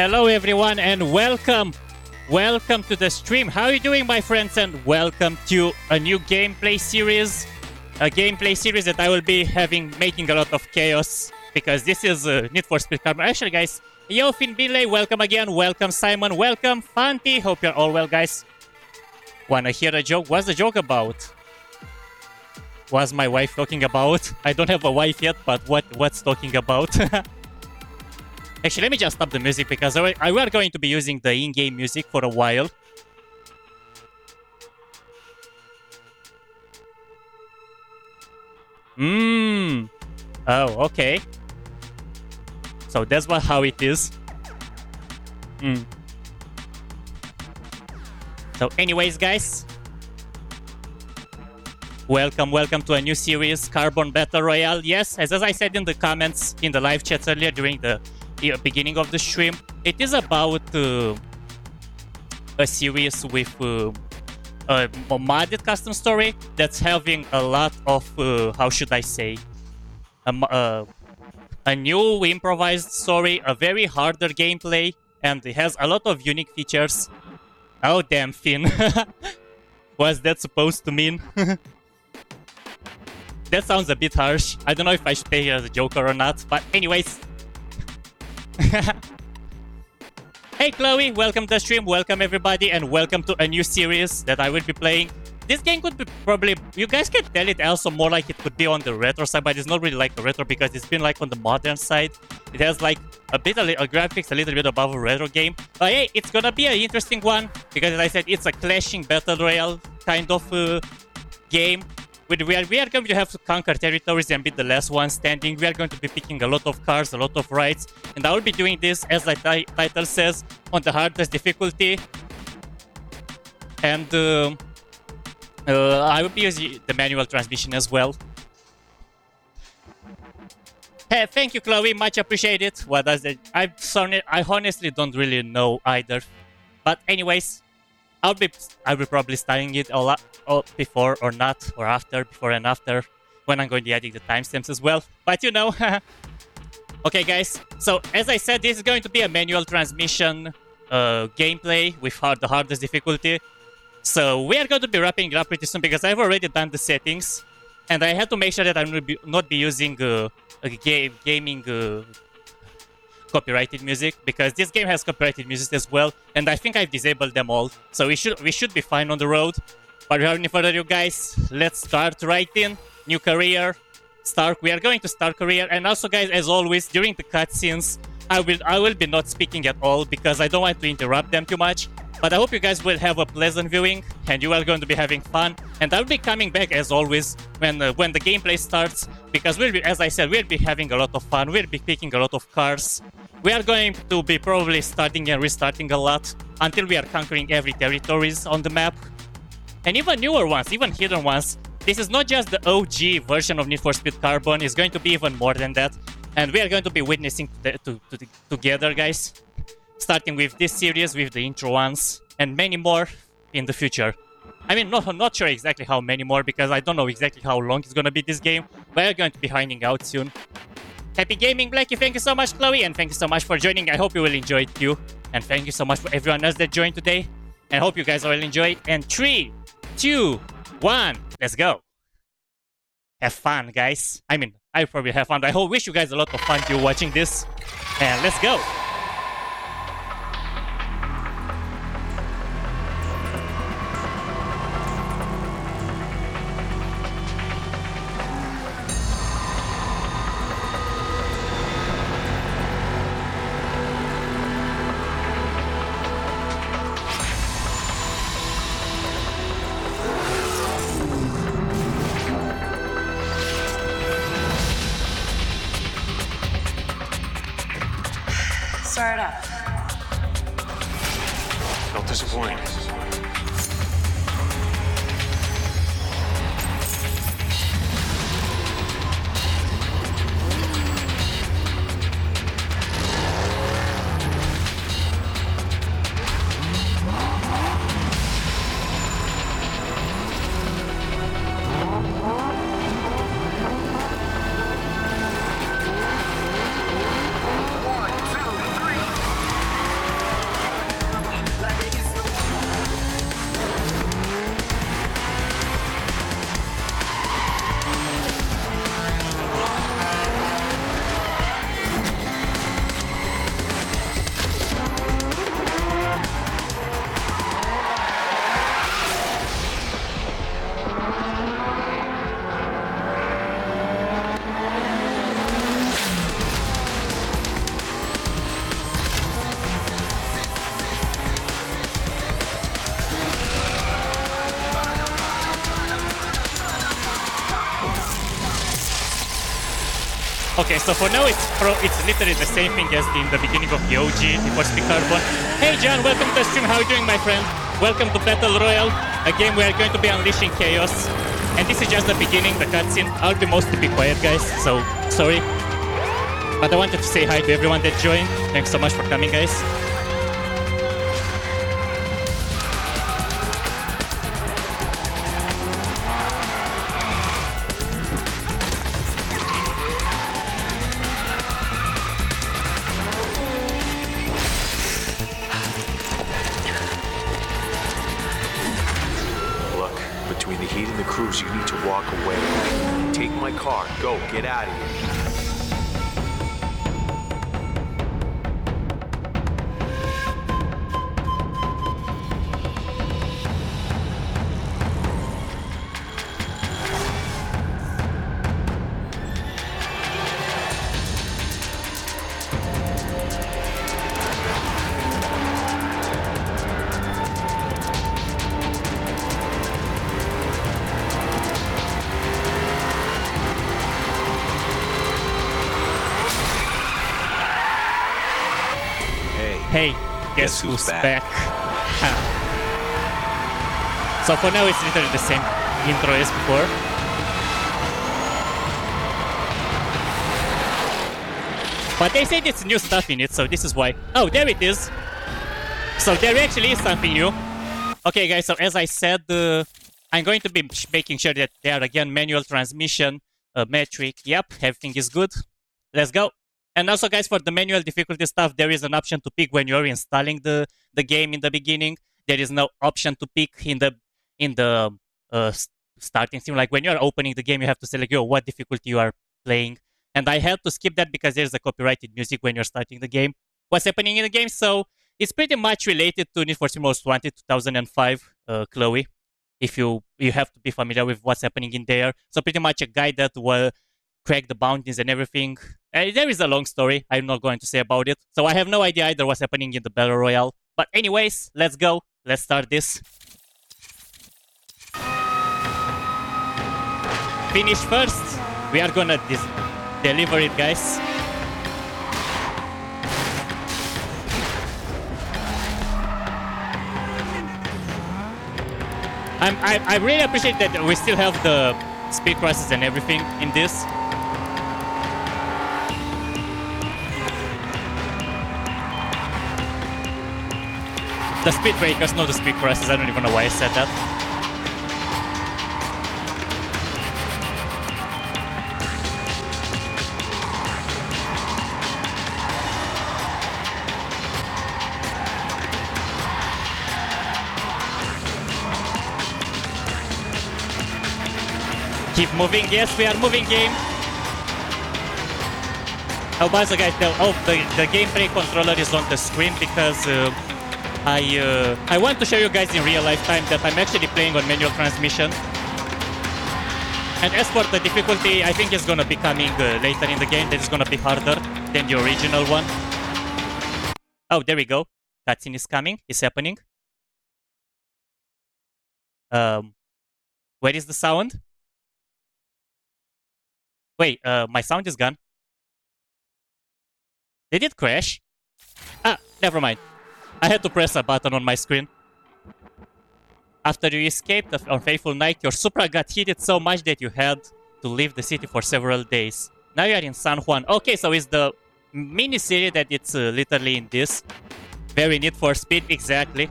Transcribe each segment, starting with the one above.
Hello, everyone, and welcome. Welcome to the stream. How are you doing, my friends? And welcome to a new gameplay series. A gameplay series that I will be having, making a lot of chaos because this is uh, Need for Speed Carbon. Actually, guys, yo, Finn Billy, welcome again. Welcome, Simon. Welcome, Fanti. Hope you're all well, guys. Wanna hear a joke? What's the joke about? Was my wife talking about? I don't have a wife yet, but what what's talking about? Actually, let me just stop the music because I, we are going to be using the in-game music for a while. Mmm. Oh, okay. So that's what how it is. Hmm. So anyways, guys. Welcome, welcome to a new series, Carbon Battle Royale. Yes, as, as I said in the comments, in the live chats earlier during the beginning of the stream, it is about uh, a series with uh, a modded custom story that's having a lot of, uh, how should I say, a, uh, a new improvised story, a very harder gameplay, and it has a lot of unique features. Oh, damn, Finn. What's that supposed to mean? that sounds a bit harsh. I don't know if I should it as a joker or not, but anyways. hey Chloe, welcome to the stream, welcome everybody, and welcome to a new series that I will be playing. This game could be probably, you guys can tell it also more like it could be on the retro side, but it's not really like the retro because it's been like on the modern side. It has like a bit of a graphics a little bit above a retro game. But hey, it's gonna be an interesting one because as I said, it's a clashing battle royale kind of uh, game we are, we are going to have to conquer territories and be the last one standing. We are going to be picking a lot of cars, a lot of rides, and I will be doing this, as the title says, on the hardest difficulty. And uh, uh, I will be using the manual transmission as well. Hey, thank you, Chloe. Much appreciated. What does it? I I honestly don't really know either. But anyways, I'll be I will probably studying it a lot before or not or after before and after when I'm going to edit the timestamps as well. But you know. okay, guys. So as I said, this is going to be a manual transmission uh, gameplay with hard, the hardest difficulty. So we are going to be wrapping it up pretty soon because I've already done the settings, and I had to make sure that I'm not be using uh, a game gaming uh, copyrighted music because this game has copyrighted music as well, and I think I've disabled them all. So we should we should be fine on the road. But without any further ado, guys, let's start writing. New career, start. We are going to start career, and also, guys, as always, during the cutscenes, I will I will be not speaking at all because I don't want to interrupt them too much. But I hope you guys will have a pleasant viewing and you are going to be having fun. And I'll be coming back as always when uh, when the gameplay starts because we'll be, as I said, we'll be having a lot of fun. We'll be picking a lot of cars. We are going to be probably starting and restarting a lot until we are conquering every territories on the map. And even newer ones, even hidden ones. This is not just the OG version of Need for Speed Carbon, it's going to be even more than that. And we are going to be witnessing to, to, to, together, guys starting with this series, with the intro ones, and many more in the future. I mean, not, not sure exactly how many more, because I don't know exactly how long it's gonna be this game, but we're going to be finding out soon. Happy gaming, Blacky. Thank you so much, Chloe, and thank you so much for joining. I hope you will enjoy it too. And thank you so much for everyone else that joined today. And hope you guys will enjoy it. And three, two, one, let's go. Have fun, guys. I mean, I probably have fun. I hope wish you guys a lot of fun too watching this. And let's go. Okay, so for now it's pro it's literally the same thing as in the beginning of the OG, the for Speed Carbon. Hey John, welcome to the stream. How are you doing, my friend? Welcome to Battle Royale, a game we are going to be unleashing chaos. And this is just the beginning, the cutscene. I'll be mostly be quiet, guys, so sorry. But I wanted to say hi to everyone that joined. Thanks so much for coming, guys. Guess, who's who's back? back? Huh. So for now, it's literally the same intro as before. But they said it's new stuff in it, so this is why. Oh, there it is. So there actually is something new. Okay, guys, so as I said, uh, I'm going to be making sure that there are again manual transmission, uh, metric. Yep, everything is good. Let's go. And also, guys, for the manual difficulty stuff, there is an option to pick when you're installing the, the game in the beginning. There is no option to pick in the in the uh, starting scene. Like when you're opening the game, you have to select your what difficulty you are playing. And I had to skip that because there's a copyrighted music when you're starting the game. What's happening in the game? So it's pretty much related to Need for Speed Most Wanted 2005, uh, Chloe. If you you have to be familiar with what's happening in there. So pretty much a guy that will crack the bounties and everything. Uh, there is a long story. I'm not going to say about it. So I have no idea either what's happening in the battle royale. But anyways, let's go. Let's start this. Finish first. We are gonna deliver it, guys. I'm, I, I really appreciate that we still have the speed crosses and everything in this. The speed breakers, not the speed crosses. I don't even know why I said that. Keep moving. Yes, we are moving game. Oh, by the the, oh, the, the gameplay controller is on the screen because uh, I uh, I want to show you guys in real life time that I'm actually playing on manual transmission. And as for the difficulty, I think it's gonna be coming uh, later in the game. That is gonna be harder than the original one. Oh, there we go. Cutscene is coming. It's happening. Um, where is the sound? Wait, uh, my sound is gone. Did it crash? Ah, never mind. I had to press a button on my screen. After you escaped on Fateful Night, your Supra got heated so much that you had to leave the city for several days. Now you are in San Juan. Okay, so it's the mini-series that it's uh, literally in this. Very Need for Speed, exactly.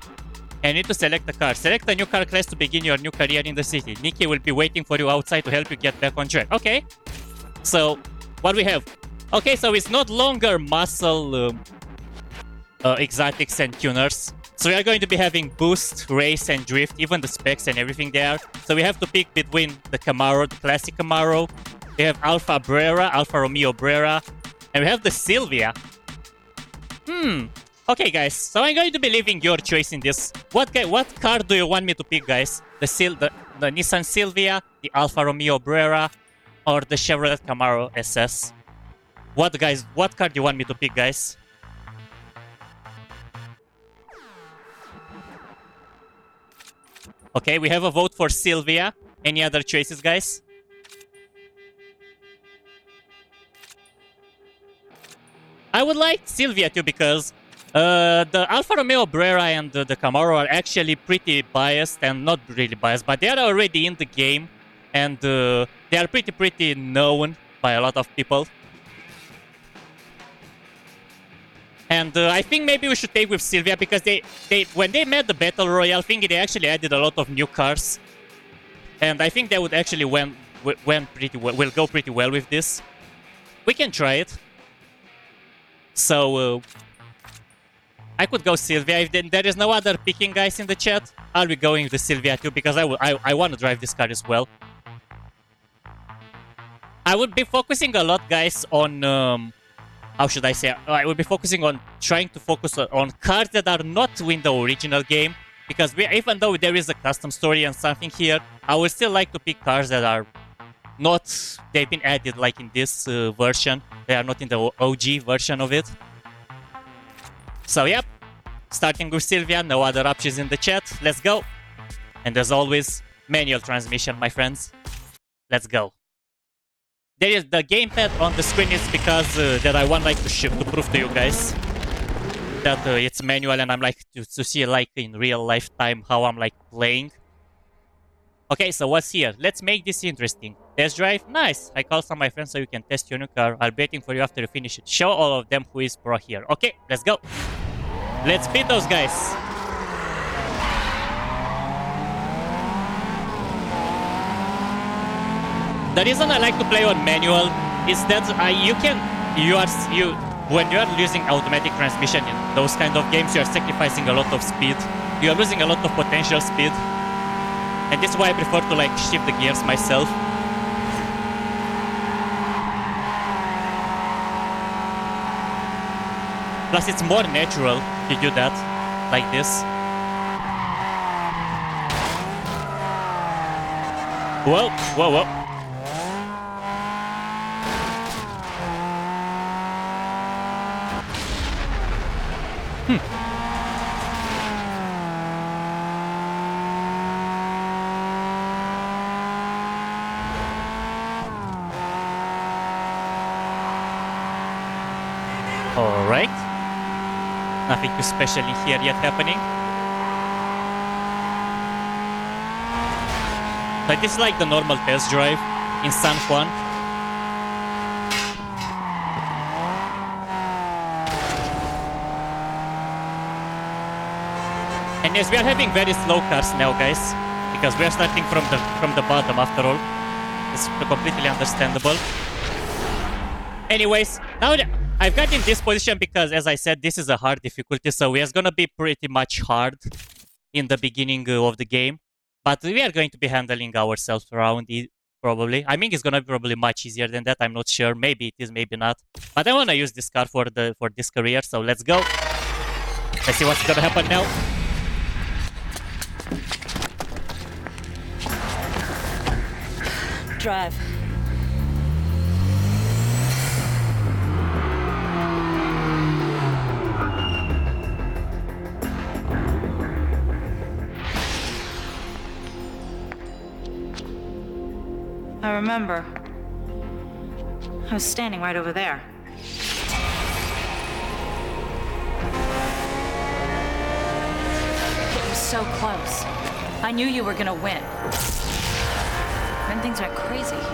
And you need to select a car. Select a new car class to begin your new career in the city. Nikki will be waiting for you outside to help you get back on track. Okay. So, what we have? Okay, so it's not longer muscle um, uh, exotics and tuners. So we are going to be having boost, race, and drift, even the specs and everything there. So we have to pick between the Camaro, the classic Camaro. We have Alfa Brera, Alfa Romeo Brera, and we have the Silvia. Hmm. Okay, guys. So I'm going to be leaving your choice in this. What what car do you want me to pick, guys? The Sil- the, the Nissan Silvia, the Alfa Romeo Brera, or the Chevrolet Camaro SS? What guys? What car do you want me to pick, guys? Okay, we have a vote for Silvia. Any other choices, guys? I would like Silvia too because uh, the Alfa Romeo Brera and the, the Camaro are actually pretty biased and not really biased, but they are already in the game and uh, they are pretty pretty known by a lot of people. And uh, I think maybe we should take with Silvia because they, they when they made the battle royale thing, they actually added a lot of new cars, and I think that would actually went went pretty well. Will go pretty well with this. We can try it. So uh, I could go Silvia. If there is no other picking guys in the chat, I'll be going with Silvia too because I I, I want to drive this car as well. I would be focusing a lot, guys, on um, how should I say? I will be focusing on trying to focus on cars that are not in the original game. Because we, even though there is a custom story and something here, I would still like to pick cars that are not, they've been added like in this uh, version. They are not in the OG version of it. So yep, starting with Silvia, no other options in the chat. Let's go. And as always, manual transmission, my friends. Let's go there is the gamepad on the screen is because uh, that I want like to, to prove to you guys that uh, it's manual and I'm like to, to see like in real lifetime how I'm like playing. Okay, so what's here? Let's make this interesting. Test drive? Nice! I call some of my friends so you can test your new car. I'll be waiting for you after you finish it. Show all of them who is pro here. Okay, let's go. Let's beat those guys. The reason I like to play on manual is that I you can you are you when you are using automatic transmission in those kind of games you are sacrificing a lot of speed. You are losing a lot of potential speed. And this is why I prefer to like shift the gears myself. Plus it's more natural to do that like this. Whoa, whoa, whoa. Alright. Nothing too special in here yet happening. But it's like the normal test drive in San Juan. Yes, we are having very slow cars now, guys, because we are starting from the from the bottom after all. It's completely understandable. Anyways, now I've got in this position because, as I said, this is a hard difficulty, so it's gonna be pretty much hard in the beginning uh, of the game. But we are going to be handling ourselves around it, probably. I mean, it's gonna be probably much easier than that. I'm not sure. Maybe it is, maybe not. But I wanna use this car for the for this career, so let's go. Let's see what's gonna happen now. Drive. I remember. I was standing right over there. It was so close. I knew you were gonna win. Then things went crazy. This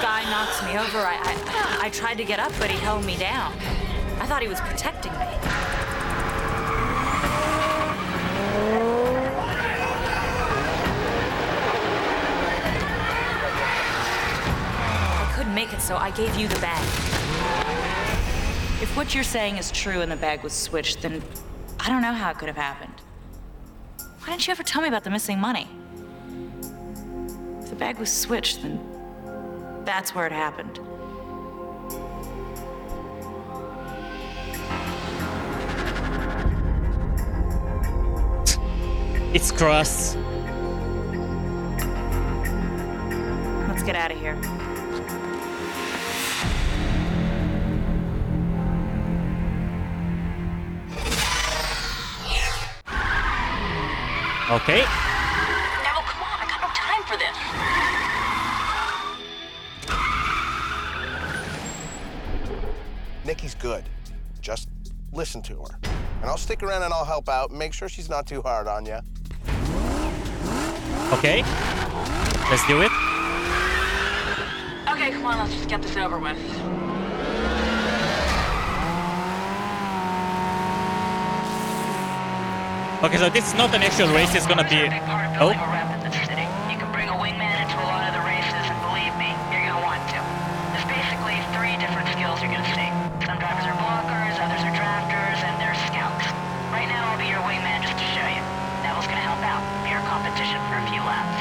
guy knocks me over. I, I, I tried to get up, but he held me down. I thought he was protecting me. Couldn't make it, so I gave you the bag. If what you're saying is true and the bag was switched, then I don't know how it could have happened. Why didn't you ever tell me about the missing money? If the bag was switched, then that's where it happened. It's cross. Let's get out of here. Okay. Neville, come on, I got no time for this. Nikki's good. Just listen to her. And I'll stick around and I'll help out. Make sure she's not too hard on you. Okay. Let's do it. Okay, come on, let's just get this over with. Okay, so this is not an actual race. It's gonna be. Oh. building a rep in the city. You can bring a wingman into a lot of the races, and believe me, you're gonna want to. There's basically three different skills you're gonna see. Some drivers are blockers, others are drafters, and there's scouts. Right now, I'll be your wingman just to show you. Neville's gonna help out, be your competition for a few laps.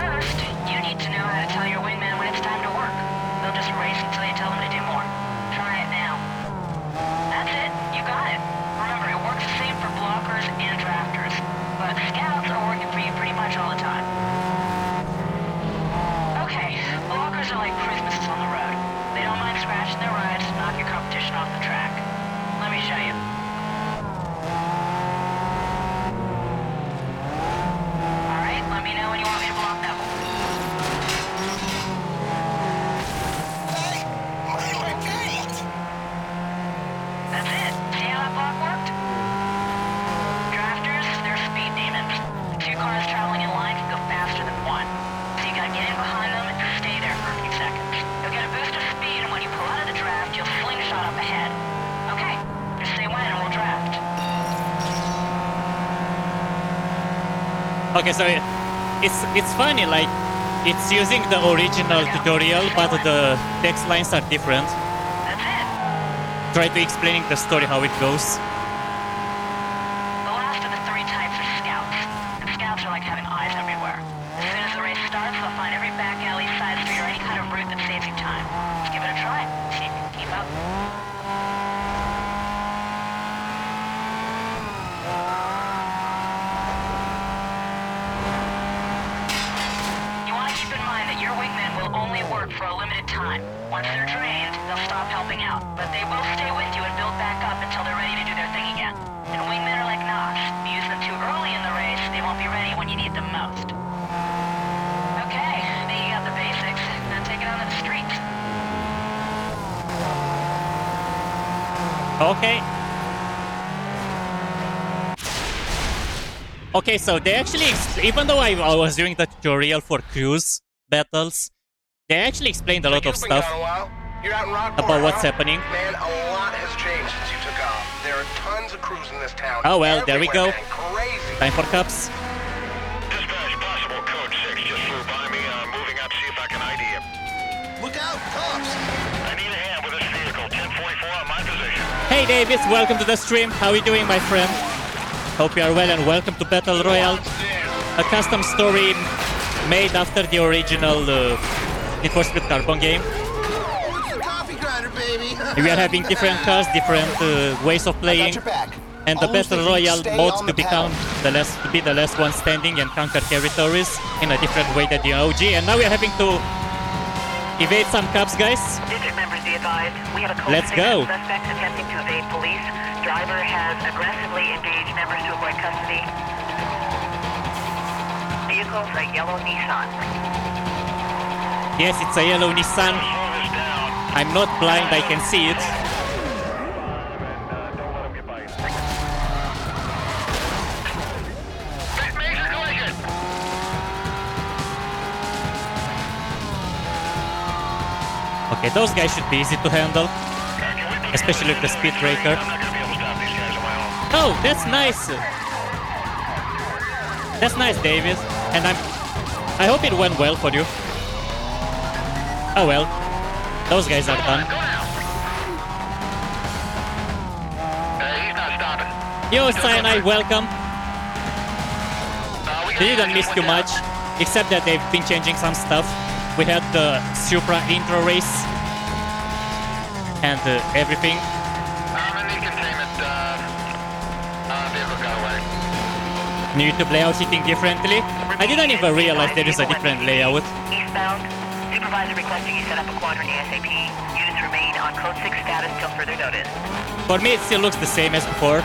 First, you need to know how to tell your wingman when it's time to work. They'll just race until you tell them to do more. Try it now. That's it. You got it. Remember, it works the same for blockers and drafters. But scouts are working for you pretty much all the time. Okay, blockers are like Christmases on the road. They don't mind scratching their rides to knock your competition off the track. Let me show you. Alright, let me know when you want me to block Neville. That's it. See how that block worked? Drafters, they're speed demons. Two cars traveling in line can go faster than one. So you gotta get in behind them and stay there for a few seconds. You'll get a boost of speed, and when you pull out of the draft, you'll slingshot up ahead. Okay, just say when and we'll draft. Okay, so it- it's it's funny. Like it's using the original tutorial, but the text lines are different. Try to explaining the story how it goes. The last of the three types are scouts. And scouts are like having eyes everywhere. As soon as the race starts, they'll find every back alley, side street, or any kind of route that saves you time. Let's give it a try. See if you can keep up. You want to keep in mind that your wingmen will only work for a limited time. Once they're trained, they'll stop helping out, but they will stay with you and build back up until they're ready to do their thing again. And wingmen are like Knox. If you use them too early in the race, they won't be ready when you need them most. Okay, I think you got the basics. Now take it onto the streets. Okay. Okay, so they actually, even though I, I was doing the tutorial for cruise battles, they actually explained a lot of stuff. gone a while. You're out in about what's huh? happening. Man, a lot has changed since you took off. There are tons of crews in this town. Oh, well, there we go. Crazy. Time for cups. Dispatch, possible code 6 just flew by me. I'm moving up, see if I can ID him. Look out, cops! I need a hand with this vehicle. 1044 on my position. Hey Davis, welcome to the stream. How are you doing, my friend? Hope you are well and welcome to Battle Royale, a custom story made after the original uh, Need for Speed Carbon game. It's the coffee grinder, baby! We are having different cars, different uh, ways of playing, got your back. and the Only Battle Royale stay mode to become pedal. the last to be the last one standing and conquer territories in a different way than the OG. And now we are having to evade some cops, guys. District members be advised, we have a code Let's go. suspect attempting to evade police. Driver has aggressively engaged members to avoid custody. Vehicle's a yellow Nissan. Yes, it's a yellow Nissan. Slow this down. I'm not blind, I can see it. Okay, those guys should be easy to handle. Especially with the speed breaker. Oh, that's nice. That's nice, Davis. And I'm. I hope it went well for you. Oh well. Those guys are done. Yo, Cyanide, welcome. They didn't miss too much, except that they've been changing some stuff. We had the Supra intro race and uh, everything. I'm in the containment. Uh, uh, vehicle got away. New YouTube layout hitting differently. I didn't even realize there is a different layout. Eastbound. Supervisor requesting you set up a quadrant ASAP. Units remain on code 6 status till further notice. For me, it still looks the same as before.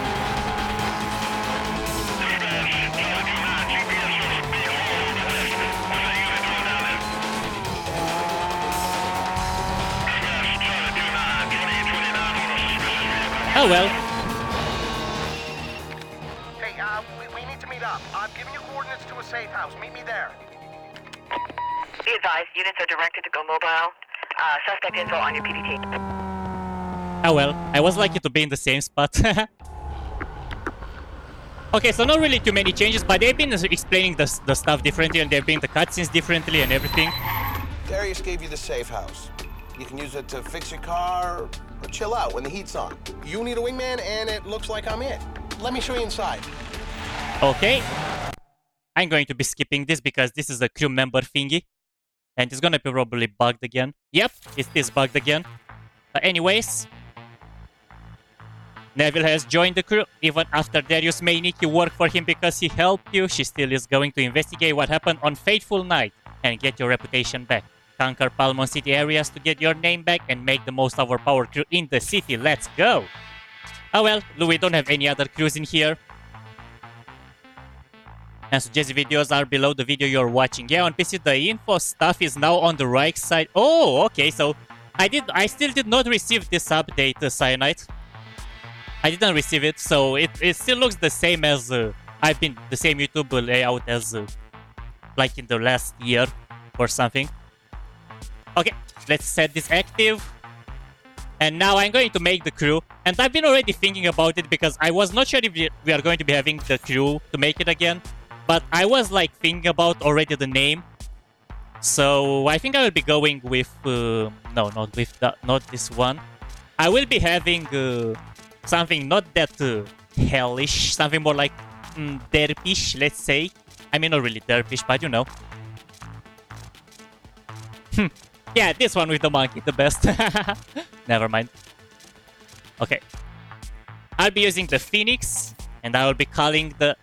Oh well. Hey, uh, we, we need to meet up. I've given you coordinates to a safe house. Meet me there. Be advised, units are directed to go mobile. Uh, suspect info on your PDT. Oh well, I was lucky to be in the same spot. okay, so not really too many changes, but they've been explaining the, the stuff differently and they've been the cutscenes differently and everything. Darius gave you the safe house. You can use it to fix your car chill out when the heat's on. You need a wingman, and it looks like I'm it. Let me show you inside. Okay. I'm going to be skipping this because this is a crew member thingy. And it's gonna be probably bugged again. Yep, it is bugged again. But anyways. Neville has joined the crew. Even after Darius need you work for him because he helped you, she still is going to investigate what happened on Fateful Night and get your reputation back. Conquer Palmont City areas to get your name back and make the most of our power crew in the city. Let's go! Oh well, we don't have any other crews in here. And suggested videos are below the video you're watching. Yeah, on PC the info stuff is now on the right side. Oh, okay, so I did I still did not receive this update, uh, Cyanide. I didn't receive it, so it, it still looks the same as uh, I've been the same YouTube layout as uh, like in the last year or something. Okay, let's set this active. And now I'm going to make the crew. And I've been already thinking about it because I was not sure if we- are going to be having the crew to make it again. But I was like thinking about already the name. So I think I will be going with uh, no, not with that, not this one. I will be having uh, something not that uh, hellish, something more like mm, derpish, let's say. I mean, not really derpish, but you know. Hmm. Yeah, this one with the monkey, the best. Never mind. Okay. I'll be using the Phoenix, and I will be calling the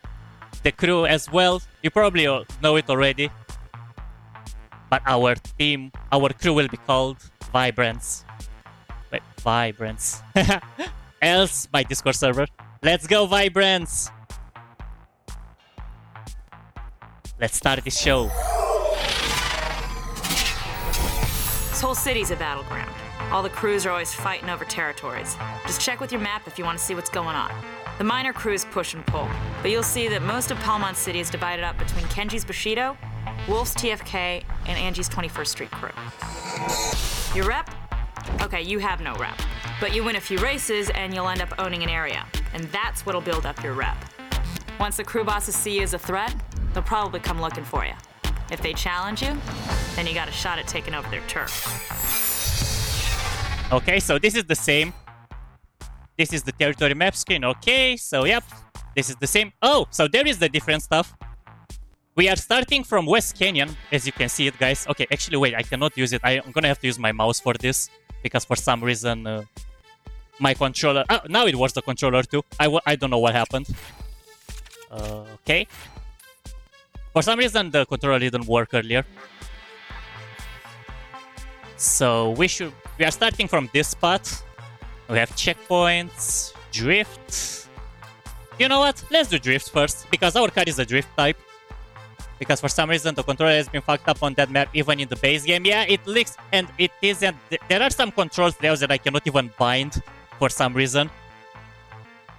the crew as well. You probably know it already. But our team, our crew will be called Vibrance. Wait, Vibrance. Else my Discord server. Let's go, Vibrance! Let's start this show. This whole city's a battleground. All the crews are always fighting over territories. Just check with your map if you want to see what's going on. The minor crews push and pull, but you'll see that most of Palmont City is divided up between Kenji's Bushido, Wolf's TFK, and Angie's 21st Street crew. Your rep? Okay, you have no rep. But you win a few races and you'll end up owning an area. And that's what'll build up your rep. Once the crew bosses see you as a threat, they'll probably come looking for you. If they challenge you, then you got a shot at taking over their turf. Okay, so this is the same. This is the territory map screen. Okay, so yep, this is the same. Oh, so there is the different stuff. We are starting from West Canyon, as you can see it, guys. Okay, actually, wait, I cannot use it. I, am gonna have to use my mouse for this because for some reason uh, my controller. Oh, now it works the controller too. I w- I don't know what happened. Uh, okay. For some reason the controller didn't work earlier. So we should we are starting from this spot. We have checkpoints, drift. You know what? Let's do drift first because our car is a drift type. Because for some reason the controller has been fucked up on that map even in the base game. Yeah, it leaks and it isn't. There are some controls there that I cannot even bind for some reason.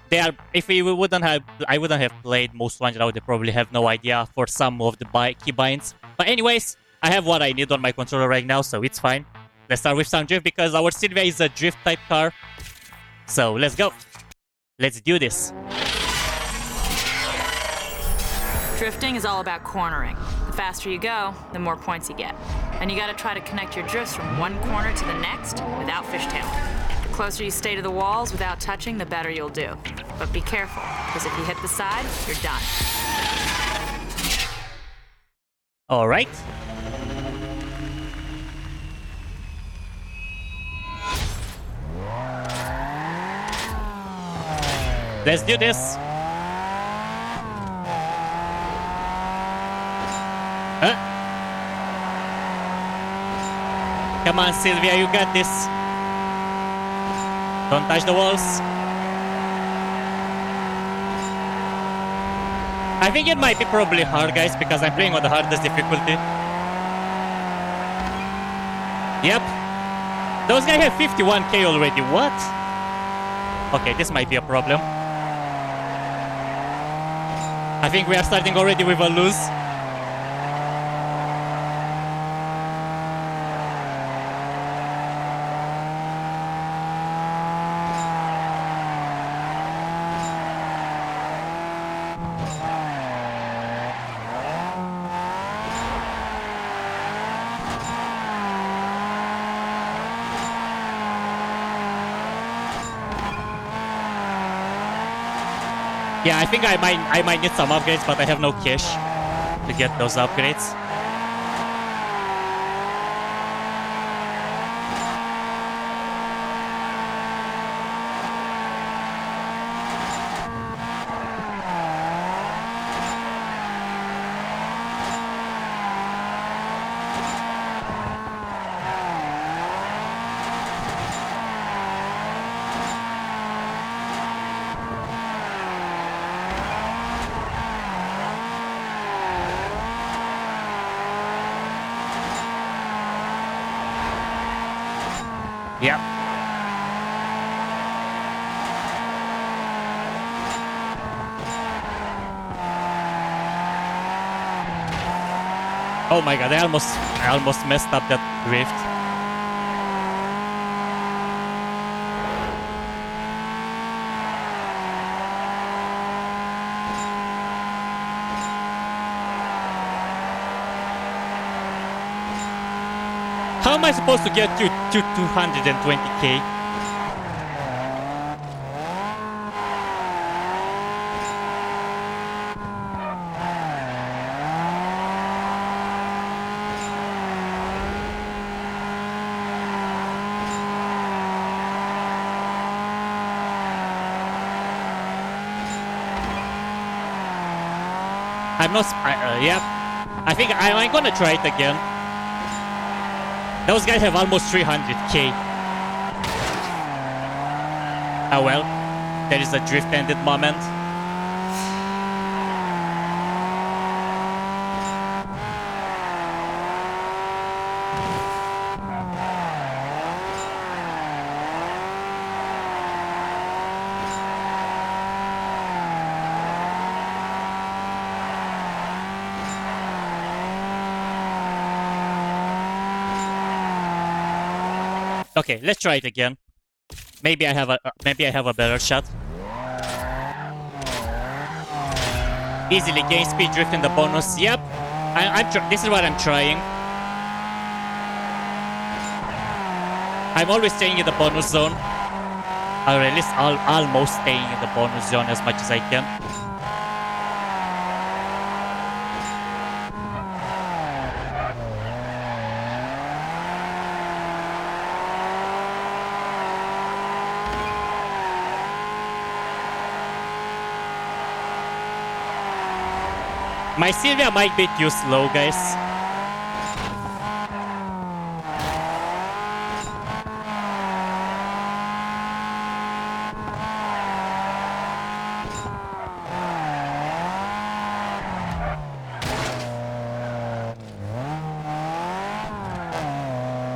They are. If we wouldn't have, I wouldn't have played most ones. I would probably have no idea for some of the bi- key binds. But anyways, I have what I need on my controller right now, so it's fine. Let's start with some drift because our Silvia is a drift type car. So let's go. Let's do this. Drifting is all about cornering. The faster you go, the more points you get. And you gotta try to connect your drifts from one corner to the next without fishtailing. Closer you stay to the walls without touching, the better you'll do. But be careful, because if you hit the side, you're done. All right. Let's do this. Huh? Come on, Silvia, you got this. Don't touch the walls. I think it might be probably hard, guys, because I'm playing on the hardest difficulty. Yep. Those guys have 51k already. What? Okay, this might be a problem. I think we are starting already with a lose. I think I might I might need some upgrades, but I have no cash to get those upgrades. My god, I almost I almost messed up that drift. How am I supposed to get to, to 220k? I'm not. I, uh, yeah. I think I, I'm gonna try it again. Those guys have almost 300k. Oh well, there is a drift ended moment. Okay, let's try it again. Maybe I have a uh, maybe I have a better shot. Easily gain speed drift in the bonus. Yep, I, I'm. Tr- this is what I'm trying. I'm always staying in the bonus zone, or at least al- almost staying in the bonus zone as much as I can. My Silvia might be too slow, guys.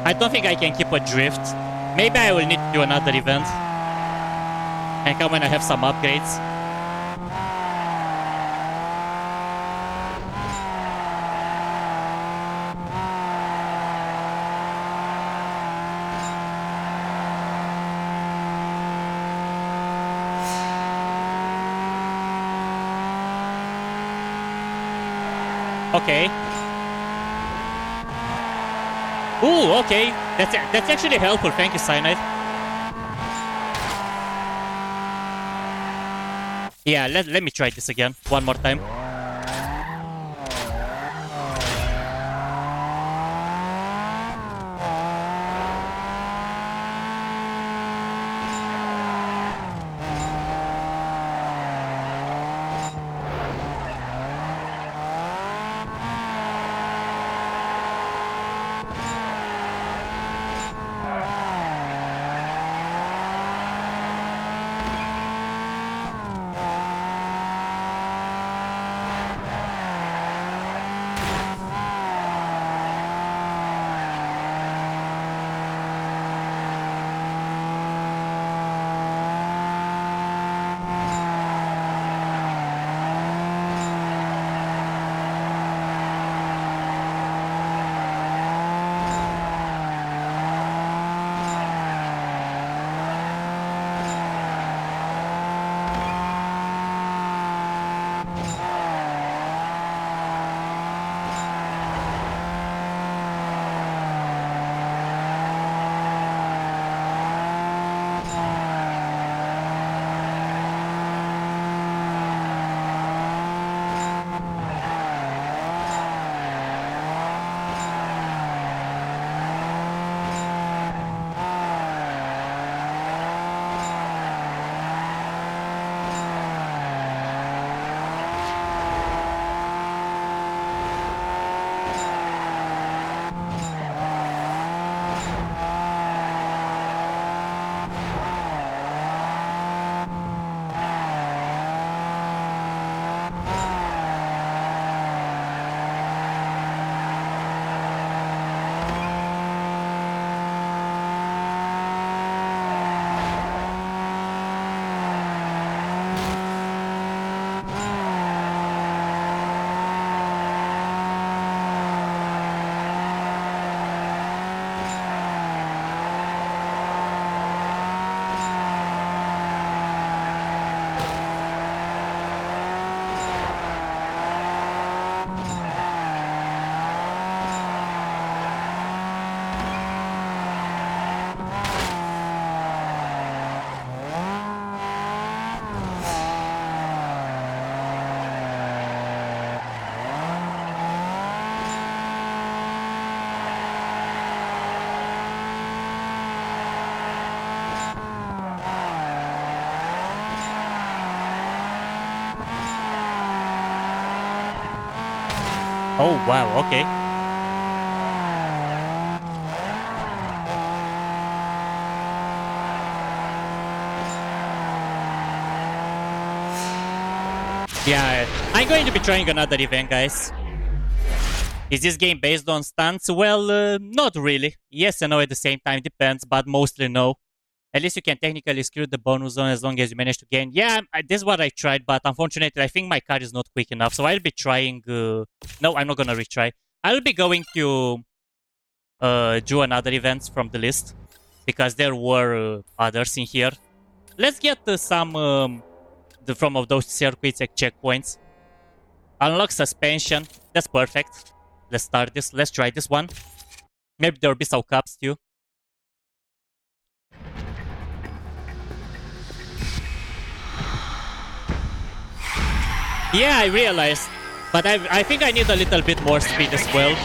I don't think I can keep a drift. Maybe I will need to do another event. And come when I have some upgrades. Okay. Ooh, okay. That's that's actually helpful. Thank you, Cyanide. Yeah, let, let me try this again. One more time. Wow, okay. Yeah, I'm going to be trying another event, guys. Is this game based on stunts? Well, uh, not really. Yes and no at the same time, depends, but mostly no. At least you can technically screw the bonus zone as long as you manage to gain. Yeah, I, this is what I tried, but unfortunately, I think my car is not quick enough. So I'll be trying. Uh... No, I'm not gonna retry. I'll be going to uh, do another events from the list because there were uh, others in here. Let's get uh, some um, the, from of those circuits at checkpoints. Unlock suspension. That's perfect. Let's start this. Let's try this one. Maybe there'll be some cups too. Yeah, I realized. But I, I think I need a little bit more speed as well.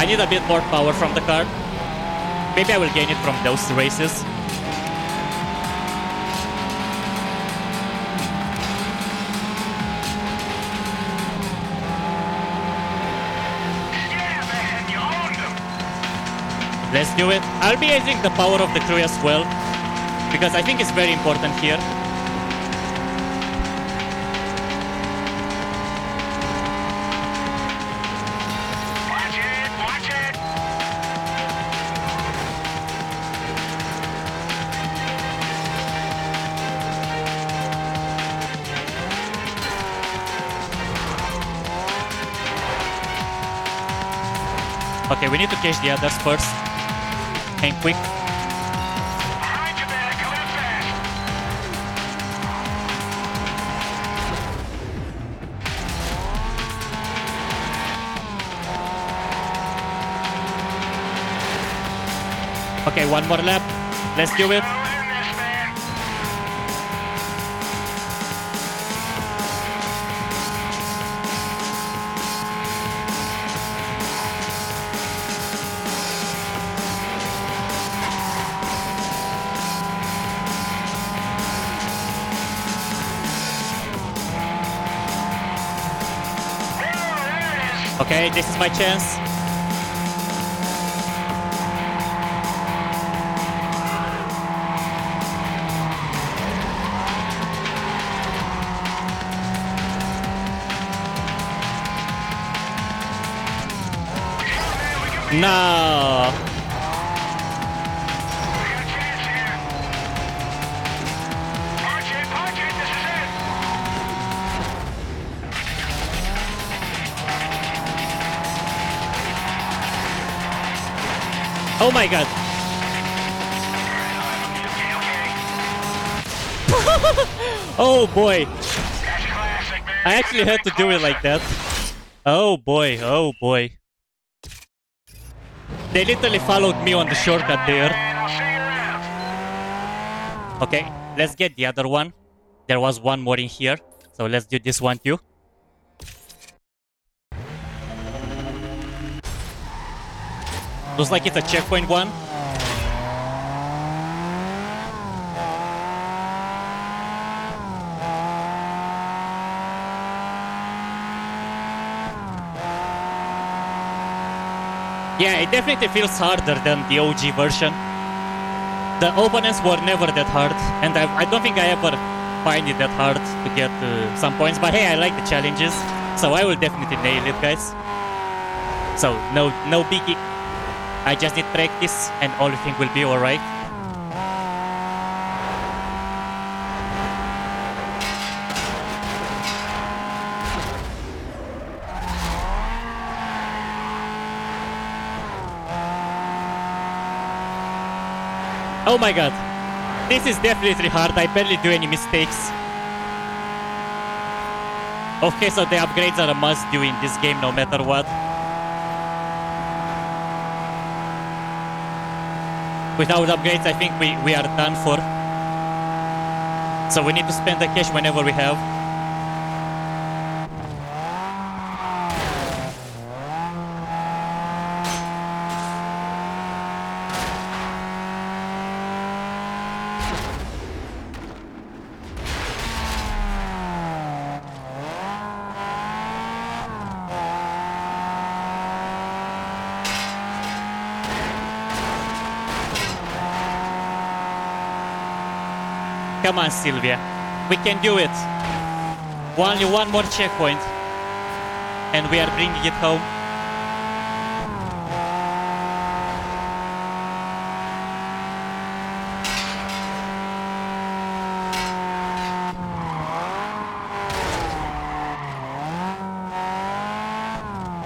I need a bit more power from the car. Maybe I will gain it from those races. Let's do it. I'll be using the power of the crew as well. Because I think it's very important here. Okay, we need to catch the others first. And quick. Okay, one more lap. Let's do it. Okay, this is my chance. No. Oh my god. Oh boy. I actually had to do it like that. Oh boy, oh boy. They literally followed me on the shortcut there. Okay, let's get the other one. There was one more in here. So let's do this one too. Looks like it's a checkpoint one. Yeah, it definitely feels harder than the OG version. The opponents were never that hard, and I, I don't think I ever find it that hard to get uh, some points. But hey, I like the challenges, so I will definitely nail it, guys. So no, no biggie. I just need practice, and everything will be alright. Oh my god. This is definitely hard. I barely do any mistakes. Okay, so the upgrades are a must do in this game no matter what. Without upgrades, I think we, we are done for. So we need to spend the cash whenever we have. On, Silvia. We can do it. Only one more checkpoint. And we are bringing it home.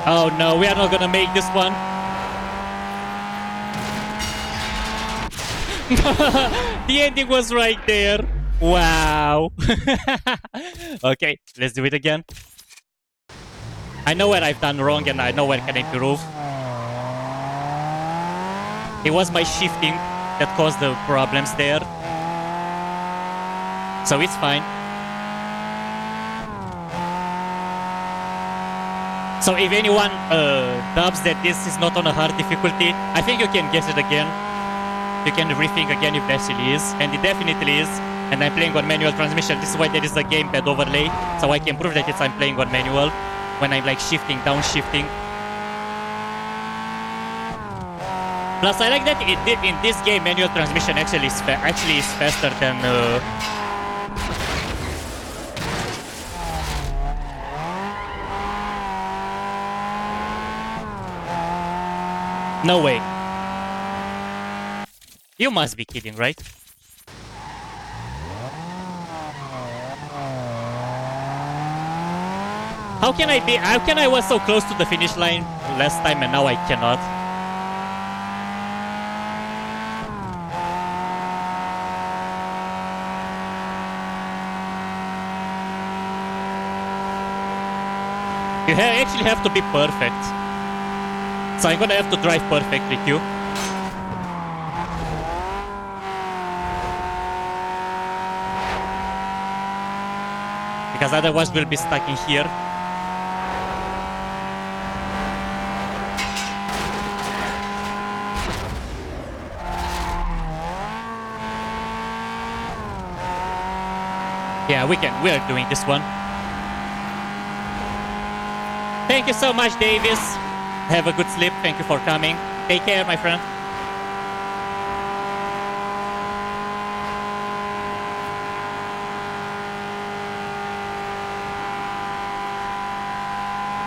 Oh no, we are not gonna make this one. the ending was right there. Wow. okay, let's do it again. I know where I've done wrong and I know where can improve. It was my shifting that caused the problems there. So it's fine. So if anyone uh, dubs that this is not on a hard difficulty, I think you can guess it again. You can rethink again if that actually is, and it definitely is. And I'm playing on manual transmission. This is why there is a gamepad overlay, so I can prove that it's I'm playing on manual when I'm like shifting, downshifting. Plus, I like that it, it, in this game manual transmission actually is actually is faster than. Uh, No way. You must be kidding, right? How can I be? How can I was so close to the finish line last time and now I cannot? You ha- actually have to be perfect. So I'm gonna have to drive perfectly too. Because otherwise we'll be stuck in here. Yeah, we can. We are doing this one. Thank you so much, Davis. Have a good sleep. Thank you for coming. Take care, my friend.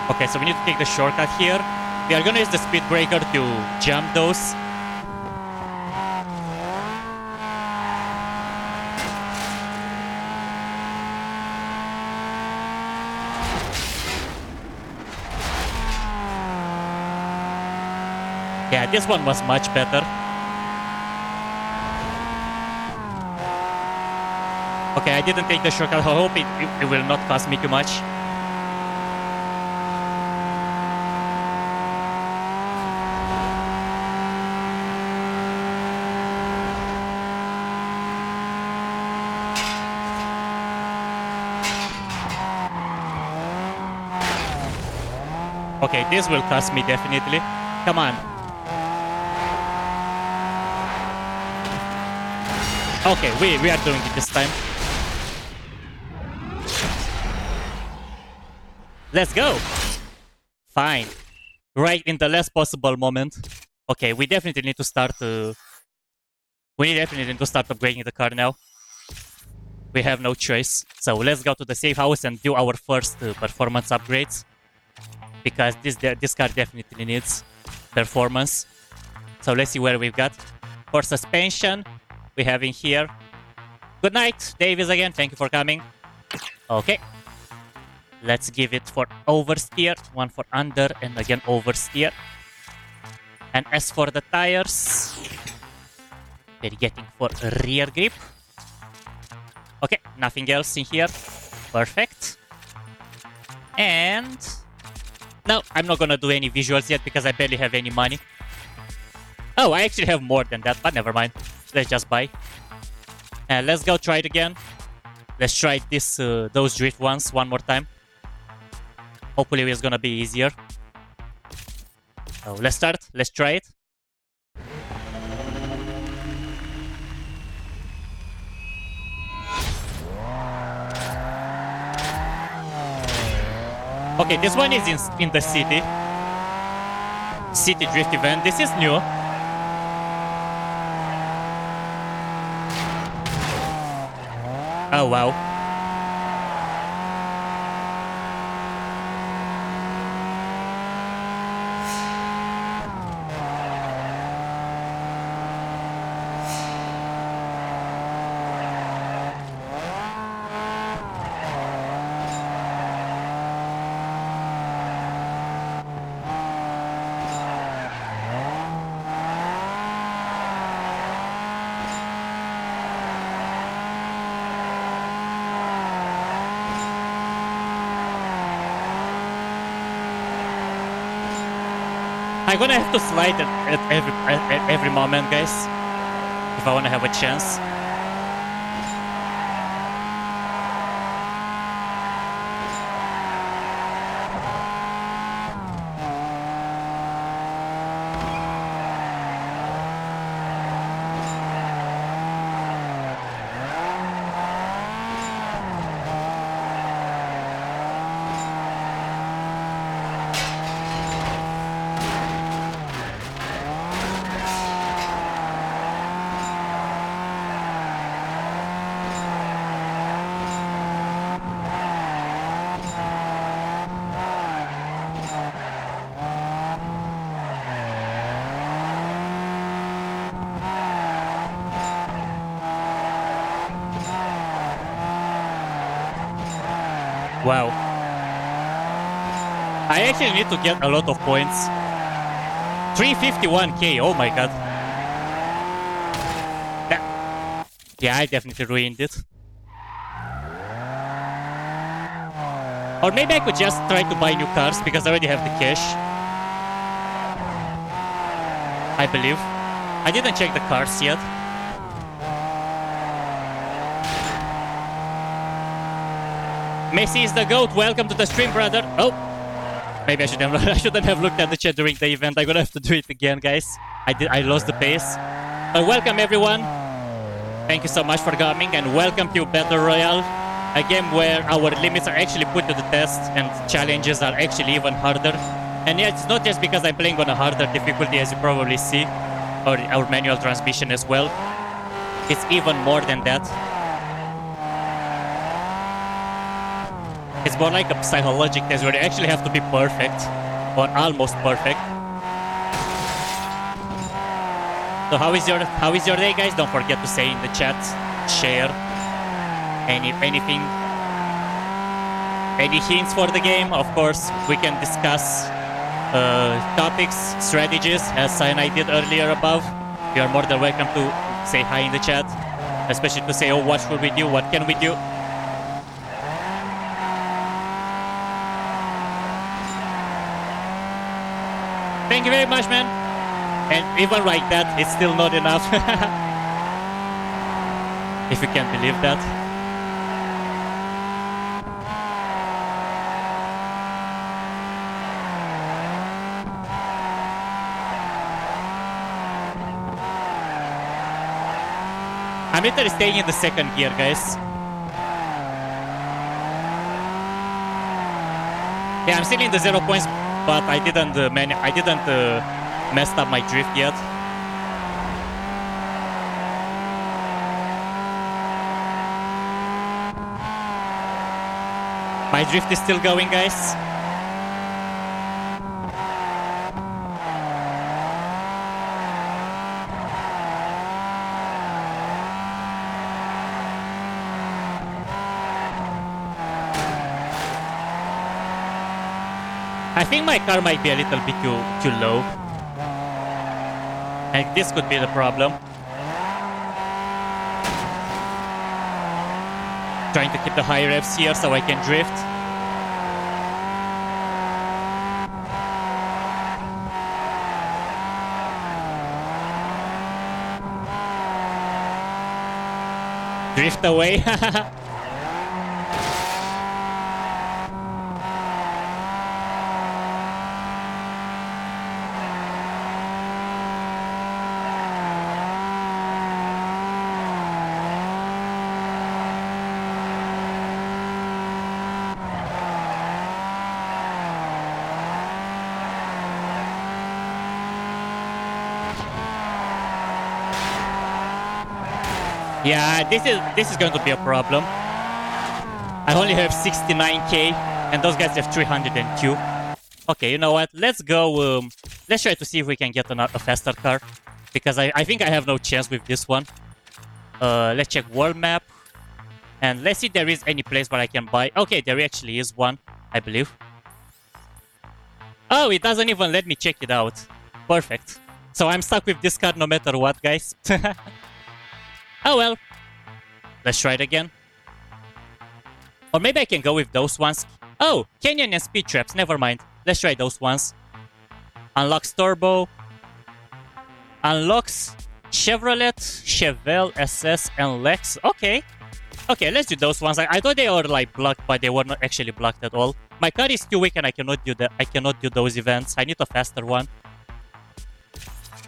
Okay, so we need to take the shortcut here. We are gonna use the speed breaker to jump those. This one was much better. Okay, I didn't take the shortcut. I hope it, it, it will not cost me too much. Okay, this will cost me definitely. Come on. Okay, we, we are doing it this time. Let's go! Fine. Right in the last possible moment. Okay, we definitely need to start uh, we definitely need to start upgrading the car now. We have no choice. So let's go to the safe house and do our first uh, performance upgrades. Because this this car definitely needs performance. So let's see where we've got. For suspension, we have in here. Good night, Davis again. Thank you for coming. Okay. Let's give it for oversteer, one for under, and again oversteer. And as for the tires, we're getting for rear grip. Okay, nothing else in here. Perfect. And no, I'm not gonna do any visuals yet because I barely have any money. Oh, I actually have more than that, but never mind. Let's just buy. And let's go try it again. Let's try this, uh, those drift ones one more time. Hopefully it's gonna be easier. So let's start. Let's try it. Okay, this one is in, in the city. City drift event. This is new. Oh wow. I'm gonna have to slide at, every at every moment, guys, if I wanna have a chance. Wow. I actually need to get a lot of points. 351k, oh my god. That- yeah, I definitely ruined it. Or maybe I could just try to buy new cars because I already have the cash. I believe. I didn't check the cars yet. Messi is the goat. Welcome to the stream, brother. Oh, maybe I should have. I shouldn't have looked at the chat during the event. I'm gonna have to do it again, guys. I did. I lost the pace. But welcome everyone. Thank you so much for coming and welcome to Battle Royale, a game where our limits are actually put to the test and challenges are actually even harder. And yeah, it's not just because I'm playing on a harder difficulty, as you probably see, or our manual transmission as well. It's even more than that. More like a psychological test where you actually have to be perfect, or almost perfect. So how is your how is your day, guys? Don't forget to say in the chat, share, any anything, any hints for the game. Of course, we can discuss uh, topics, strategies, as I and I did earlier above. You are more than welcome to say hi in the chat, especially to say, oh, what should we do? What can we do? Thank you very much, man. And even like that, it's still not enough. if you can believe that. I'm literally staying in the second gear, guys. Yeah, I'm still in the zero points, but I didn't uh, man, I didn't uh, messed up my drift yet. My drift is still going, guys. I think my car might be a little bit too too low. And this could be the problem. Trying to keep the high revs here so I can drift. Drift away. Yeah, this is this is going to be a problem. I only have 69k, and those guys have 302. Okay, you know what? Let's go. Um, let's try to see if we can get a faster car, because I, I think I have no chance with this one. Uh, let's check world map, and let's see if there is any place where I can buy. Okay, there actually is one, I believe. Oh, it doesn't even let me check it out. Perfect. So I'm stuck with this card no matter what, guys. oh well. Let's try it again. Or maybe I can go with those ones. Oh, Canyon and Speed Traps. Never mind. Let's try those ones. Unlocks Turbo. Unlocks Chevrolet, Chevelle, SS, and Lex. Okay. Okay, let's do those ones. I, I thought they were like blocked, but they were not actually blocked at all. My car is too weak and I cannot do that. I cannot do those events. I need a faster one.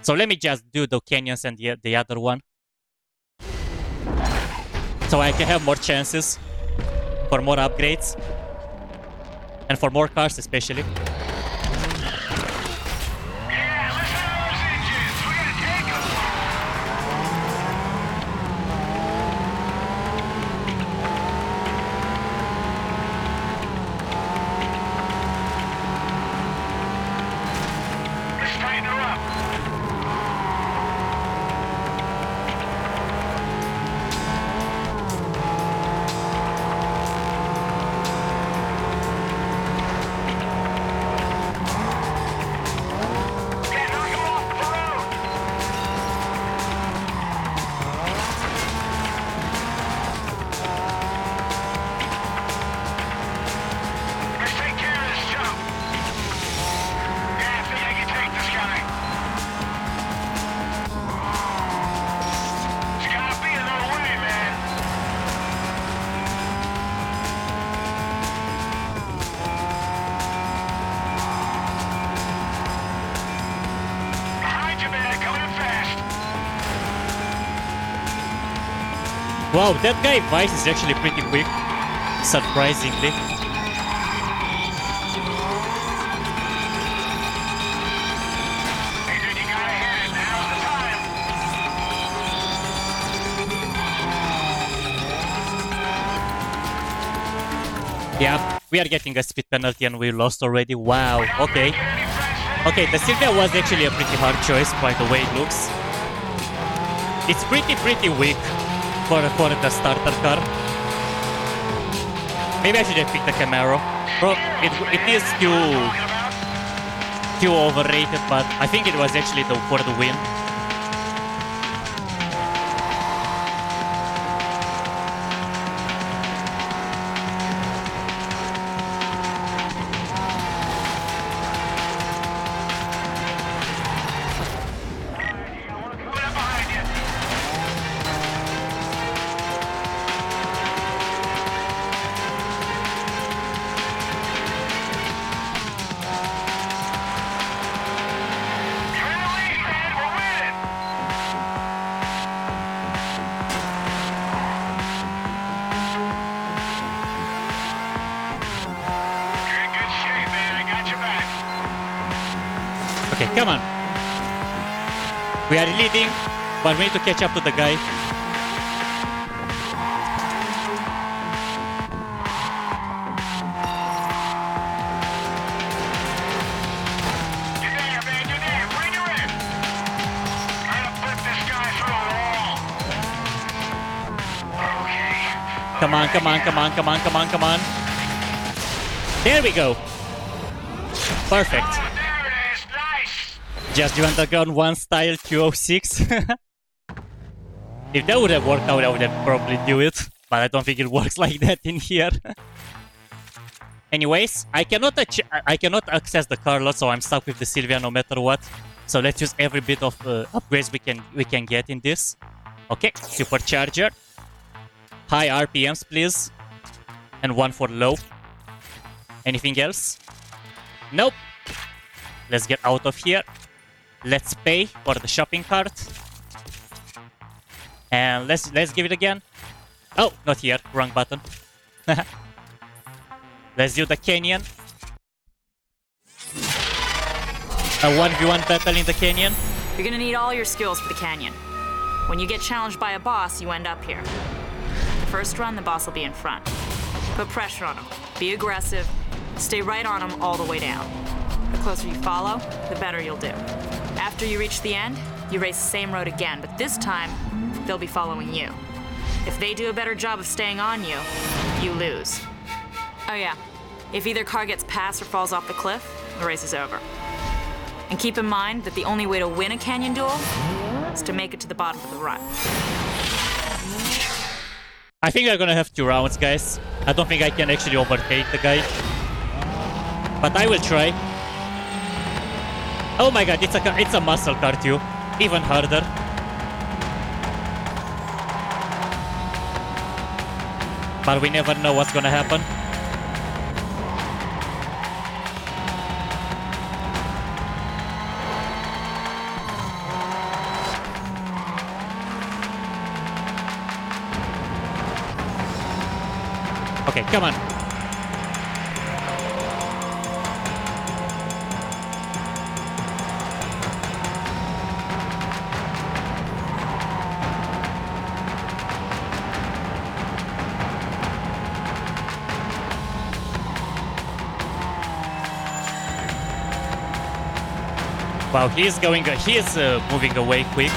So let me just do the canyons and the, the other one. So I can have more chances for more upgrades. And for more cars especially. That guy Vice is actually pretty quick. Surprisingly. Yeah, we are getting a speed penalty and we lost already. Wow, okay. Okay, the Silvia was actually a pretty hard choice by the way it looks. It's pretty, pretty weak for, for the starter car. Maybe I should have picked the Camaro. Bro, it, it is too, too overrated, but I think it was actually the, for the win. Okay, come on. We are leading, but we need to catch up to the guy. Come on, come on, come on, come on, come on, come on. There we go. Perfect. Oh, there it is. Nice. Just the underground one style 206. if that would have worked out, I would have probably do it. But I don't think it works like that in here. Anyways, I cannot I cannot access the car lot, so I'm stuck with the Silvia no matter what. So let's use every bit of uh, upgrades we can we can get in this. Okay, supercharger. High RPMs, please, and one for low. Anything else? Nope. Let's get out of here. Let's pay for the shopping cart. And let's let's give it again. Oh, not here. Wrong button. let's do the canyon. A 1v1 battle in the canyon. You're gonna need all your skills for the canyon. When you get challenged by a boss, you end up here. The first run, the boss will be in front. Put pressure on him. Be aggressive. Stay right on him all the way down. The closer you follow, the better you'll do. After you reach the end, you race the same road again, but this time, they'll be following you. If they do a better job of staying on you, you lose. Oh, yeah. If either car gets past or falls off the cliff, the race is over. And keep in mind that the only way to win a canyon duel is to make it to the bottom of the run. I think I'm gonna have two rounds, guys. I don't think I can actually overtake the guy. But I will try. Oh my god, it's a it's a muscle car too. Even harder. But we never know what's gonna happen. Okay, come on. Wow, he is going. He is uh, moving away quick.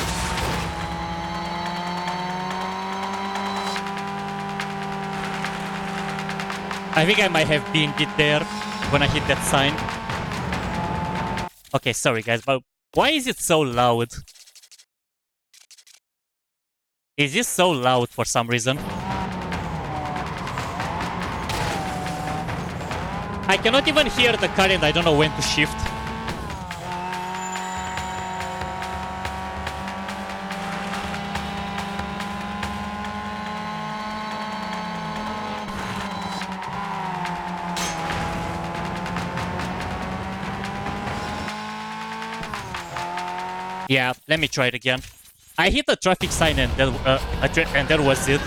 I think I might have been it there when I hit that sign. Okay, sorry guys, but why is it so loud? Is this so loud for some reason? I cannot even hear the current, I don't know when to shift. Yeah, let me try it again. I hit a traffic sign and that, uh, and that was it.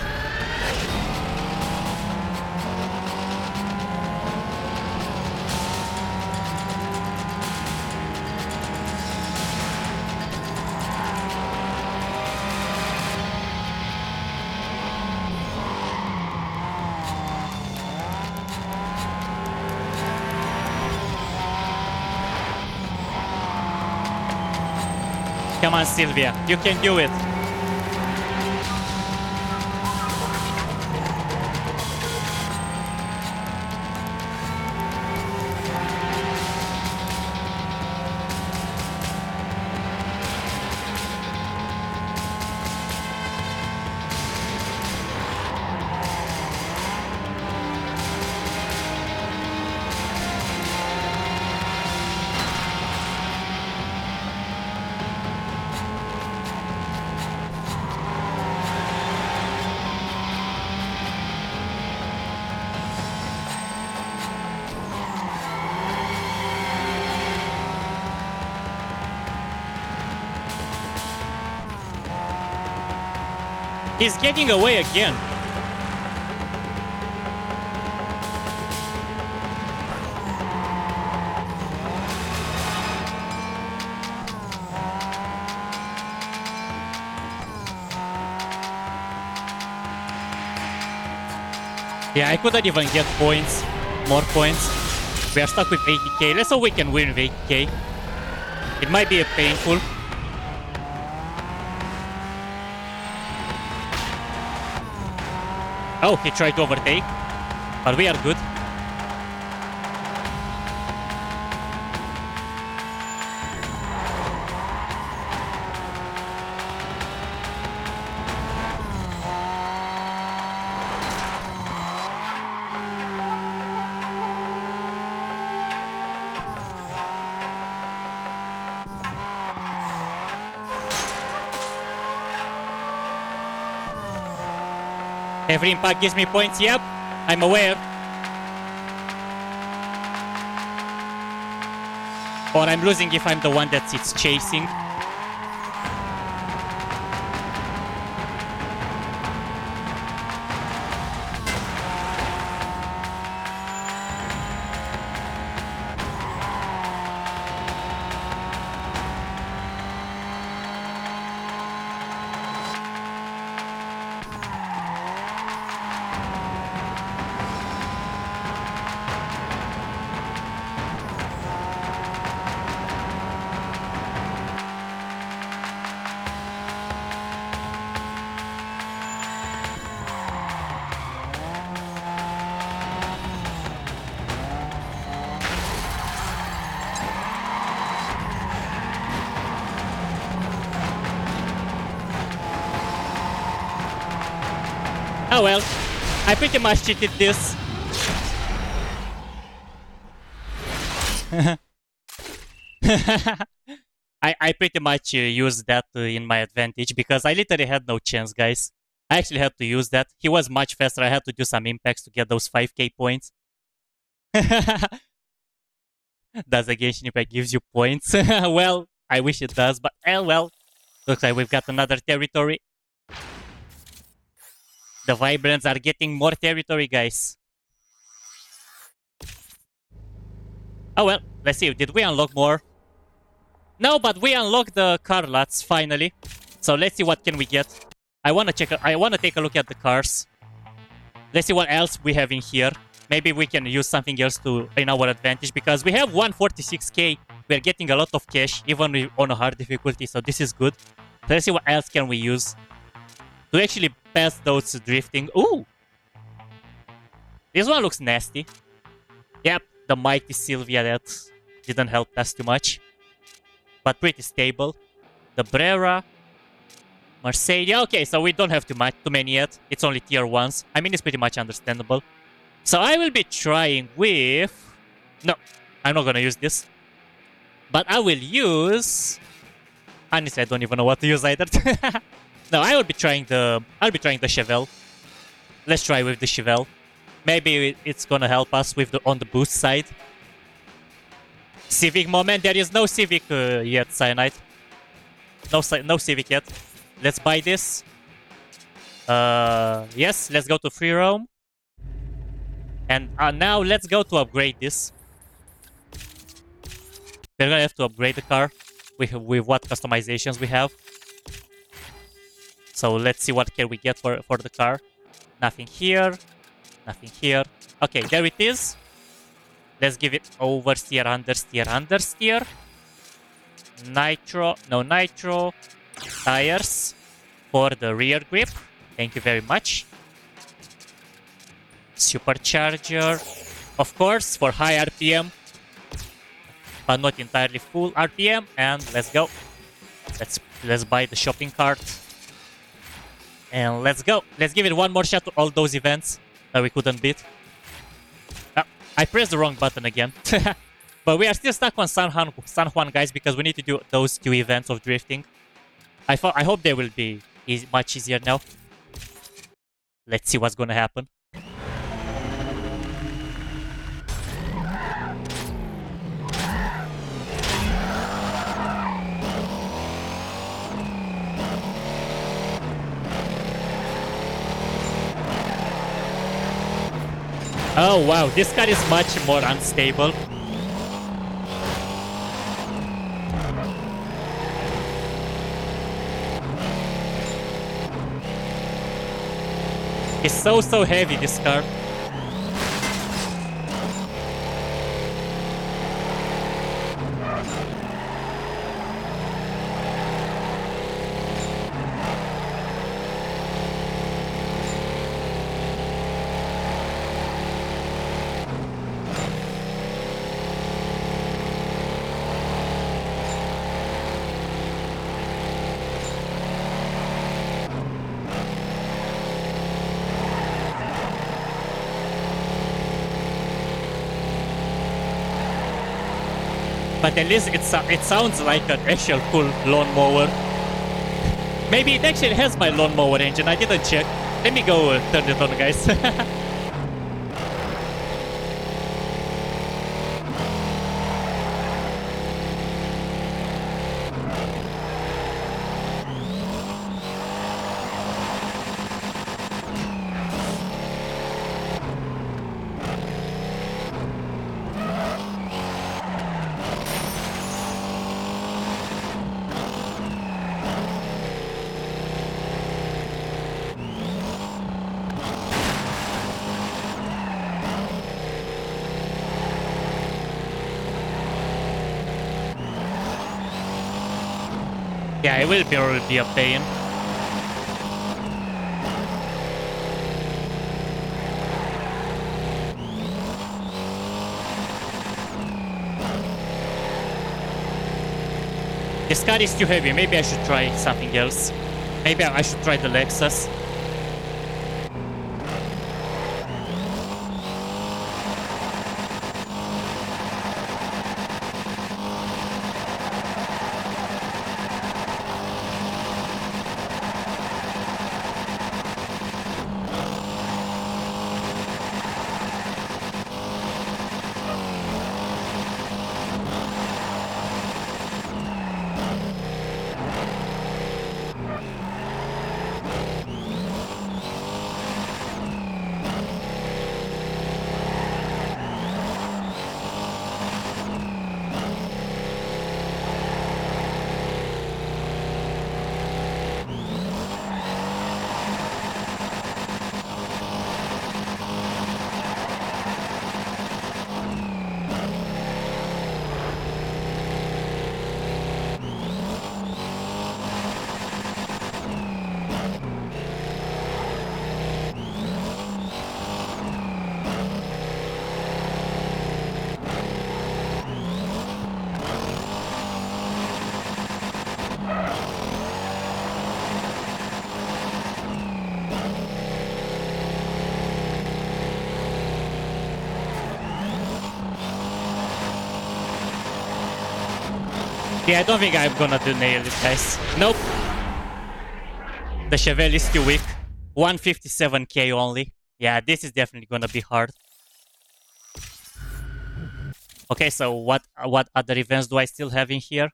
Silvia, you can do it. He's getting away again. Yeah, I couldn't even get points, more points. We are stuck with 80k. Let's hope we can win with 80k. It might be a painful. Oh, he tried to overtake. But we are good. Every impact gives me points. Yep, I'm aware. Or I'm losing if I'm the one that it's chasing. Much cheated this. I, I pretty much uh, used that uh, in my advantage because I literally had no chance, guys. I actually had to use that. He was much faster. I had to do some impacts to get those 5k points. does the Genshin Impact gives you points? well, I wish it does, but eh, well. Looks like we've got another territory. The Vibrants are getting more territory, guys. Oh well, let's see. Did we unlock more? No, but we unlocked the car lots finally. So let's see what can we get. I wanna check. I wanna take a look at the cars. Let's see what else we have in here. Maybe we can use something else to in our advantage because we have 146k. We're getting a lot of cash even on a hard difficulty, so this is good. Let's see what else can we use to actually pass those drifting. Ooh, this one looks nasty. Yep, the mighty Silvia that didn't help us too much, but pretty stable. The Brera, Mercedes. Okay, so we don't have too much, too many yet. It's only tier ones. I mean, it's pretty much understandable. So I will be trying with. No, I'm not gonna use this. But I will use. Honestly, I don't even know what to use either. no, I will be trying the. I'll be trying the Chevelle. Let's try with the Chevelle. Maybe it's gonna help us with the on the boost side. Civic moment. There is no Civic uh, yet, Cyanide. No, no Civic yet. Let's buy this. Uh, yes, let's go to free roam. And uh, now let's go to upgrade this. We're gonna have to upgrade the car with with what customizations we have. So let's see what can we get for for the car. Nothing here, nothing here. Okay, there it is. Let's give it oversteer, understeer, understeer. Nitro, no nitro. Tires for the rear grip. Thank you very much. Supercharger, of course, for high RPM, but not entirely full RPM. And let's go. Let's let's buy the shopping cart. And let's go. Let's give it one more shot to all those events that we couldn't beat. Ah, I pressed the wrong button again. but we are still stuck on San Juan, San Juan, guys, because we need to do those two events of drifting. I, I hope they will be easy, much easier now. Let's see what's gonna happen. Oh wow, this car is much more unstable. It's so so heavy this car. But at least it, it sounds like an actual cool lawnmower. Maybe it actually has my lawnmower engine. I didn't check. Let me go uh, turn it on, guys. will be, will be a pain. This car is too heavy. Maybe I should try something else. Maybe I should try the Lexus. Yeah, I don't think I'm gonna do nail it, guys. Nope. The Chevelle is too weak. 157k only. Yeah, this is definitely gonna be hard. Okay, so what what other events do I still have in here?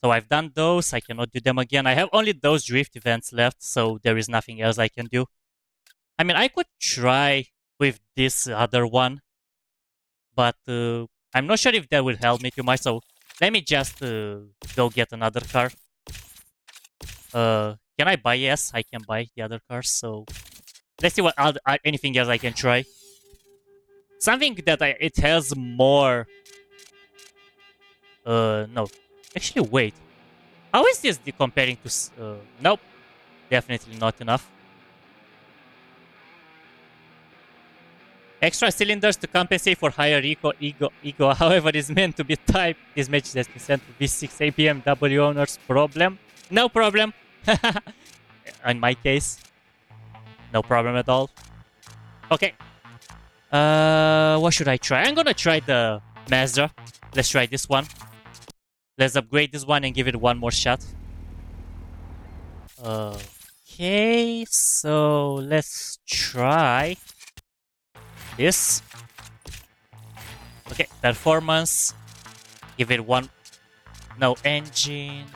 So I've done those. I cannot do them again. I have only those drift events left, so there is nothing else I can do. I mean, I could try with this other one, but uh, I'm not sure if that will help me too much. So let me just uh, go get another car. Uh, can I buy? Yes, I can buy the other cars. So let's see what other, uh, anything else I can try. Something that I, it has more. Uh, no, actually, wait. How is this comparing to? Uh, nope, definitely not enough. Extra cylinders to compensate for higher eco, ego, ego. However, is meant to be typed. This message has been sent to V6 APM W owners. Problem? No problem. In my case, no problem at all. Okay. Uh, what should I try? I'm gonna try the Mazda. Let's try this one. Let's upgrade this one and give it one more shot. Okay, so let's try this. Okay, performance. Give it one. No engine.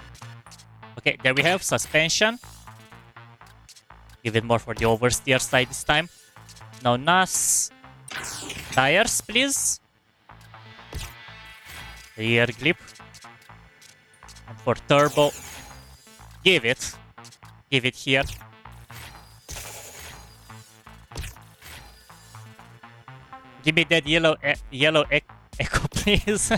Okay, there we have suspension. Give it more for the oversteer side this time. No NAS. Tires, please. Rear grip. And for turbo, give it. Give it here. Give me that yellow e- yellow e- echo, please.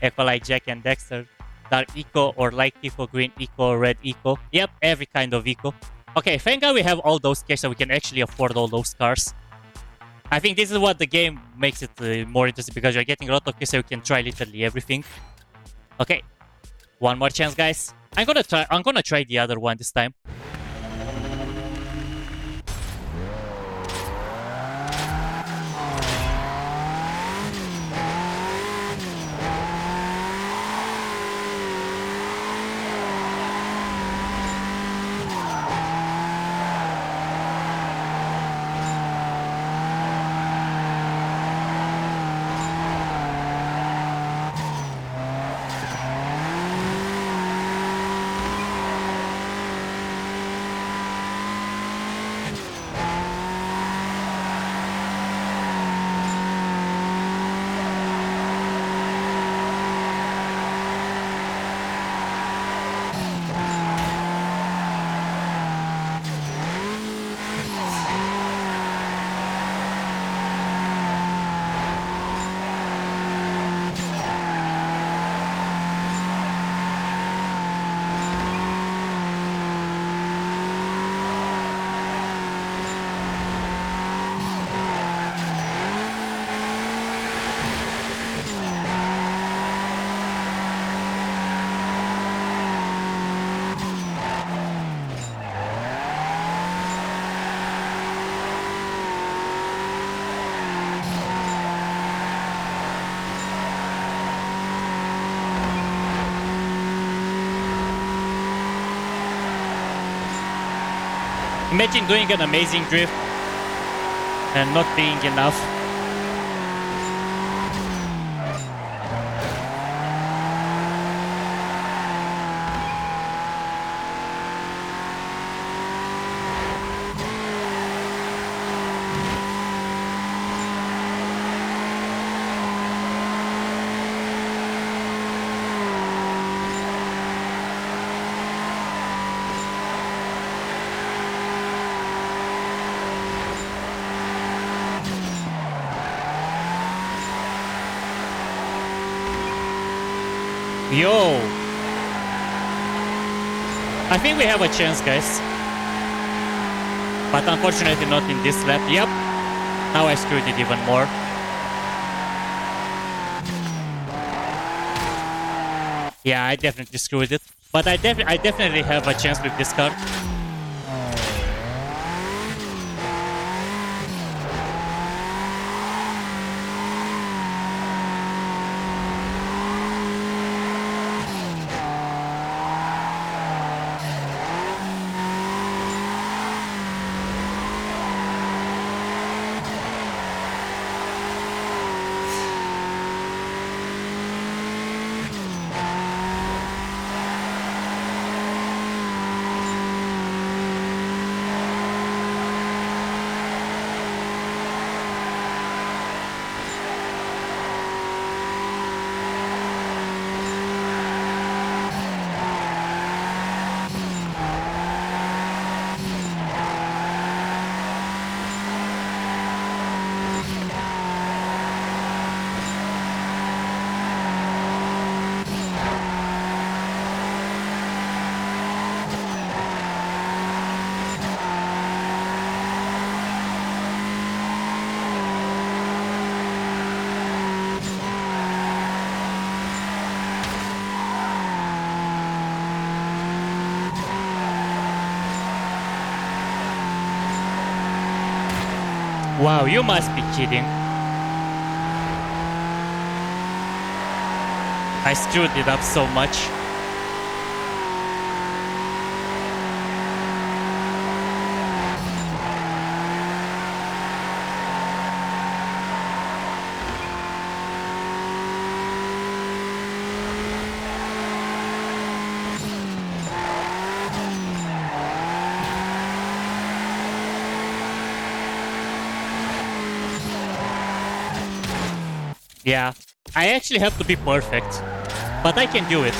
echo like Jak and Daxter. Dark eco or light eco, green eco, red eco. Yep, every kind of eco. Okay, thank God we have all those cash so we can actually afford all those cars. I think this is what the game makes it uh, more interesting because you're getting a lot of cash so you can try literally everything. Okay, one more chance, guys. I'm gonna try. I'm gonna try the other one this time. Imagine doing an amazing drift and not being enough. Yo! I think we have a chance, guys. But unfortunately not in this lap. Yep. Now I screwed it even more. Yeah, I definitely screwed it. But I, def- I definitely have a chance with this car. You must be kidding. I screwed it up so much. Yeah, I actually have to be perfect, but I can do it.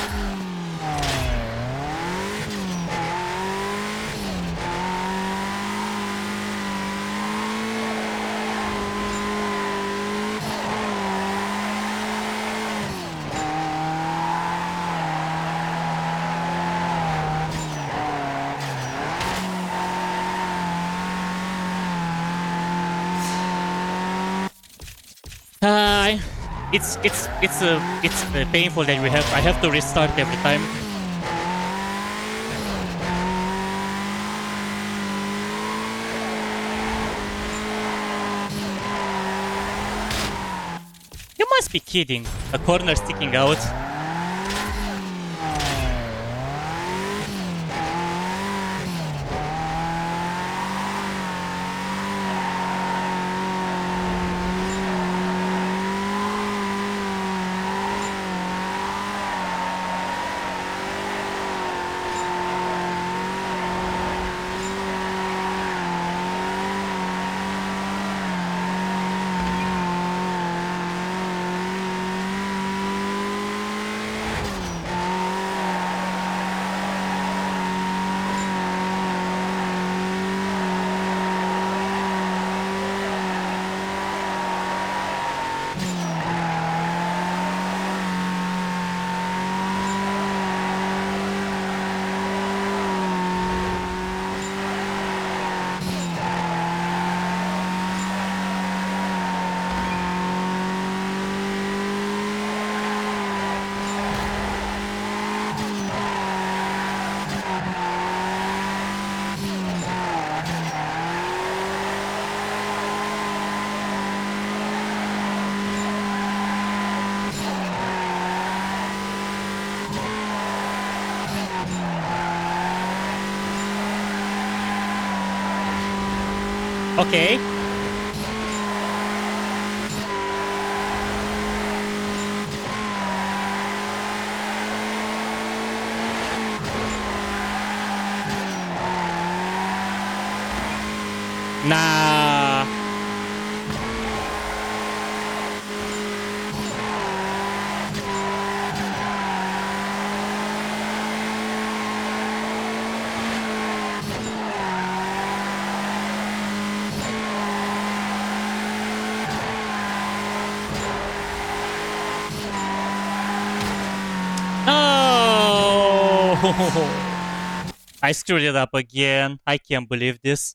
Uh, it's it's it's uh, it's painful that we have. I have to restart every time. You must be kidding! A corner sticking out. Okay. Nah. No! I screwed it up again. I can't believe this.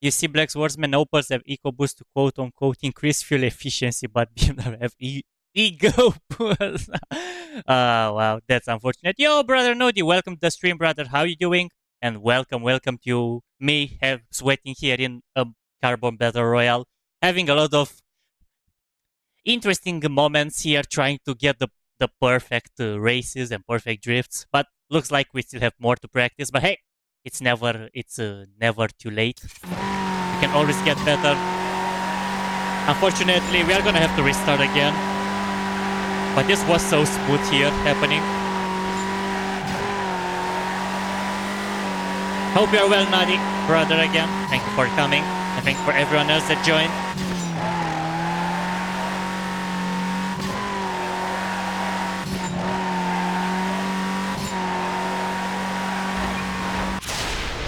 You see, Black Swordsman opals have eco boost to quote unquote increase fuel efficiency, but BMW have e- ego boost. uh, wow, that's unfortunate. Yo, brother Nodi, welcome to the stream, brother. How you doing? And welcome, welcome to me have sweating here in a Carbon Battle Royale, having a lot of interesting moments here, trying to get the the perfect uh, races and perfect drifts. But looks like we still have more to practice. But hey, it's never it's uh, never too late. You can always get better. Unfortunately, we are gonna have to restart again. But this was so smooth here happening. Hope you're well, Nadi, brother again. Thank you for coming, and thank you for everyone else that joined.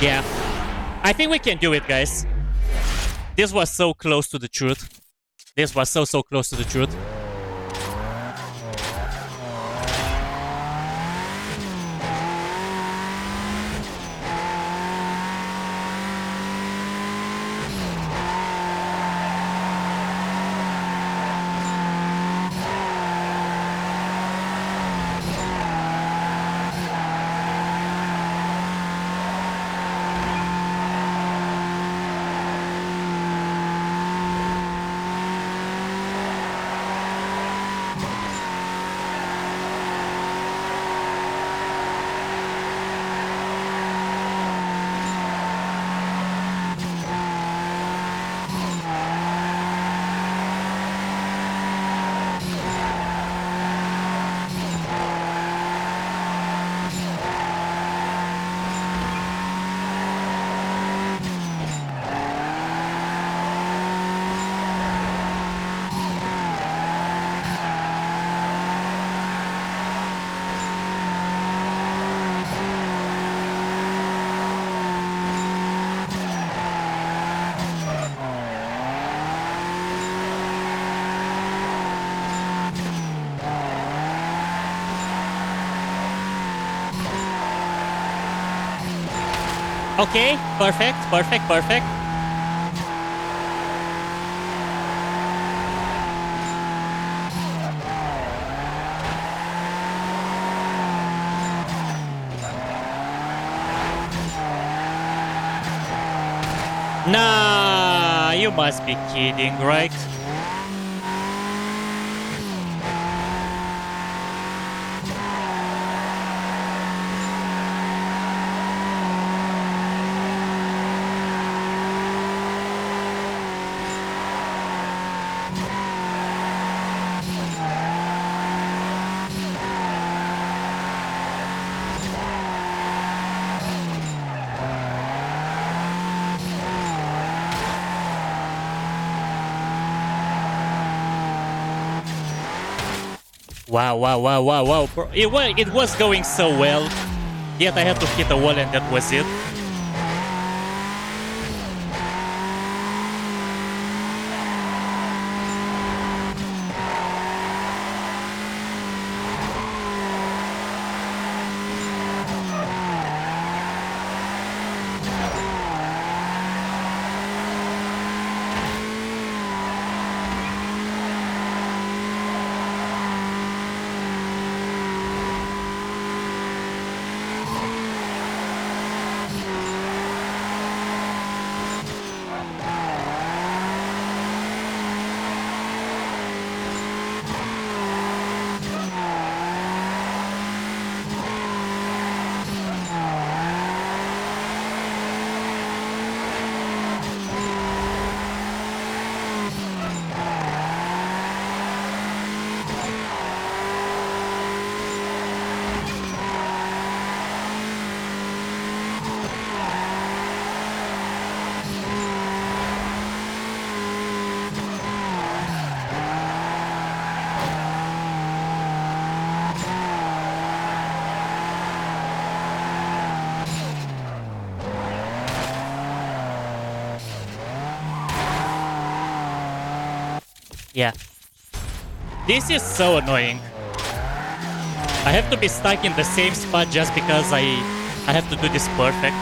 Yeah. I think we can do it, guys. This was so close to the truth. This was so, so close to the truth. Okay, perfect, perfect, perfect. Nah, you must be kidding, right? Wow, wow, wow, wow, wow. It, wa- it was going so well. Yet I had to hit a wall and that was it. Yeah. This is so annoying. I have to be stuck in the same spot just because I I have to do this perfect.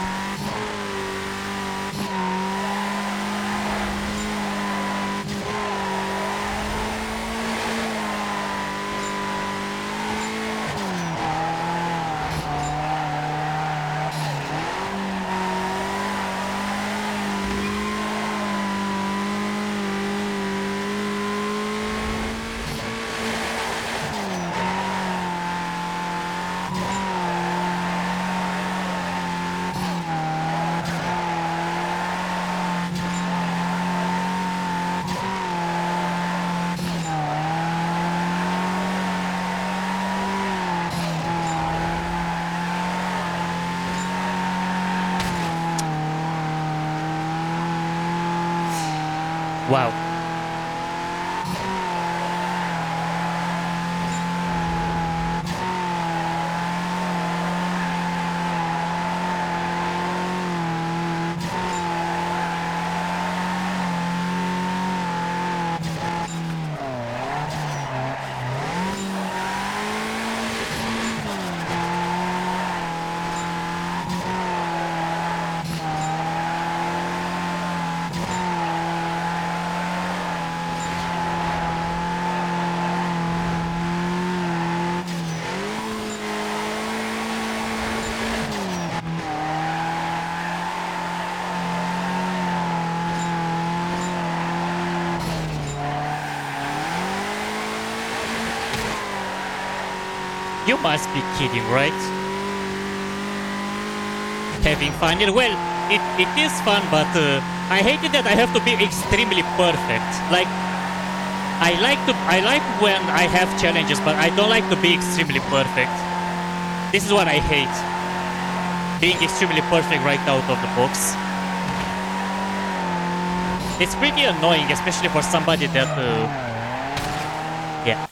Must be kidding, right? Having fun? Well, it, it is fun, but uh, I hate it that I have to be extremely perfect. Like, I like to I like when I have challenges, but I don't like to be extremely perfect. This is what I hate. Being extremely perfect right out of the box. It's pretty annoying, especially for somebody that uh, yeah.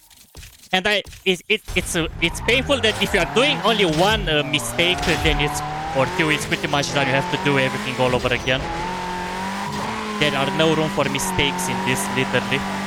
And I, it, it, it's uh, it's painful that if you are doing only one uh, mistake, uh, then it's or two, it's pretty much that you have to do everything all over again. There are no room for mistakes in this, literally.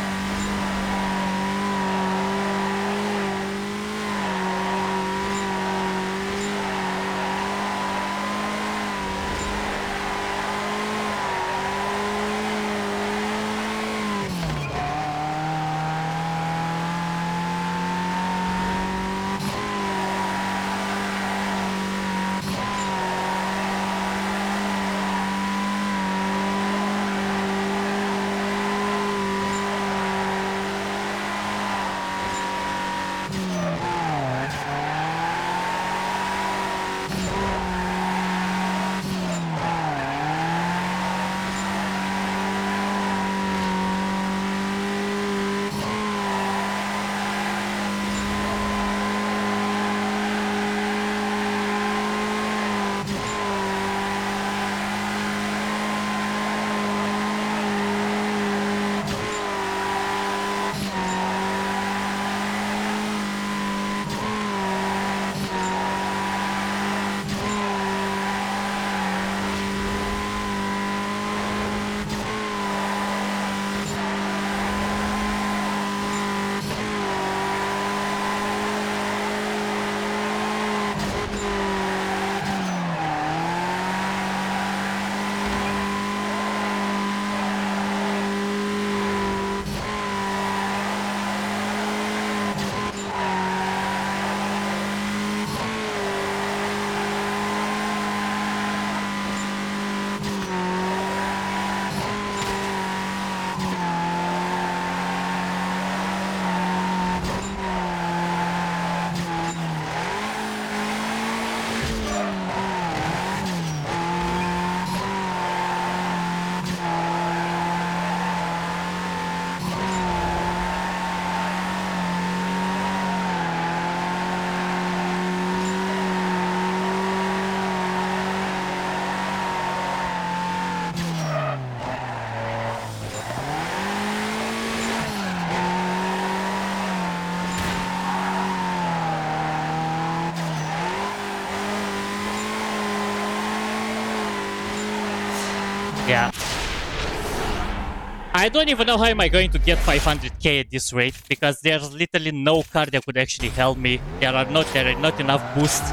I don't even know how am I going to get 500k at this rate because there's literally no car that could actually help me. There are not there are not enough boost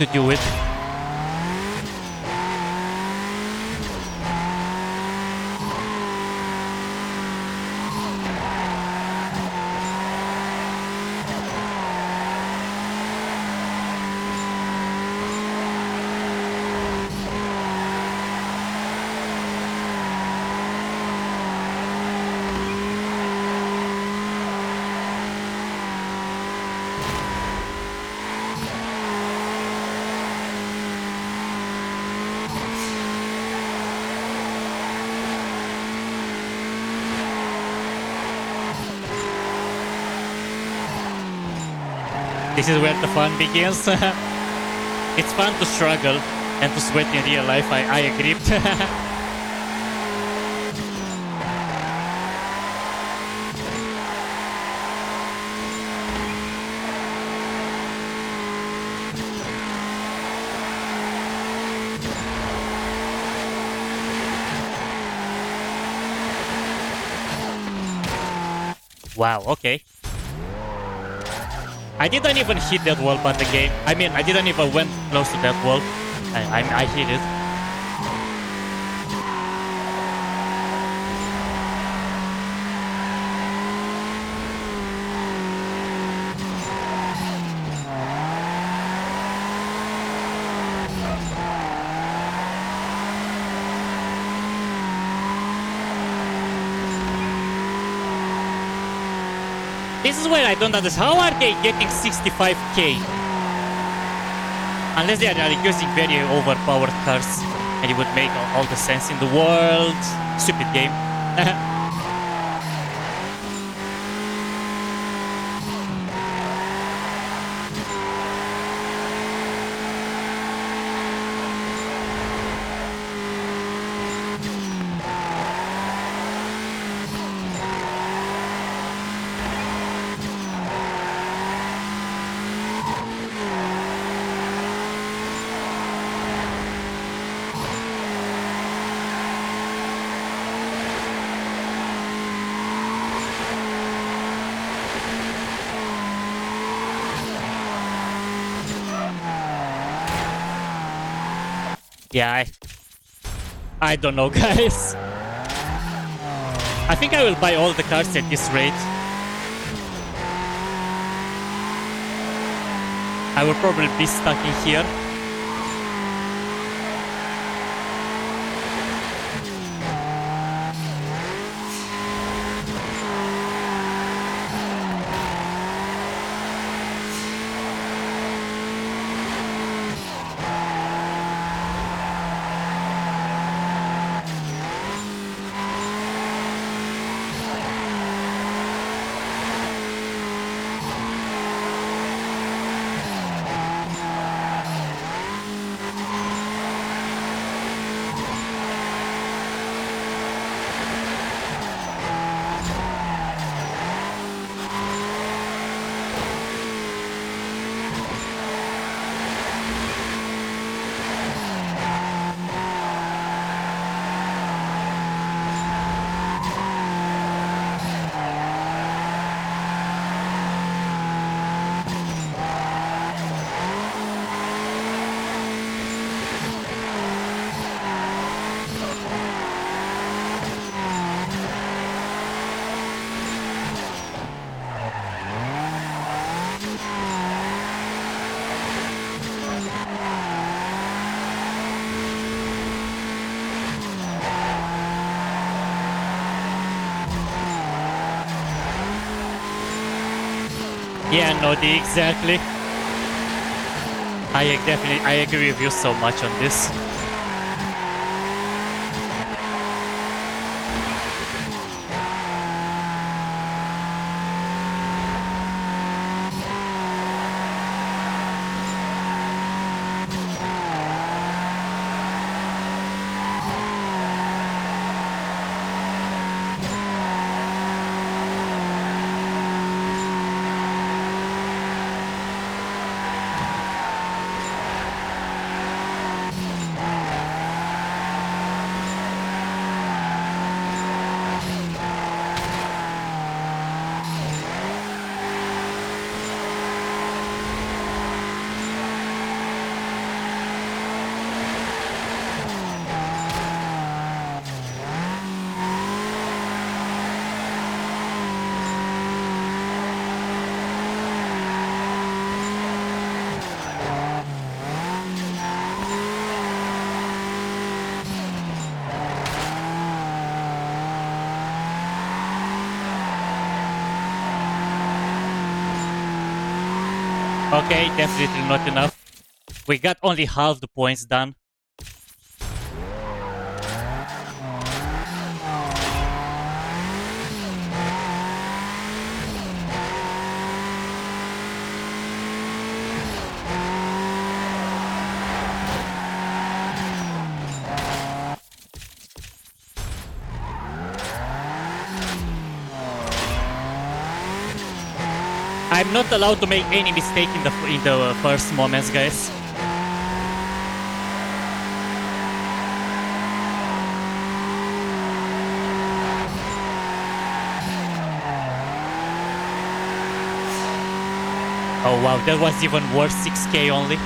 to do it. This is where the fun begins. it's fun to struggle and to sweat in real life, I, I agree. wow, okay. I didn't even hit that wall, but the game. I mean, I didn't even went close to that wall. I, I, I hit it. This is where I don't understand. How are they getting 65k? Unless they are using very overpowered cars, and it would make all, all the sense in the world. Stupid game. Yeah, I, I don't know, guys. I think I will buy all the cars at this rate. I will probably be stuck in here. Yeah, Nodi, exactly. I definitely, I agree with you so much on this. Okay, definitely not enough. We got only half the points done. I'm not allowed to make any mistake in the in the uh, first moments, guys. Oh wow, that was even worse, 6k only.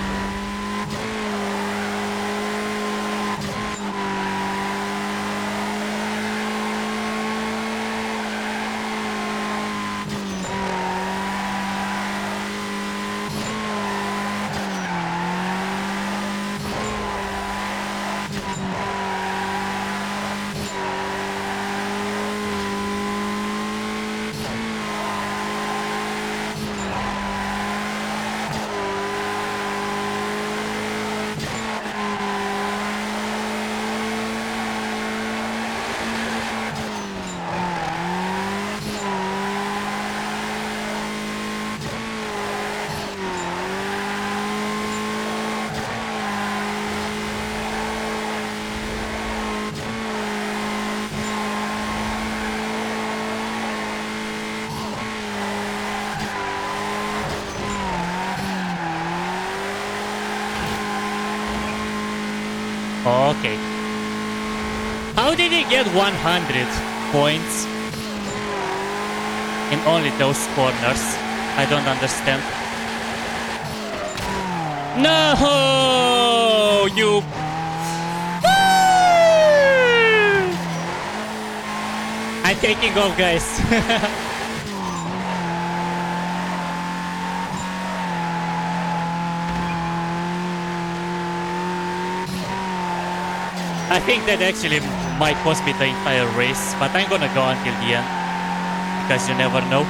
Okay. How did he get 100 points in only those corners? I don't understand. No, you. I'm taking off, guys. I think that actually might cost me the entire race, but I'm gonna go until the end because you never know.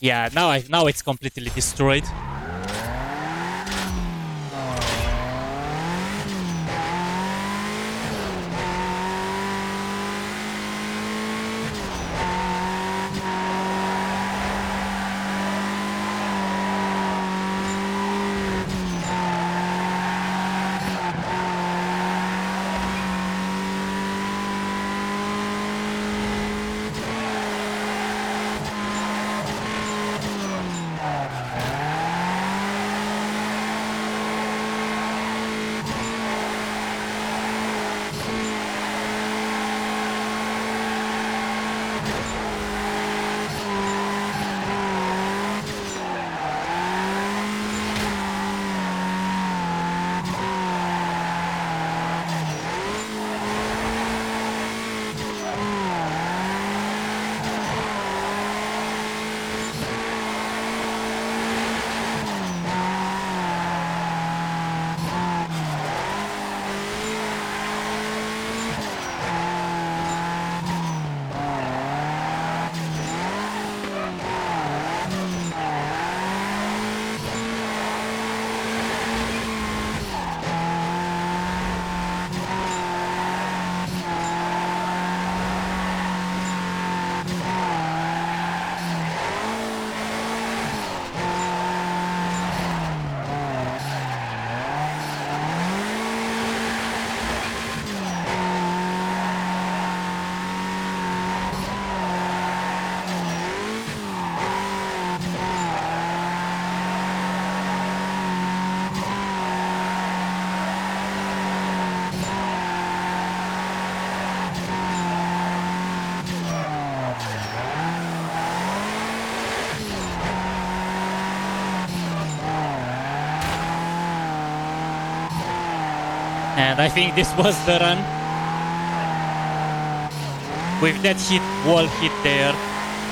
Yeah, now I now it's completely destroyed. And I think this was the run. With that hit, wall hit there,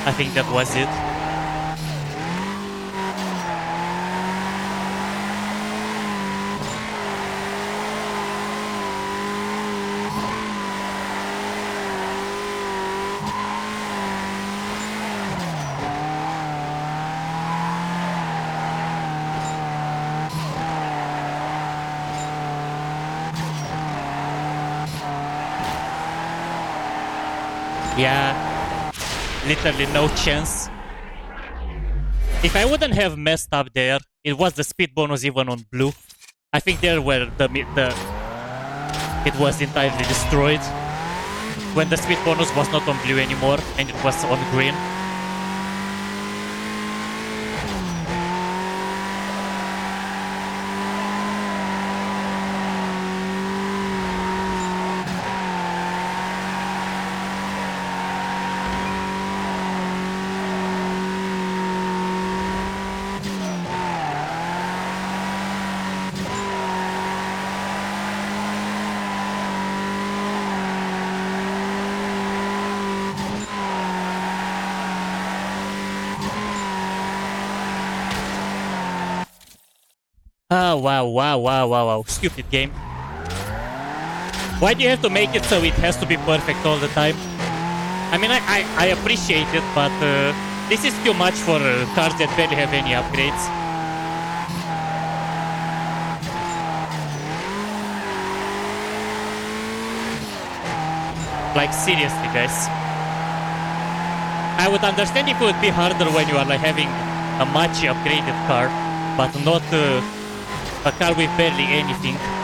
I think that was it. Yeah, literally no chance. If I wouldn't have messed up there, it was the speed bonus even on blue. I think there where the the it was entirely destroyed when the speed bonus was not on blue anymore and it was on green. Oh wow, wow, wow, wow, wow. Stupid game. Why do you have to make it so it has to be perfect all the time? I mean, I, I, I appreciate it, but uh, this is too much for uh, cars that barely have any upgrades. Like, seriously, guys. I would understand if it would be harder when you are like having a much upgraded car, but not uh, a car with barely anything.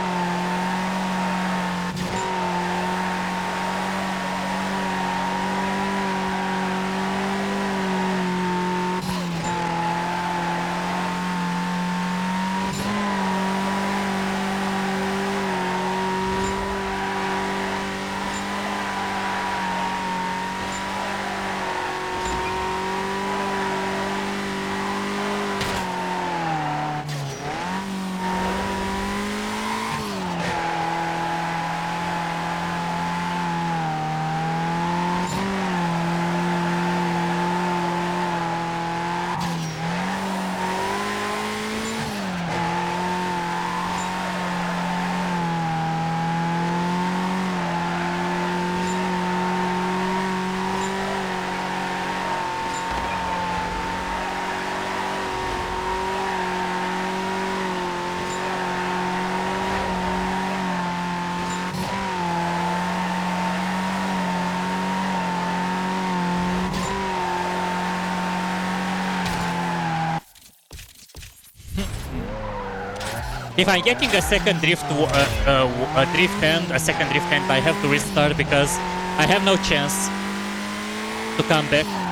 If I'm getting a second drift, uh, uh, a drift hand, a second drift hand, I have to restart because I have no chance to come back.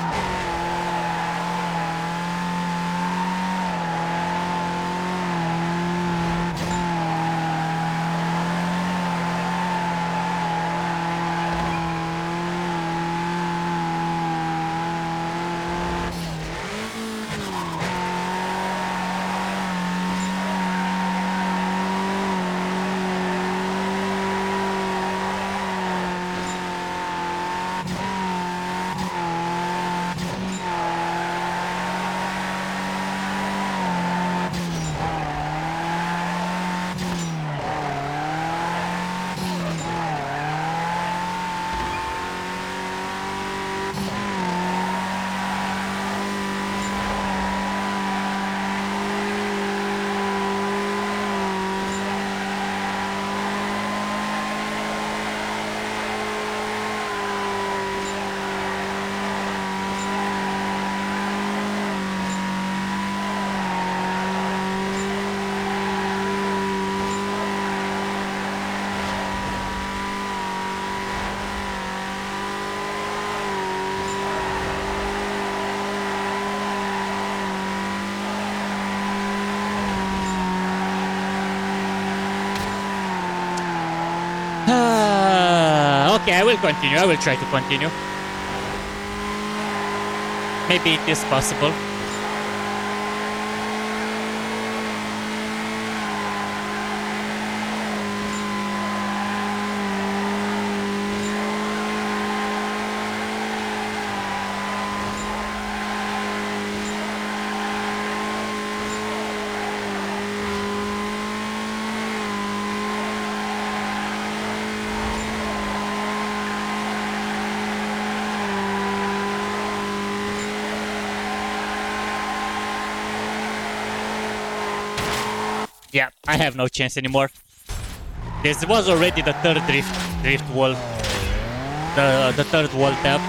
Continue. I will try to continue. Maybe it is possible. Yeah, I have no chance anymore. This was already the third drift drift wall. the the third wall tap.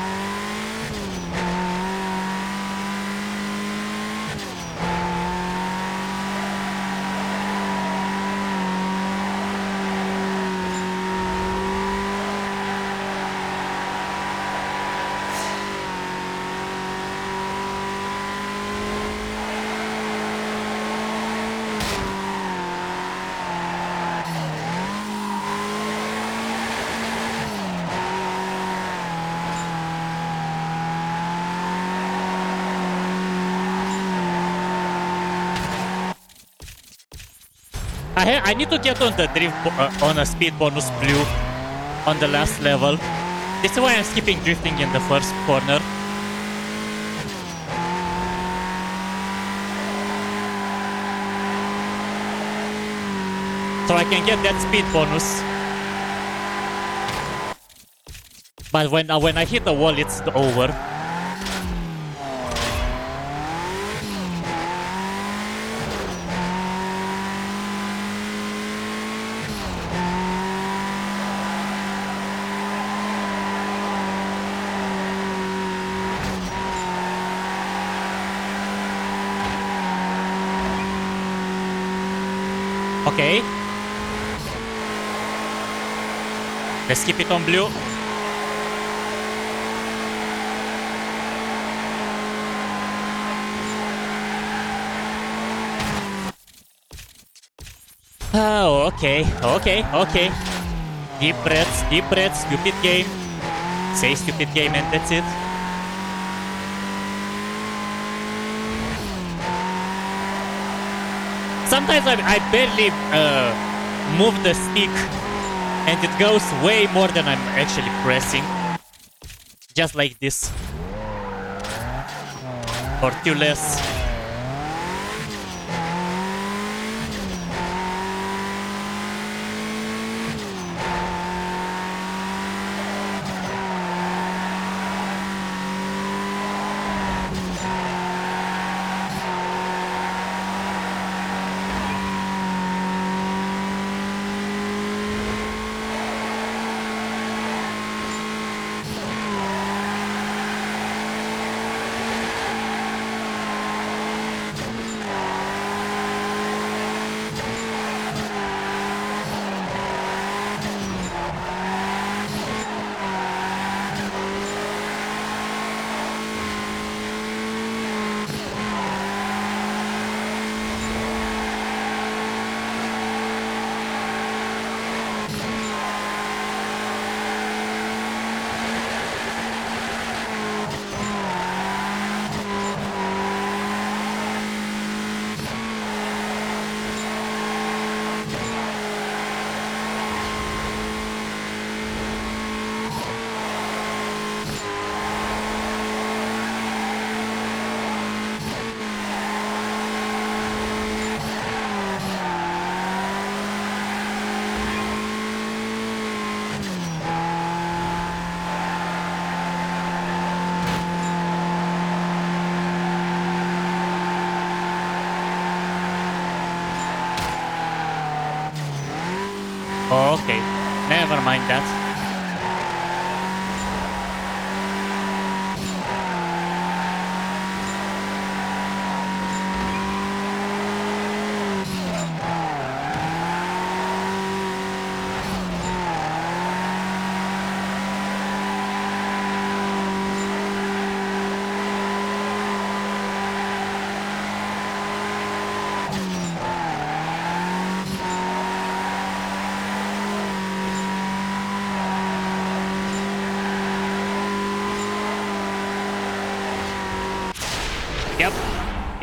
I I need to get on the drift uh, on a speed bonus blue on the last level. This is why I'm skipping drifting in the first corner. So I can get that speed bonus. But when uh, when I hit the wall, it's over. Okay. Let's keep it on blue. Oh, okay, okay, okay. Deep breaths, deep breaths, stupid game. Say stupid game and that's it. Sometimes I, I barely uh, move the stick and it goes way more than I'm actually pressing. Just like this. Or two less.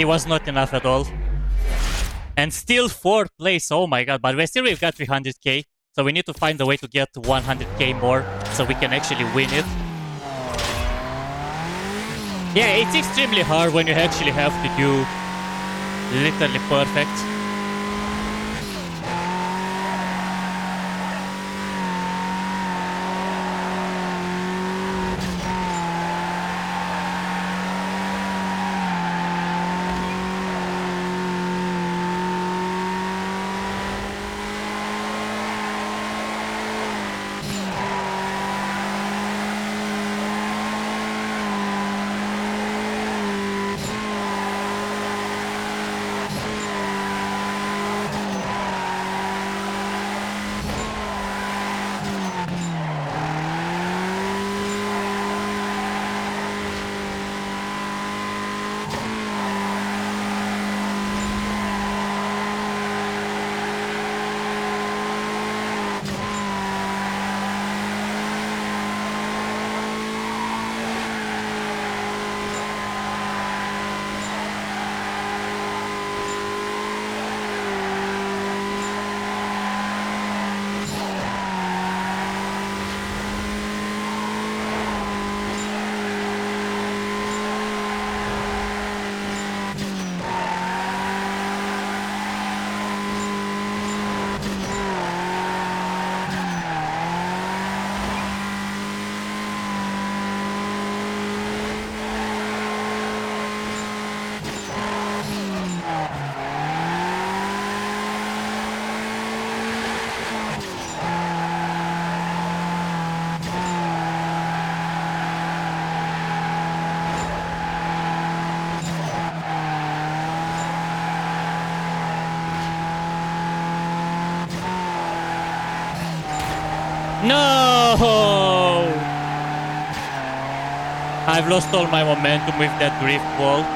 It was not enough at all. And still fourth place. Oh my god. But we still we've got 300k. So we need to find a way to get 100k more so we can actually win it. Yeah, it's extremely hard when you actually have to do literally perfect. I've lost all my momentum with that drift wall.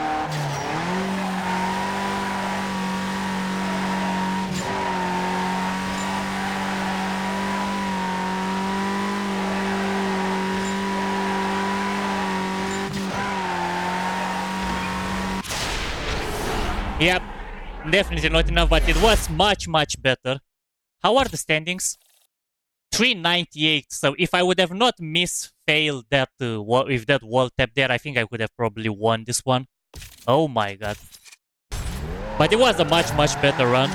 Yep, definitely not enough, but it was much, much better. How are the standings? 398. So if I would have not misfailed that uh, wall, with that wall tap there, I think I could have probably won this one. Oh my god. But it was a much, much better run.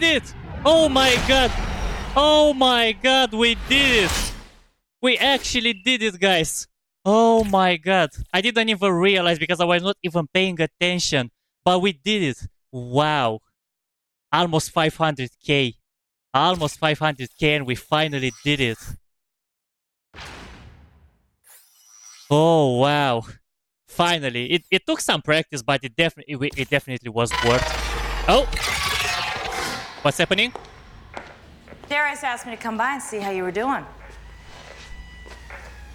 Did it! Oh my god! Oh my god, we did it! We actually did it, guys! Oh my god. I didn't even realize because I was not even paying attention. But we did it. Wow. Almost 500k. Almost 500k and we finally did it. Oh wow. Finally. It, it took some practice, but it definitely it definitely was worth. Oh. What's happening? Darius asked me to come by and see how you were doing.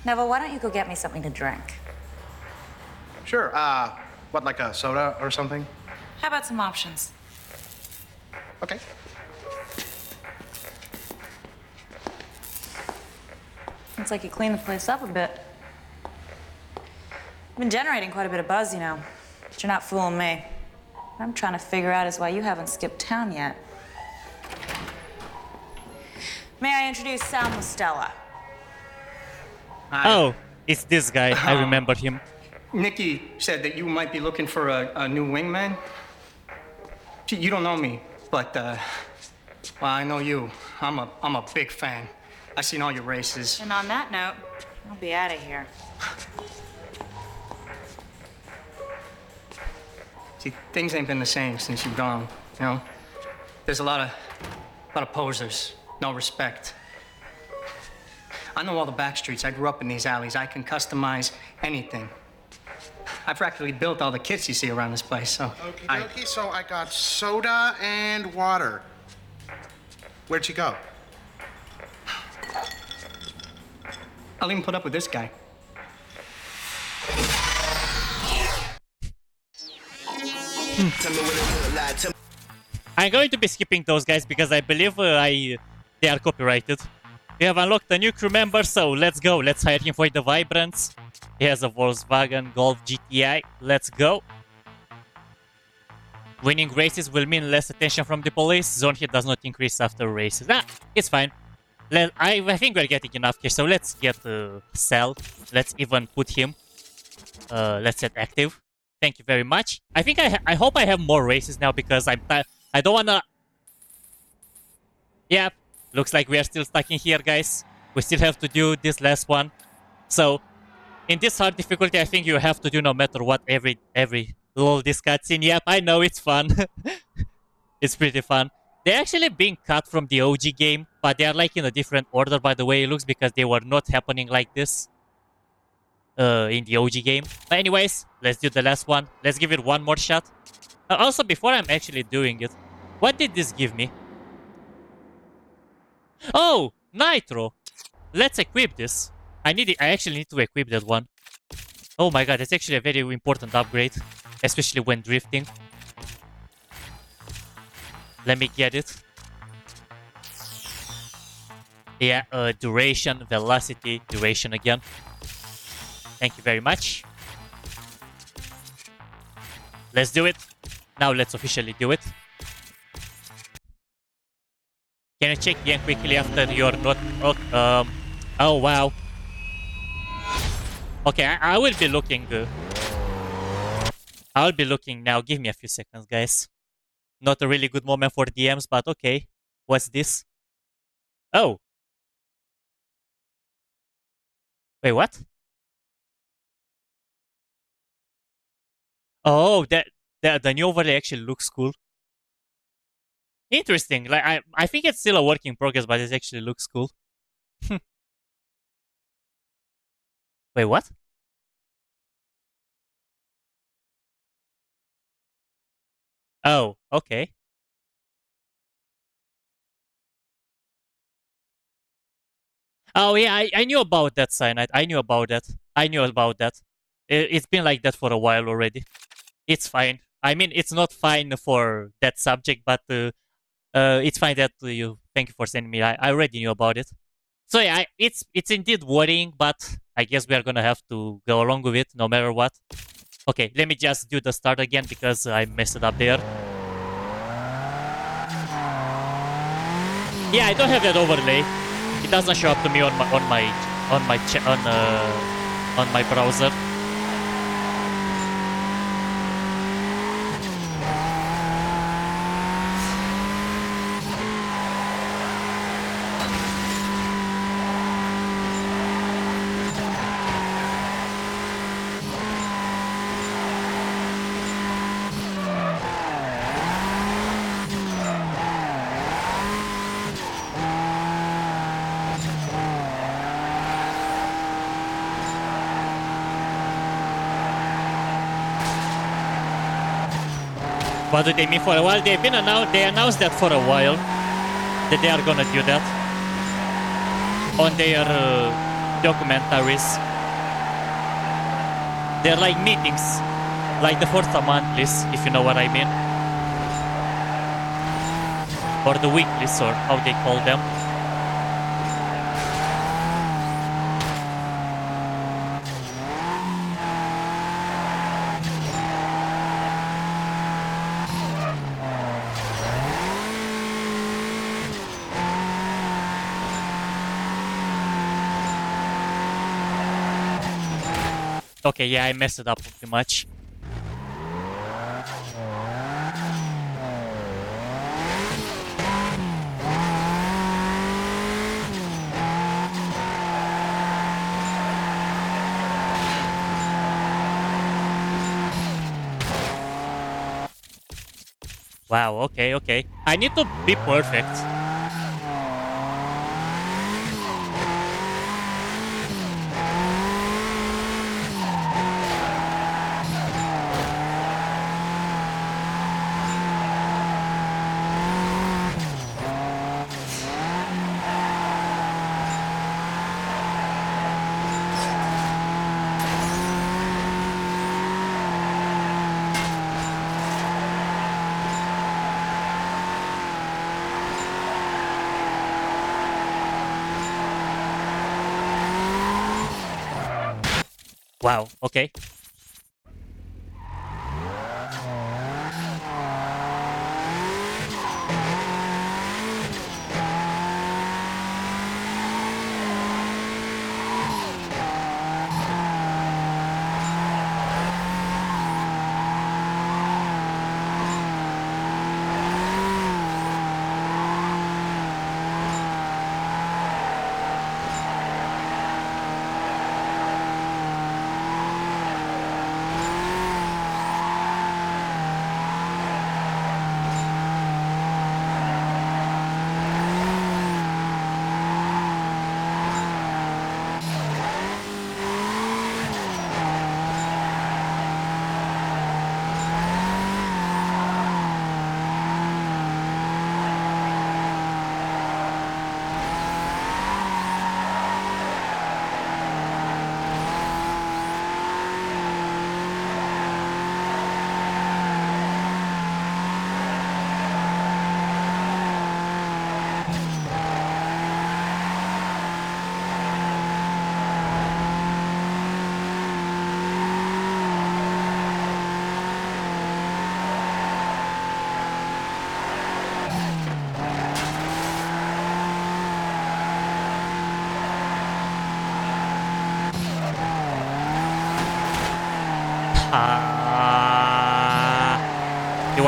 Neville, why don't you go get me something to drink? Sure. Uh, what, like a soda or something? How about some options? Okay. Looks like you cleaned the place up a bit. You've been generating quite a bit of buzz, you know. But you're not fooling me. What I'm trying to figure out is why you haven't skipped town yet. May I introduce Sal Mostella? Oh, it's this guy. I Um, remember him. Nikki said that you might be looking for a, a new wingman. Gee, You don't know me, but uh, well, I know you. I'm a I'm a big fan. I've seen all your races. And on that note, I'll be out of here. See, things ain't been the same since you've gone. You know, there's a lot of a lot of posers, no respect. I know all the back streets. I grew up in these alleys. I can customize anything. I've practically built all the kits you see around this place. So Okie I- dokie. So I got soda and water. Where'd you go? I'll even put up with this guy. I'm going to be skipping those guys because I believe uh, I they are copyrighted. We have unlocked a new crew member, so let's go. Let's hire him for the Vibrants. He has a Volkswagen Golf GTI. Let's go. Winning races will mean less attention from the police. Zone hit does not increase after races. Ah, it's fine. Let, I, I think we're getting enough cash, so let's get uh, Cell. Let's even put him. Uh, let's set active. Thank you very much. I think I I hope I have more races now because I'm I don't wanna. Yeah, looks like we are still stuck in here, guys. We still have to do this last one. So, in this hard difficulty, I think you have to do no matter what every every little this cutscene. Yep, I know it's fun. it's pretty fun. They're actually being cut from the OG game, but they are like in a different order by the way it looks because they were not happening like this uh, in the OG game. But anyways, let's do the last one. Let's give it one more shot. Uh, also, before I'm actually doing it, what did this give me? Oh, Nitro! Let's equip this. I need it. I actually need to equip that one. Oh my god, it's actually a very important upgrade. Especially when drifting. Let me get it. Yeah, uh, duration, velocity, duration again. Thank you very much. Let's do it. Now let's officially do it. Can you check again quickly after you're not... Oh, um, oh wow. Okay, I, I will be looking... I'll be looking now. Give me a few seconds, guys. Not a really good moment for DMs, but okay. What's this? Oh. Wait, what? Oh, that, that the new overlay actually looks cool. Interesting. Like I, I think it's still a work in progress, but it actually looks cool. Wait, what? Oh, okay. Oh yeah, I, I knew about that cyanide. I knew about that. I knew about that. It, it's been like that for a while already. It's fine. I mean, it's not fine for that subject, but uh, uh, it's fine that you. Thank you for sending me. I, I already knew about it. So yeah, it's it's indeed worrying, but I guess we are gonna have to go along with it no matter what. Okay, let me just do the start again because I messed it up there. Yeah, I don't have that overlay. It doesn't show up to me on my on my on my on uh, on my browser. What do they mean for a while? They've been announced. They announced that for a while that they are gonna do that on their uh, documentaries. They're like meetings, like the Forza monthlies, if you know what I mean, or the weeklies, or how they call them. Okay, yeah, I messed it up pretty much. Wow, okay, okay. I need to be perfect. Wow, okay.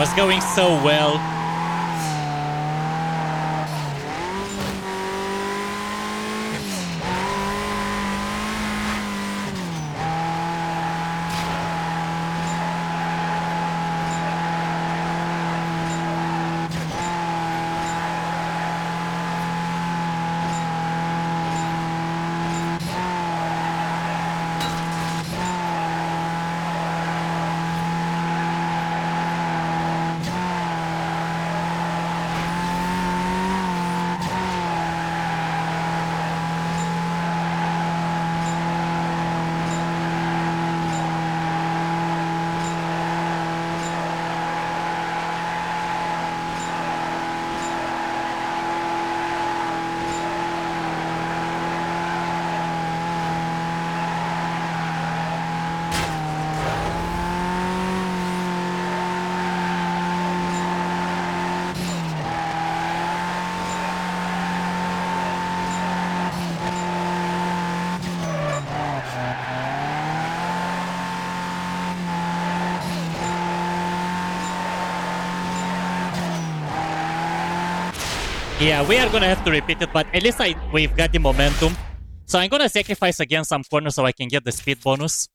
Was going so well. Yeah, we are gonna have to repeat it, but at least I we've got the momentum. So I'm gonna sacrifice again some corners so I can get the speed bonus.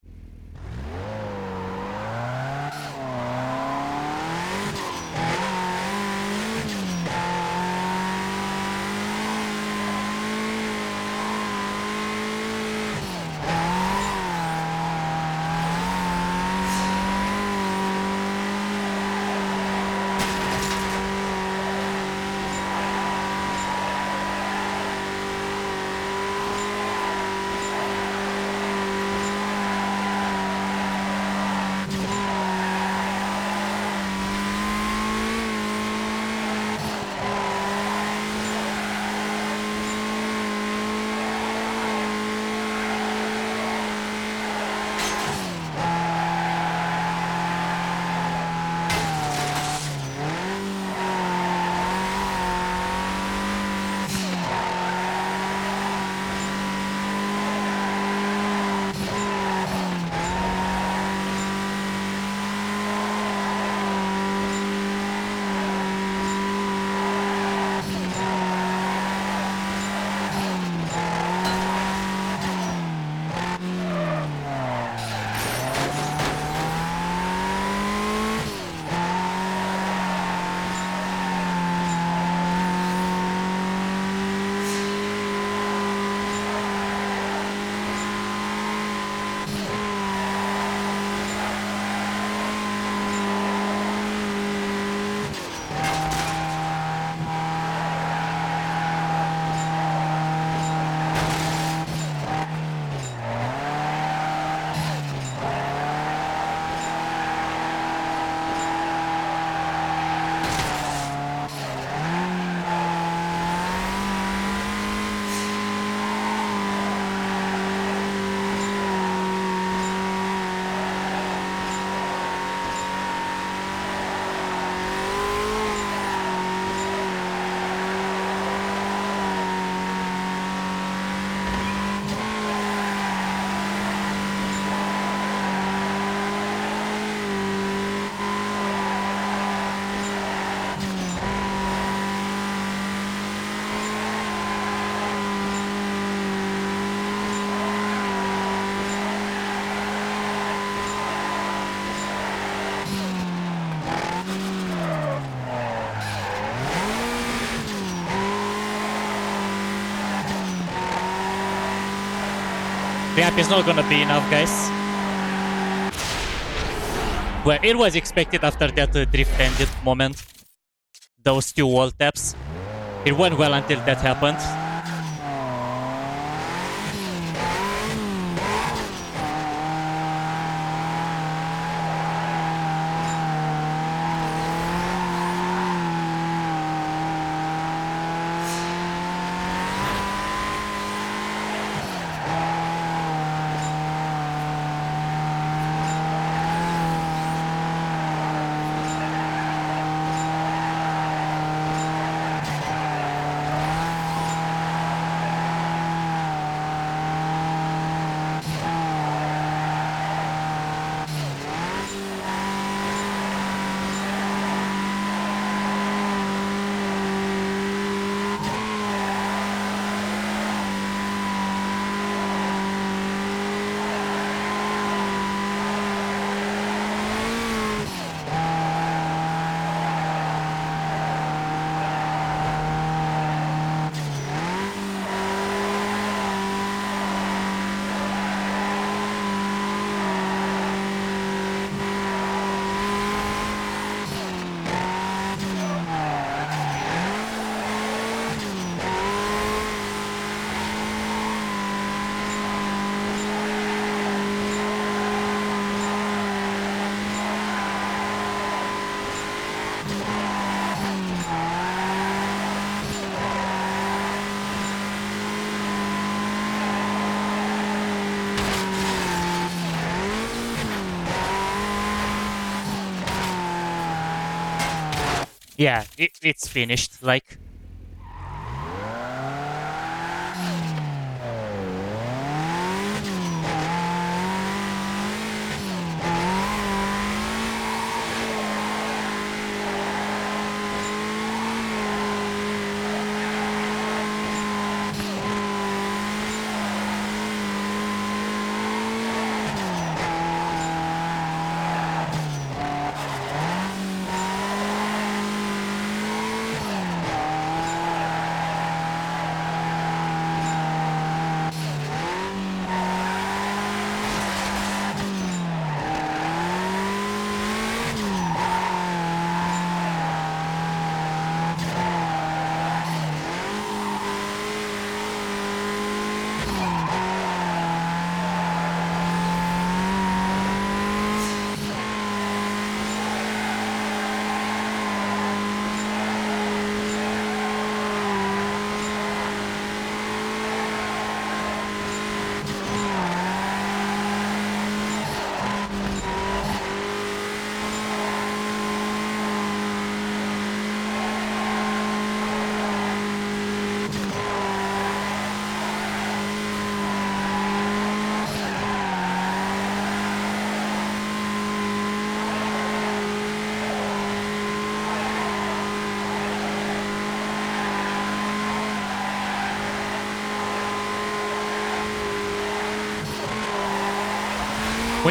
Gap is not gonna be enough, guys. Well, it was expected after that uh, drift ended moment. Those two wall taps. It went well until that happened. Yeah, it, it's finished. Like,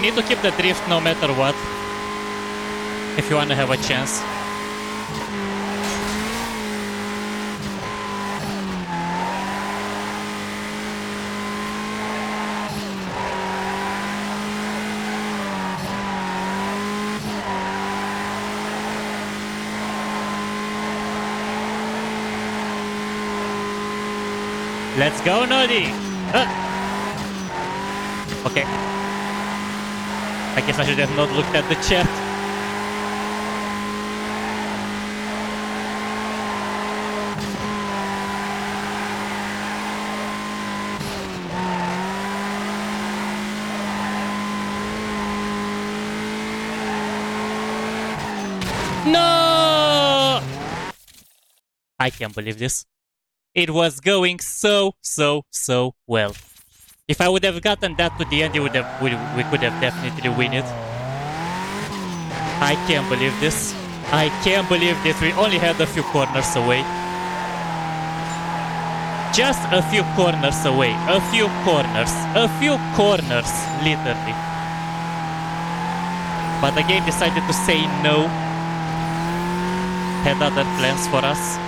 need to keep the drift no matter what. If you wanna have a chance. Let's go, Nodi! Uh. Okay. I guess I should have not looked at the chat. No! I can't believe this. It was going so, so, so well. If I would have gotten that to the end, would have, we, we could have definitely win it. I can't believe this. I can't believe this. We only had a few corners away. Just a few corners away. A few corners. A few corners, literally. But the game decided to say no. Had other plans for us.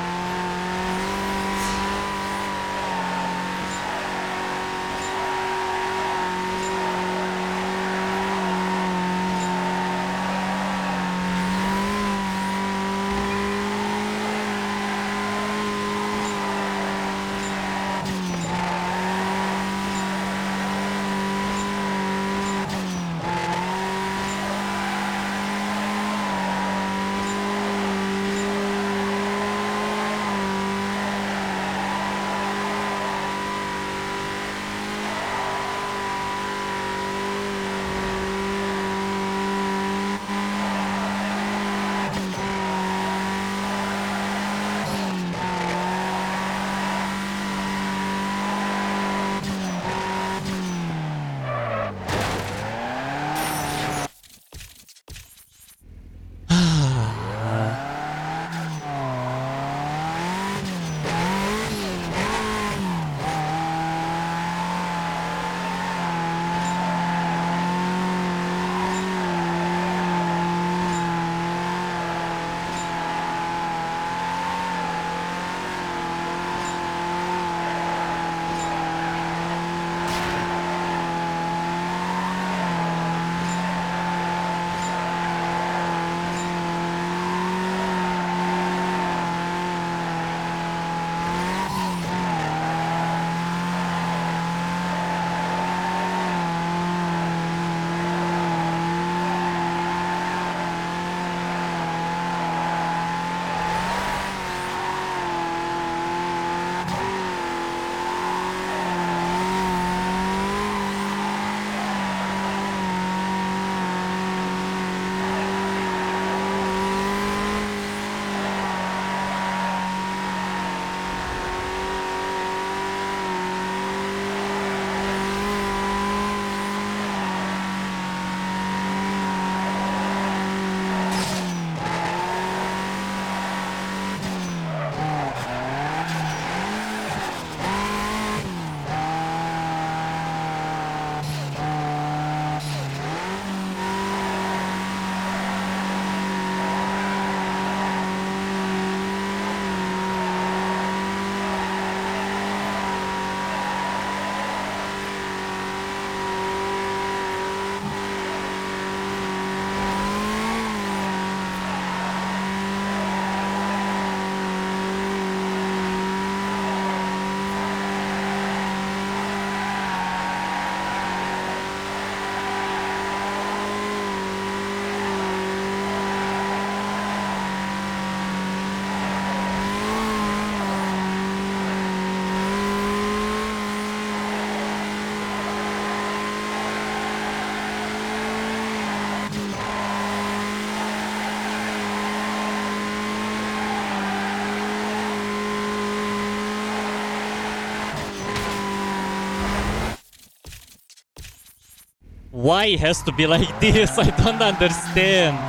Why it has to be like this? I don't understand.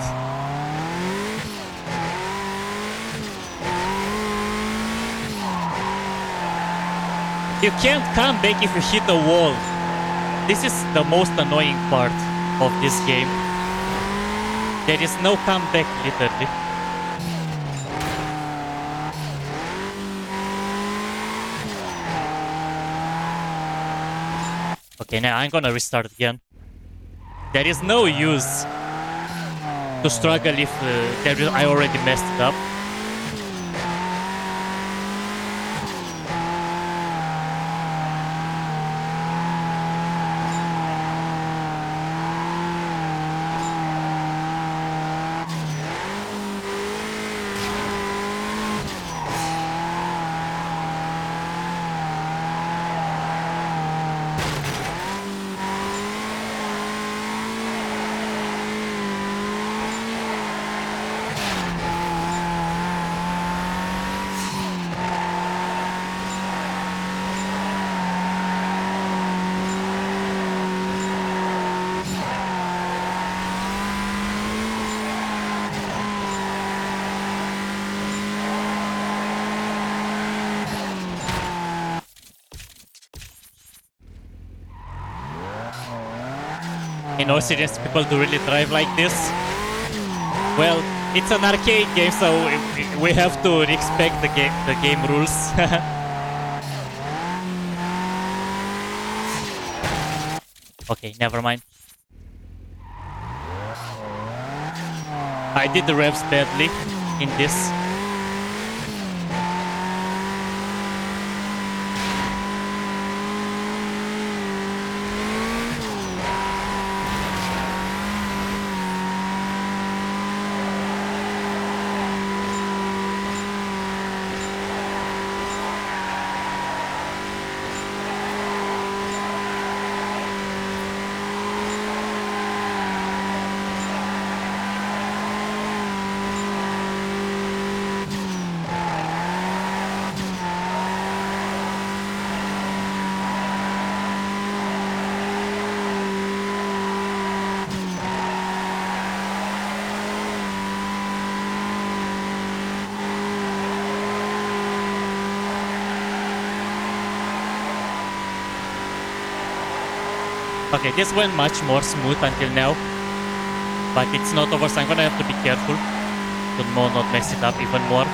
You can't come back if you hit the wall. This is the most annoying part of this game. There is no comeback, literally. Okay, now I'm gonna restart again. There is no use to struggle if uh, I already messed it up. In people do really drive like this. Well, it's an arcade game, so we- we have to respect the game the game rules. okay, never mind. I did the revs badly in this. Okay, this went much more smooth until now. But it's not over, so I'm gonna have to be careful to no- not mess it up even more.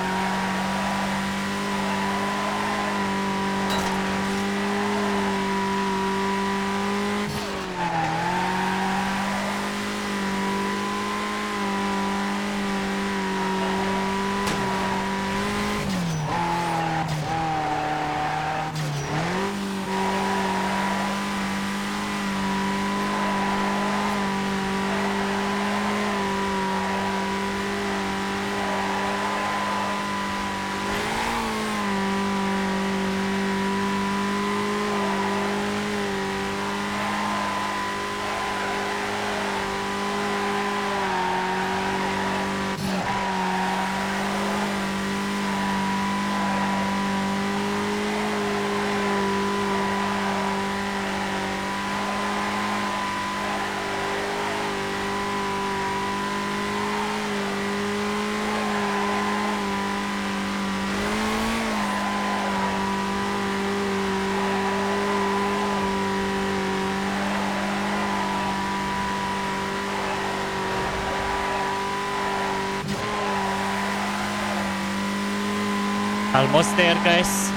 Almost there, guys.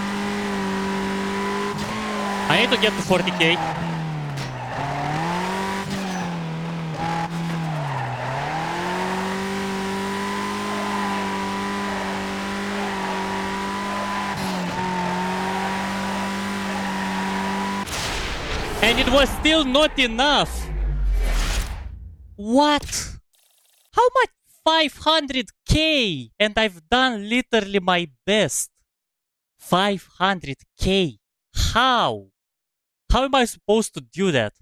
I need to get to 40k. And it was still not enough. What? How much? 500k! And I've done literally my best. 500k. How? How am I supposed to do that?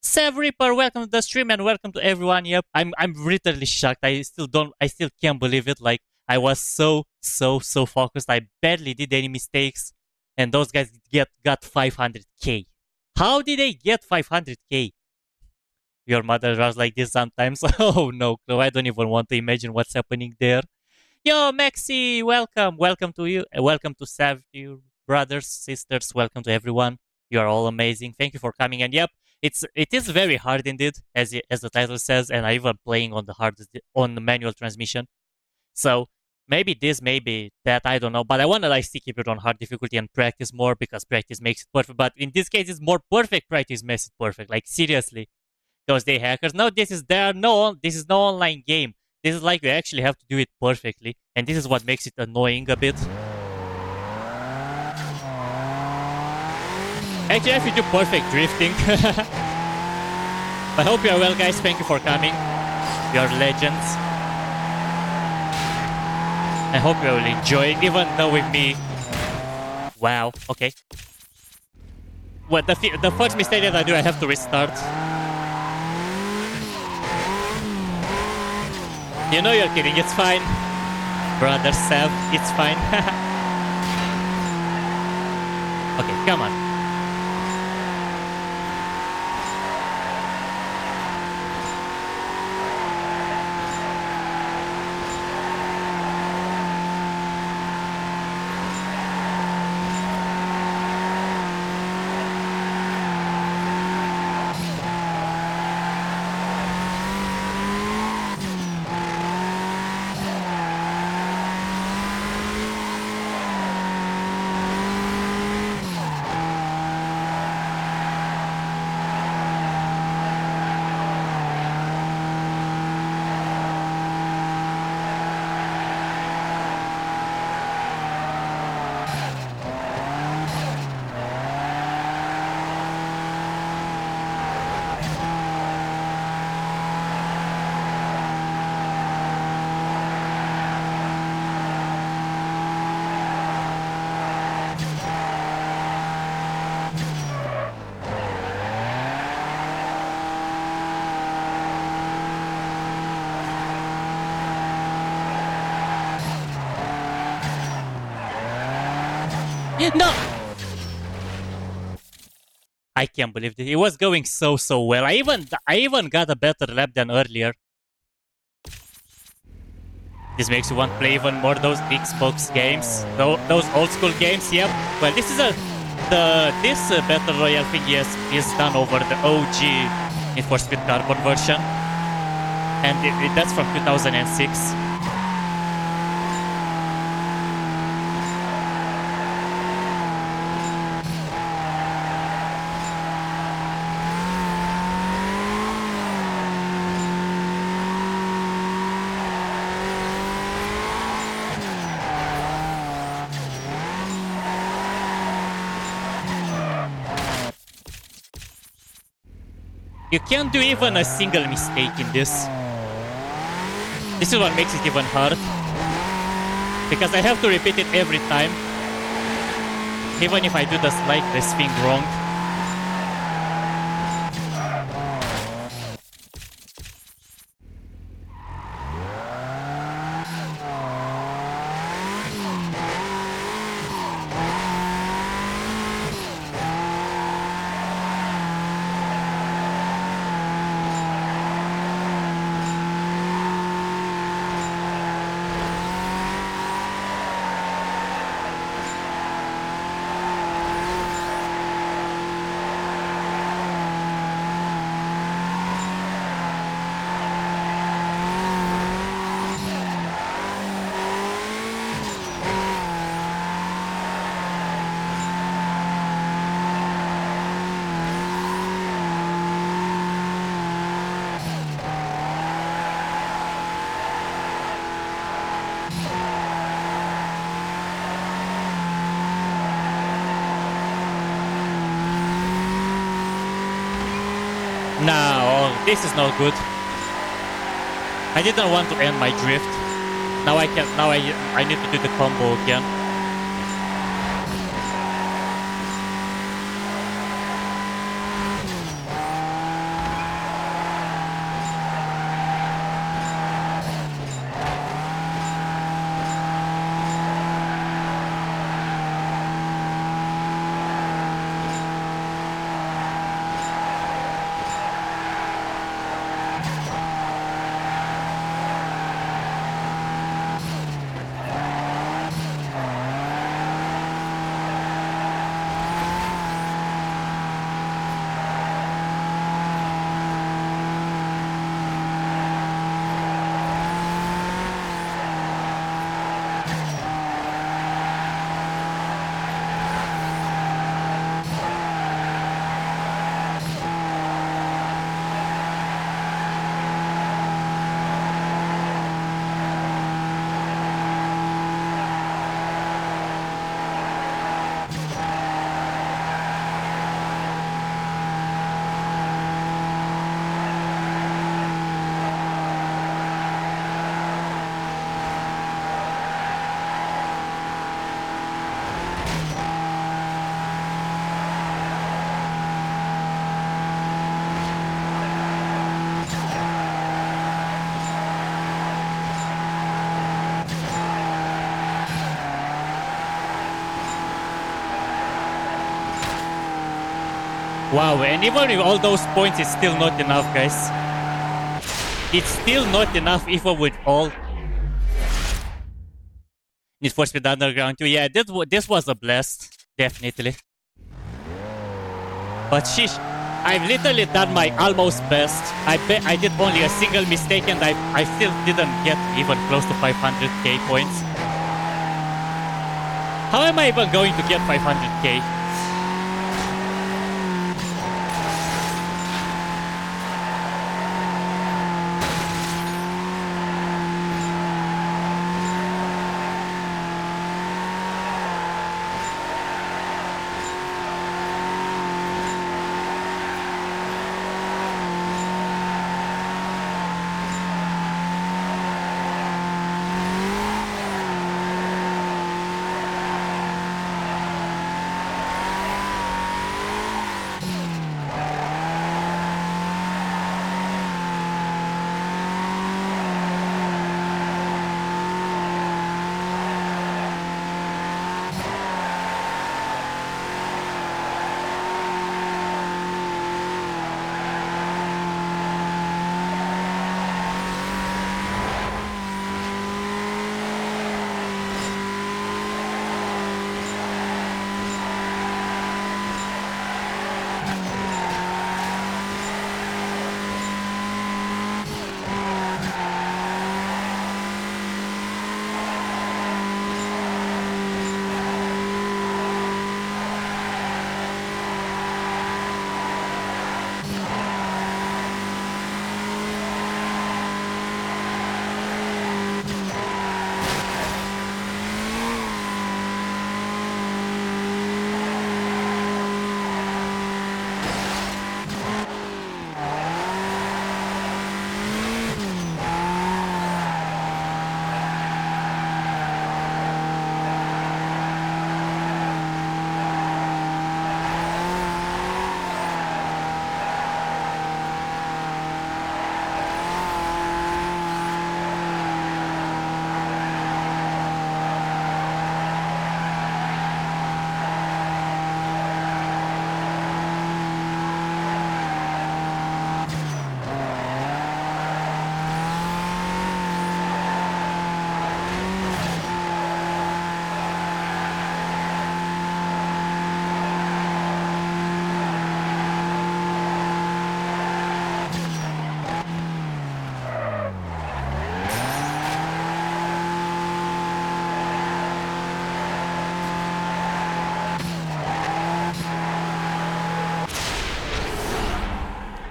Sev Reaper, welcome to the stream and welcome to everyone. Yep, I'm I'm literally shocked. I still don't I still can't believe it. Like I was so so so focused. I barely did any mistakes, and those guys get got 500k. How did they get 500k? your mother runs like this sometimes. oh no, I don't even want to imagine what's happening there. Yo, Maxi, welcome, welcome to you, uh, welcome to Sav, you brothers, sisters, welcome to everyone. You are all amazing. Thank you for coming. And yep, it's it is very hard indeed, as as the title says, and I even playing on the hardest on the manual transmission. So maybe this, maybe that, I don't know. But I want to like keep it on hard difficulty and practice more because practice makes it perfect. But in this case, it's more perfect practice makes it perfect. Like seriously, those day hackers. No, this is there. No, this is no online game. This is like you actually have to do it perfectly, and this is what makes it annoying a bit. Actually, if you do perfect drifting. I hope you are well, guys. Thank you for coming. You are legends. I hope you will enjoy it, even though with me. Wow. Okay. Well, the the first mistake that I do, I have to restart. You know you're kidding. It's fine, brother Sev. It's fine. okay, come on. No! I can't believe it. It was going so so well. I even I even got a better lap than earlier. This makes you want to play even more those Xbox games, those old school games. Yep. Well, this is a the this uh, battle royale thing is is done over the OG Need for Speed Carbon version, and it, it- that's from 2006. You can't do even a single mistake in this. This is what makes it even hard. Because I have to repeat it every time. Even if I do the slightest thing wrong. No, this is not good. I didn't want to end my drift. Now I can. Now I I need to do the combo again. Wow, and even with all those points, it's still not enough, guys. It's still not enough even with all. Need for Speed Underground 2. Yeah, this, this was a blast. Definitely. But sheesh, I've literally done my almost best. I bet I did only a single mistake and I, I still didn't get even close to 500k points. How am I even going to get 500k?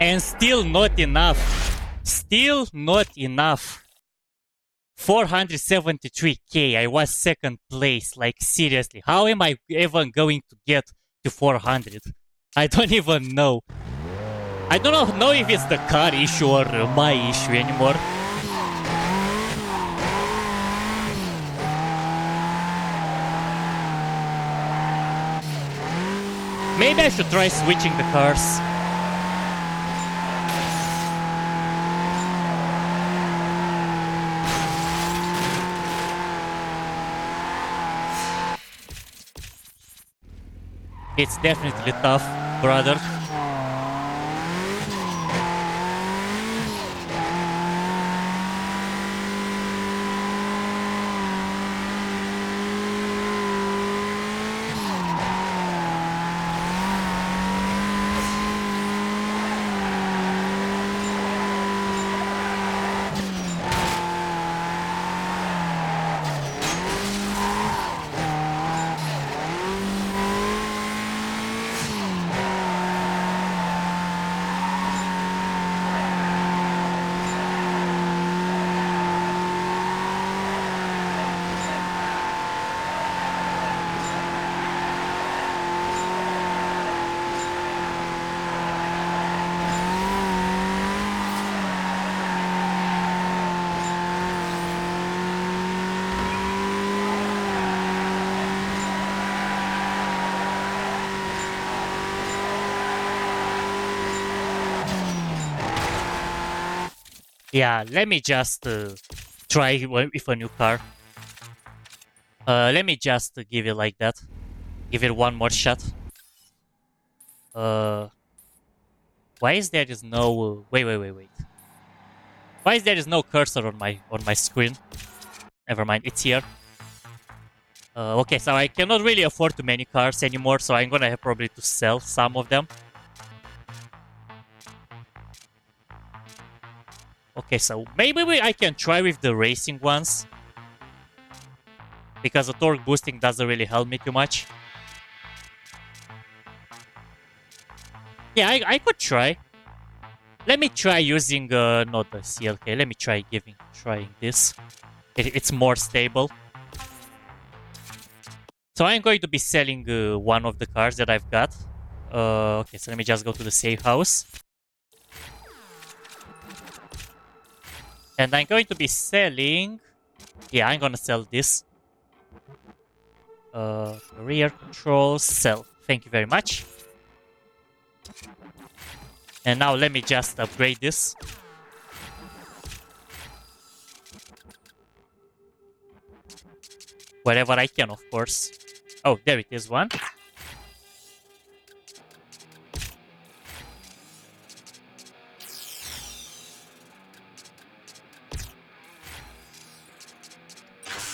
And still not enough. Still not enough. 473k. I was second place. Like, seriously. How am I even going to get to 400? I don't even know. I don't know, if it's the car issue or my issue anymore. Maybe I should try switching the cars. It's definitely tough, brother. Yeah, let me just uh, try with a new car. Uh, let me just uh, give it like that. Give it one more shot. Uh, Why is there is no... Wait, wait, wait, wait. Why is there is no cursor on my on my screen? Never mind, it's here. Uh, okay, so I cannot really afford too many cars anymore, so I'm gonna have probably to sell some of them. Okay, so maybe we, I can try with the racing ones. Because the torque boosting doesn't really help me too much. Yeah, I, I could try. Let me try using uh, not the CLK. Let me try giving trying this. It, it's more stable. So I'm going to be selling uh, one of the cars that I've got. Uh, okay, so let me just go to the safe house. And I'm going to be selling... Yeah, I'm gonna sell this. Uh, rear control, sell. Thank you very much. And now let me just upgrade this. Wherever I can, of course. Oh, there it is one.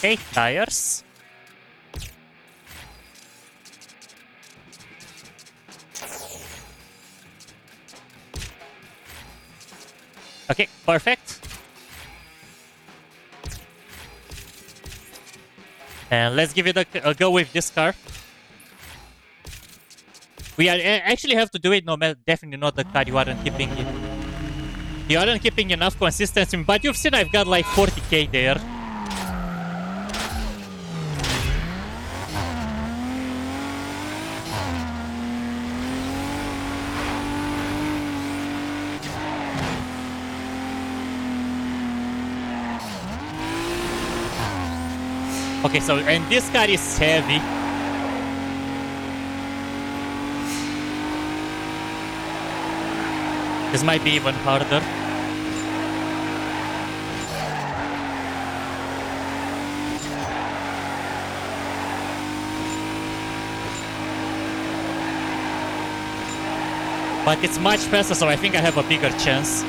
Okay, tires. Okay, perfect. And let's give it a, a go with this car. We are, actually have to do it no matter, definitely not the car you aren't keeping it. You aren't keeping enough consistency, but you've seen I've got like 40k there. Okay, so and this car is heavy. This might be even harder. But it's much faster, so I think I have a bigger chance.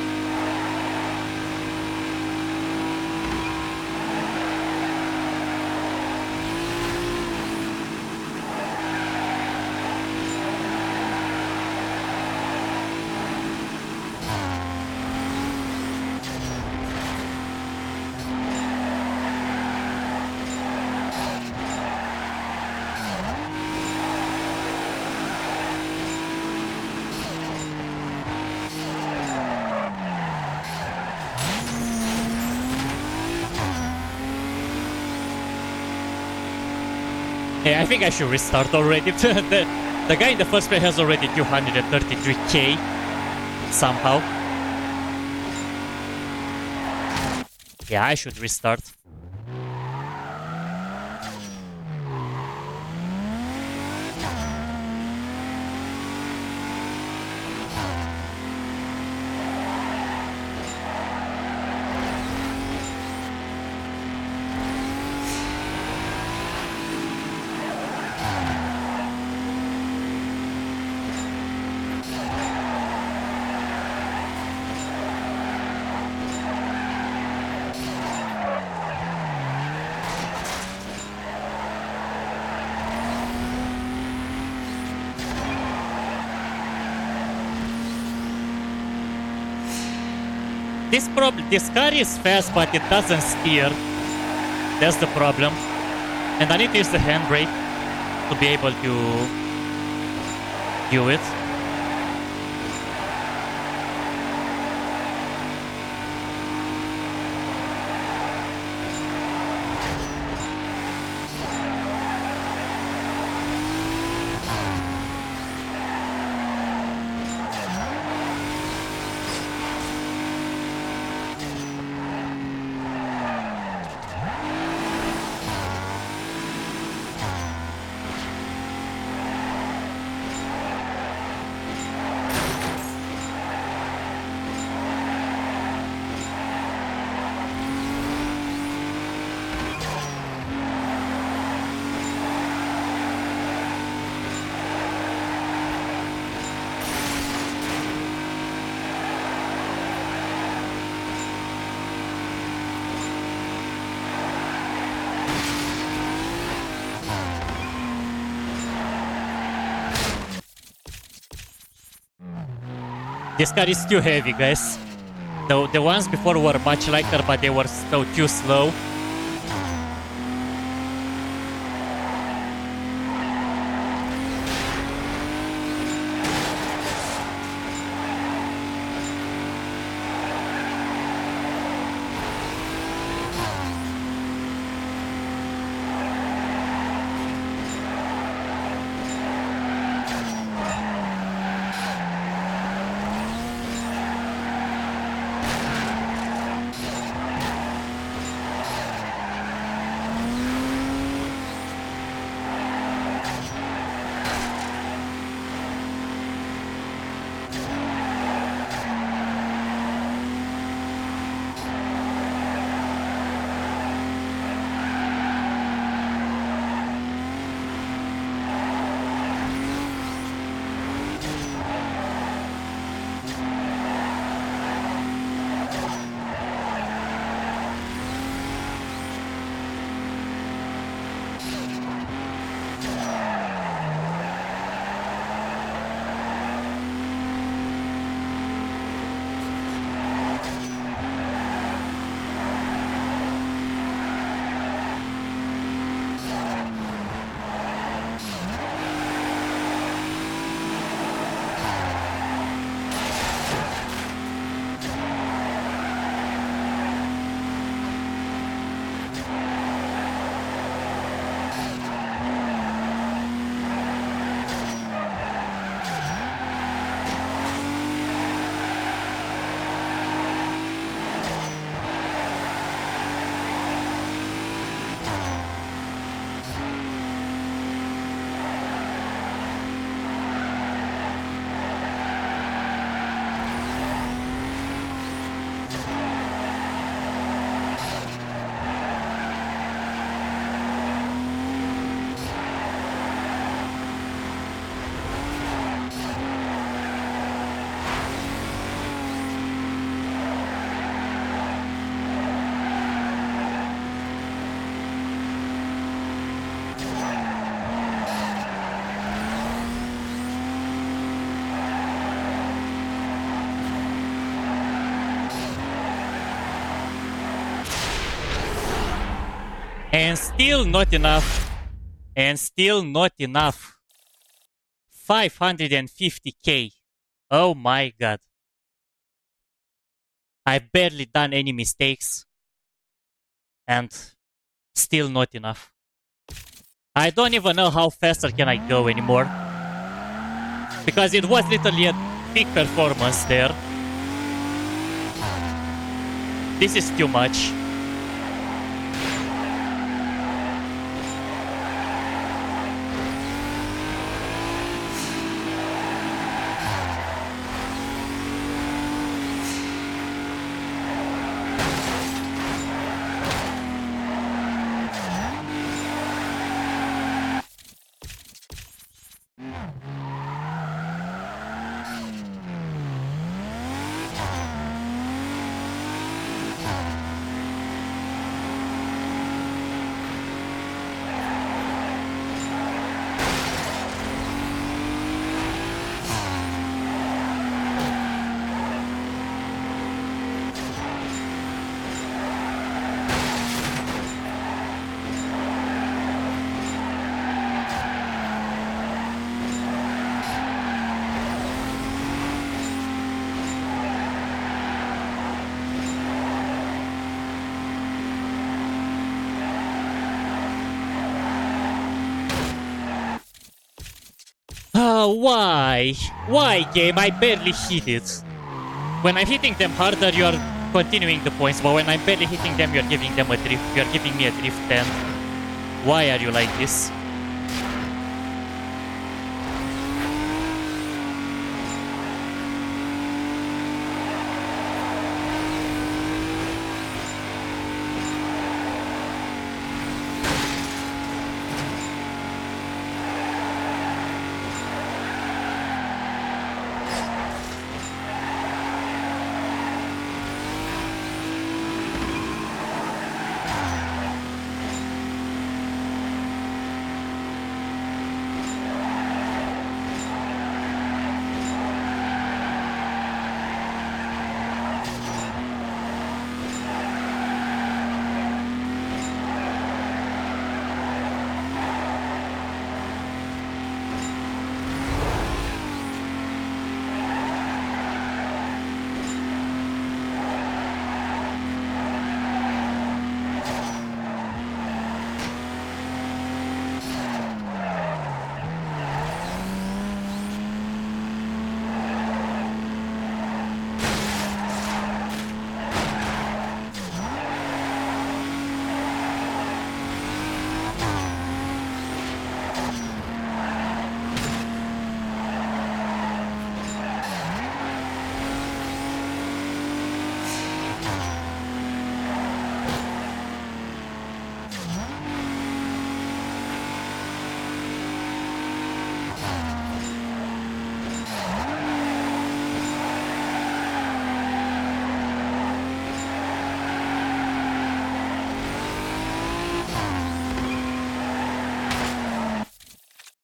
Think I should restart already. the, the guy in the first place has already 233k somehow. Yeah, I should restart. This problem, this car is fast, but it doesn't steer. That's the problem. And I need to use the handbrake to be able to do it. This car is too heavy, guys. The, the ones before were much lighter, but they were still too slow. Still not enough. And still not enough. 550k. Oh my god. I've barely done any mistakes. And still not enough. I don't even know how faster can I go anymore. Because it was literally a big performance there. This is too much. Oh, why? Why, game? I barely hit it. When I'm hitting them harder, you're continuing the points, but when I'm barely hitting them, you're giving them a drift. You're giving me a drift then. Why are you like this?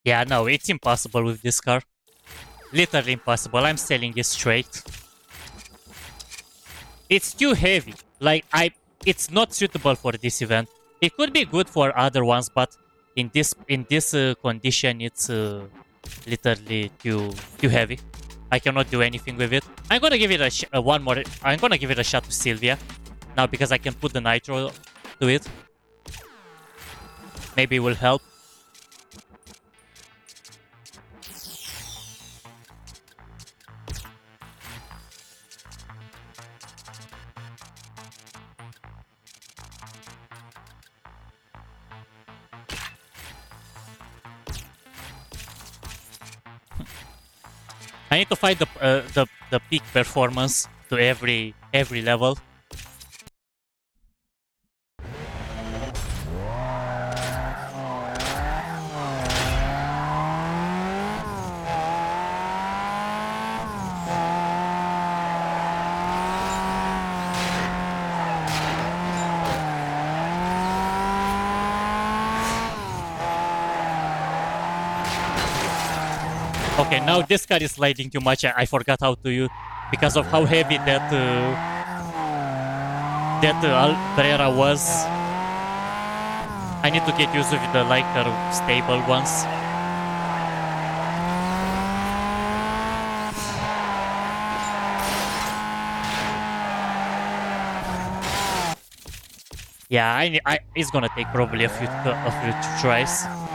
Yeah, no, it's impossible with this car. Literally impossible. I'm selling it straight. It's too heavy. Like I, it's not suitable for this event. It could be good for other ones, but in this in this uh, condition, it's uh, literally too too heavy. I cannot do anything with it. I'm gonna give it a uh, one more. I'm gonna give it a shot to Silvia now because I can put the nitro to it. Maybe it will help. I need to find the uh, the the peak performance to every every level. Now this car is sliding too much. I, I forgot how to use because of how heavy that uh, that uh, was. I need to get used to the lighter stable ones. Yeah, I, I it's gonna take probably a few a few tries.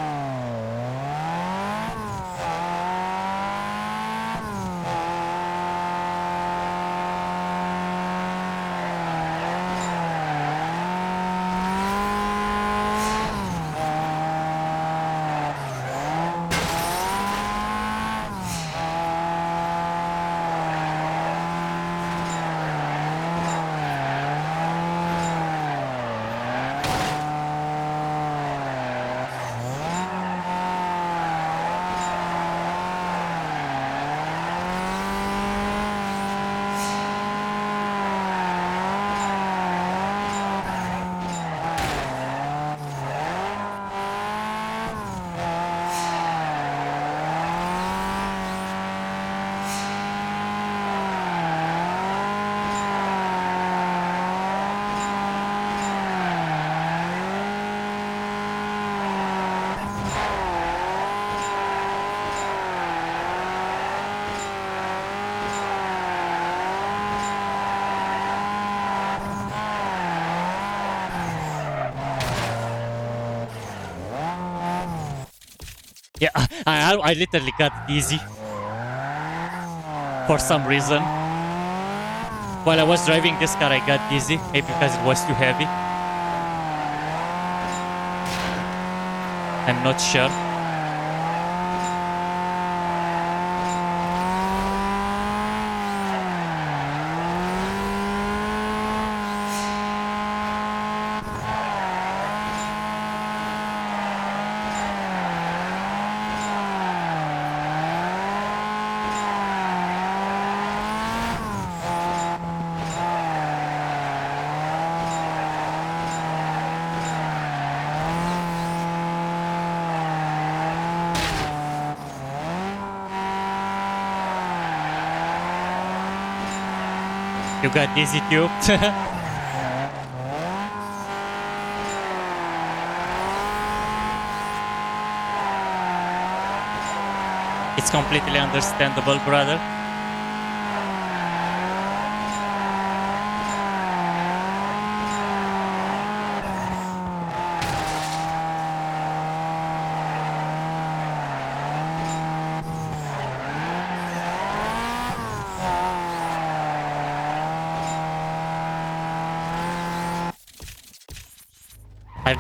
I, I, I literally got dizzy. For some reason. While I was driving this car, I got dizzy. Maybe because it was too heavy. I'm not sure. You got dizzy too? it's completely understandable, brother.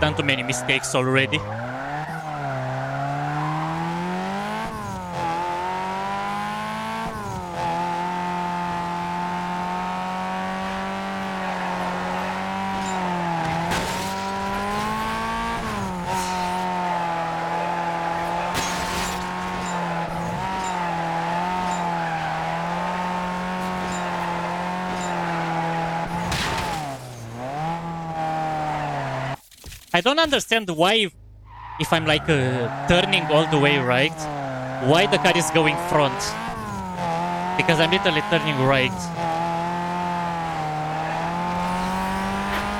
Done too many mistakes already. Don't understand why if I'm like uh, turning all the way right, why the car is going front? Because I'm literally turning right.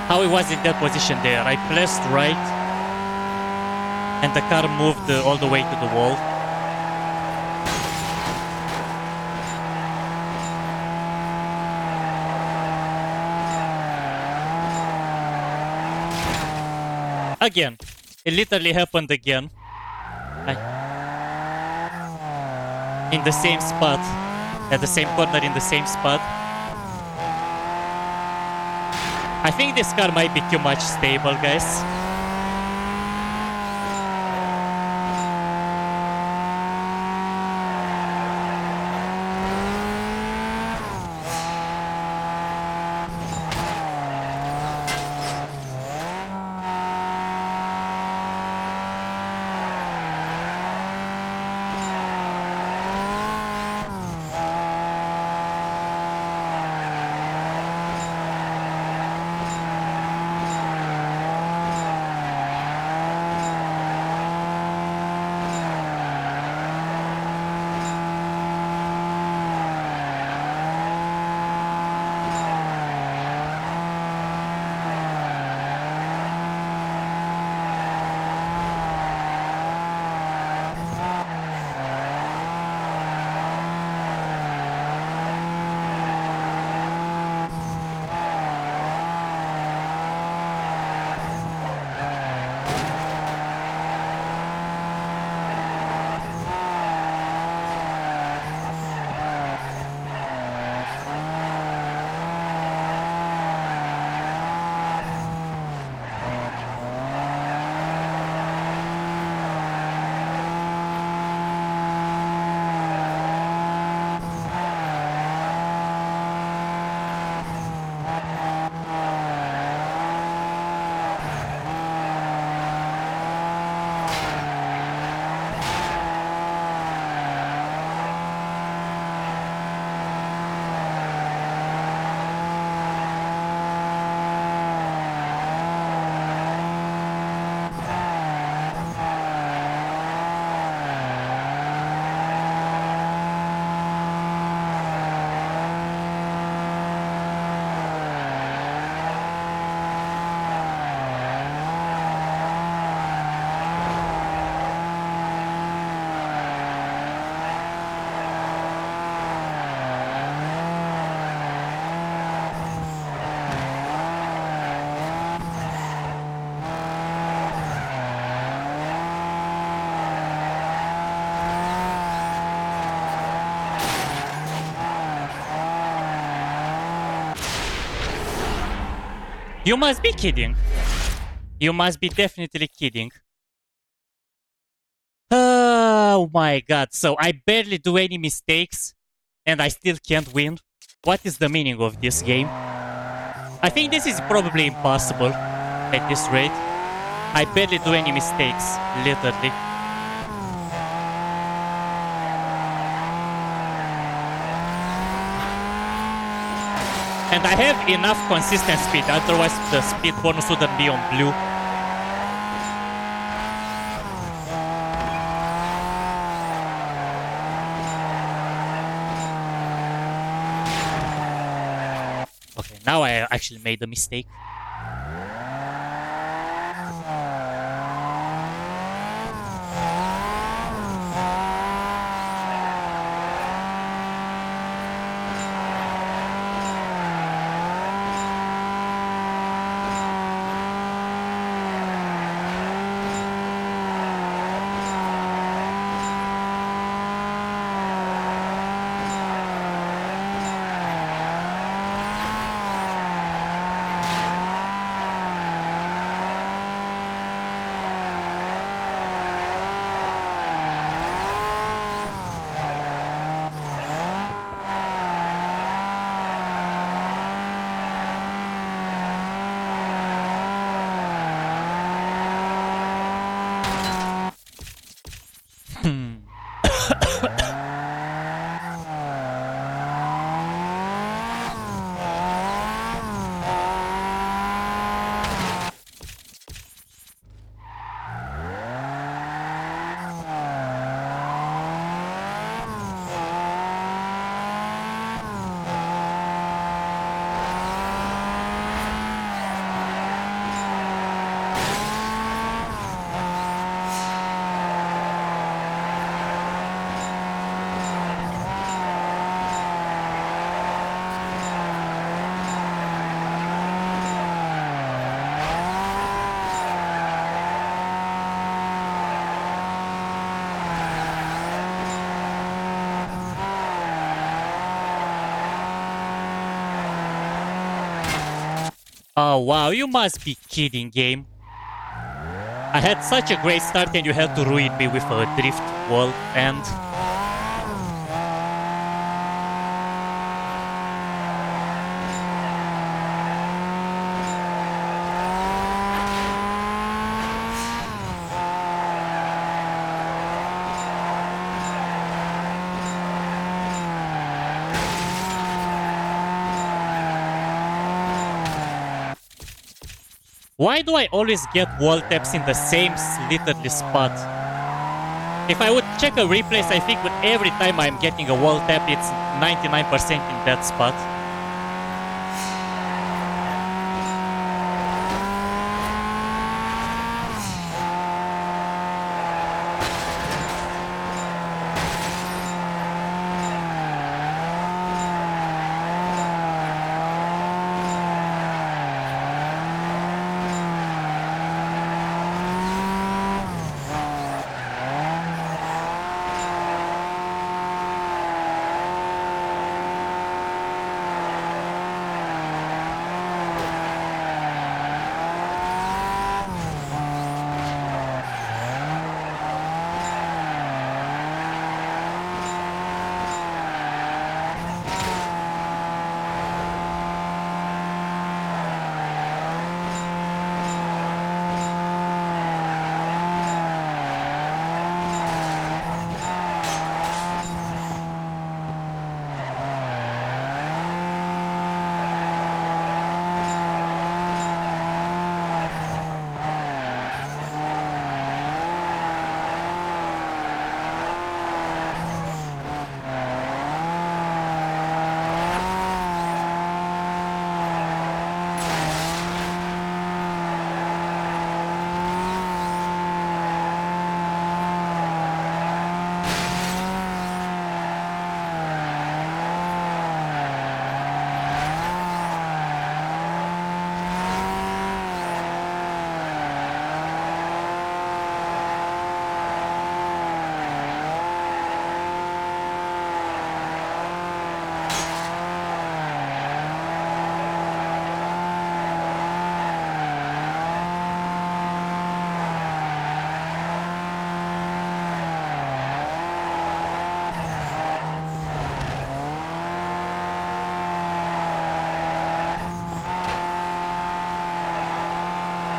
How it was in that position there. I pressed right and the car moved uh, all the way to the wall. Again, it literally happened again. I, in the same spot, at the same corner, in the same spot. I think this car might be too much stable, guys. You must be kidding. You must be definitely kidding. Oh my god, so I barely do any mistakes and I still can't win? What is the meaning of this game? I think this is probably impossible at this rate. I barely do any mistakes, literally. And I have enough consistent speed, otherwise the speed bonus wouldn't be on blue. Okay, now I actually made a mistake. Oh wow, you must be kidding, game. I had such a great start and you had to ruin me with a drift wall and... Why do I always get wall taps in the same slitterly spot? If I would check a replays, I think with every time I'm getting a wall tap, it's 99% in that spot.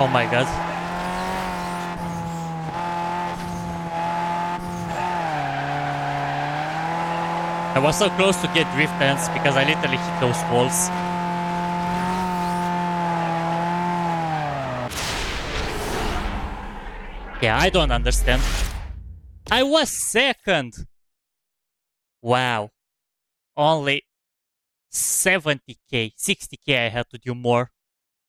Oh my god. I was so close to get drift ends because I literally hit those walls. Yeah, I don't understand. I was second! Wow. Only 70k, 60k I had to do more.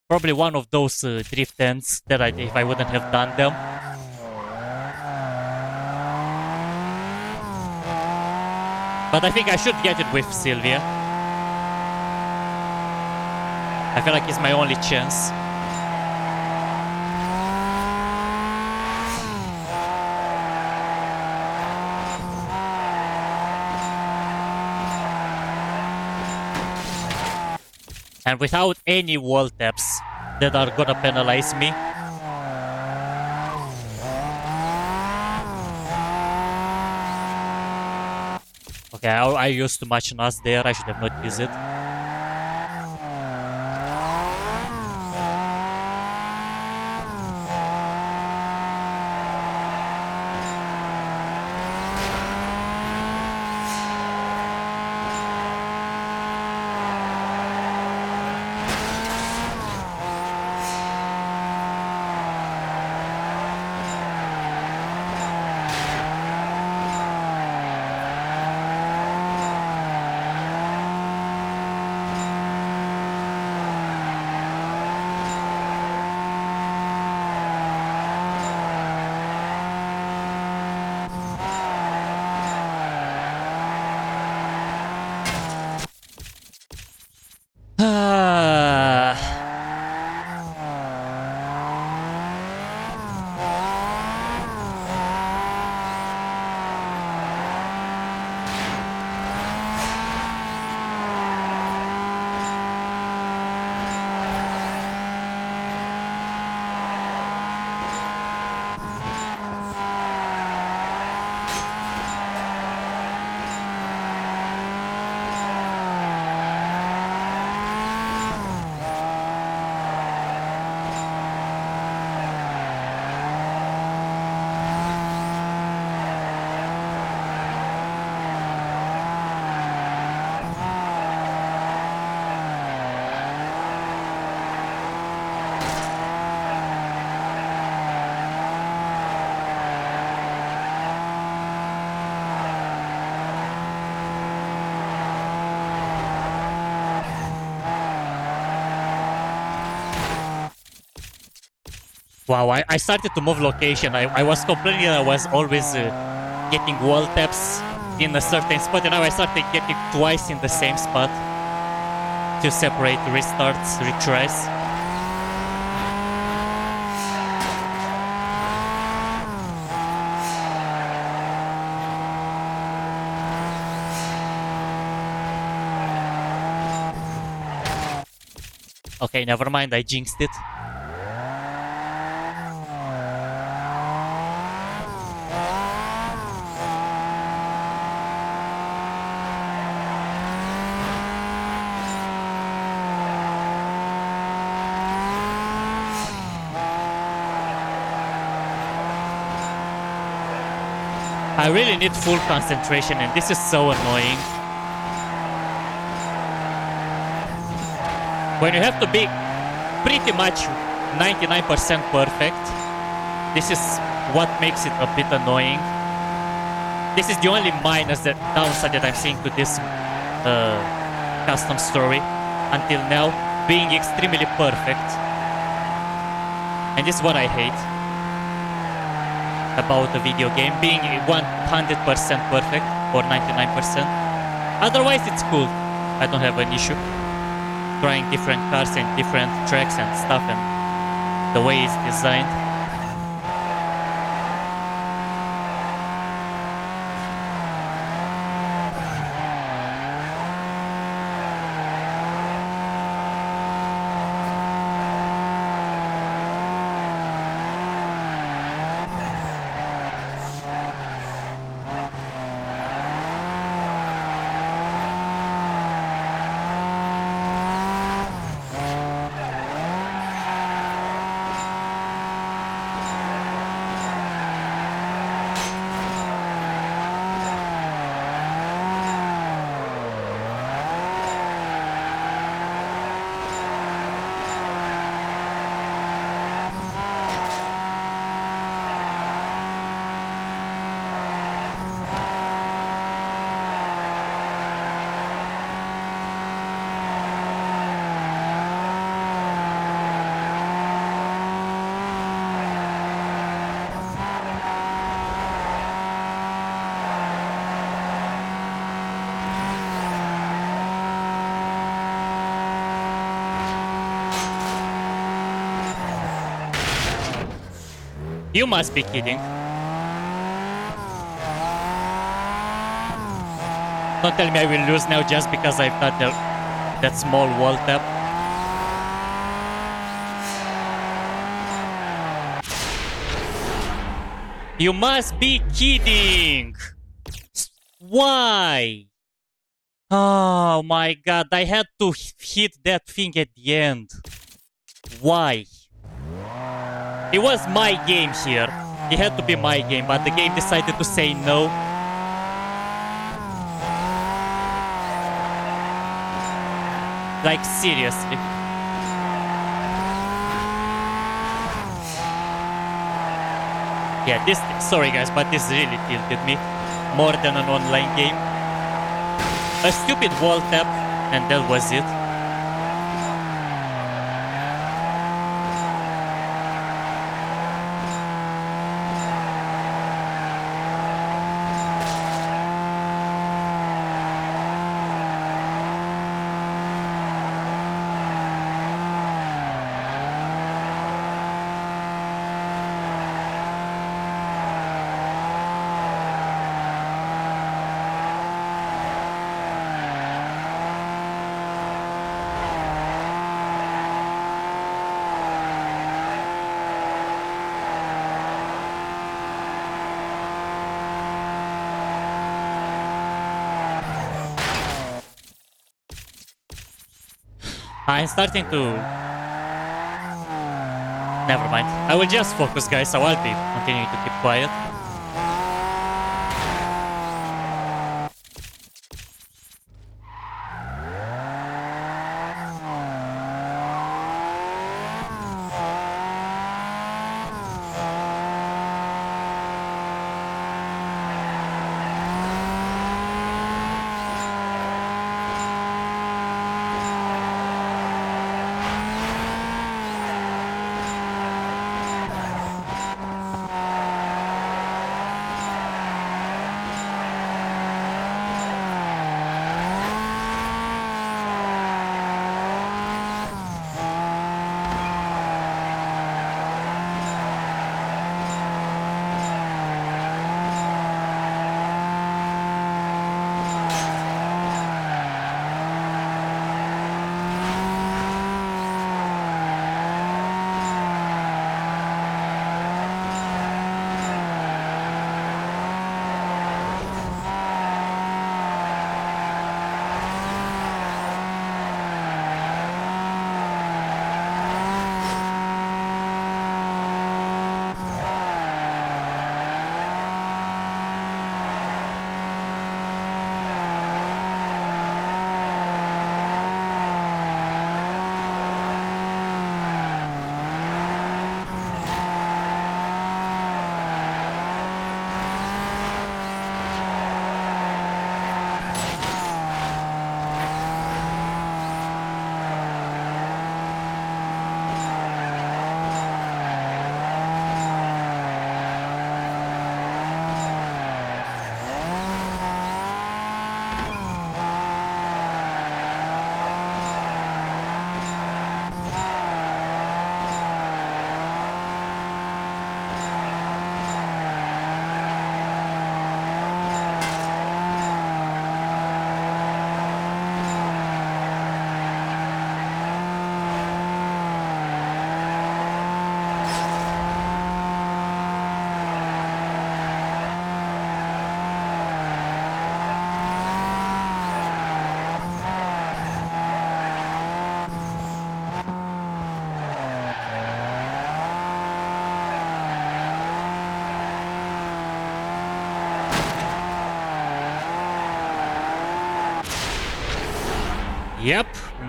Probably one of those uh, drift ends that I, if I wouldn't have done them. But I think I should get it with Silvia. I feel like it's my only chance. And without any wall taps that are gonna penalize me. Okay, I, I used too much NOS there, I should have not used it. Wow, I, I started to move location. I, I was complaining I was always uh, getting wall taps in a certain spot, and now I started getting twice in the same spot to separate restarts, retries. Okay, never mind, I jinxed it. I really need full concentration and this is so annoying. When you have to be pretty much 99% perfect, this is what makes it a bit annoying. This is the only minus that downside that I'm seeing to this uh, custom story until now, being extremely perfect. And this is what I hate about a video game being 100% perfect or 99%. Otherwise, it's cool. I don't have an issue trying different cars and different tracks and stuff and the way it's designed. You must be kidding. Don't tell me I will lose now just because I've got the, that small wall tap. You must be kidding! Why? Oh my god, I had to hit that thing at the end. Why? It was my game here. It had to be my game, but the game decided to say no. Like, seriously. Yeah, this. Sorry, guys, but this really tilted me. More than an online game. A stupid wall tap, and that was it. I'm starting to. Never mind. I will just focus, guys, so I'll be continuing to keep quiet.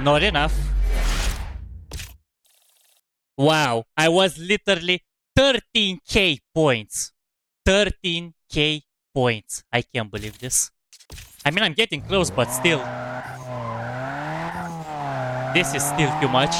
Not enough. Wow, I was literally 13k points. 13k points. I can't believe this. I mean, I'm getting close, but still. This is still too much.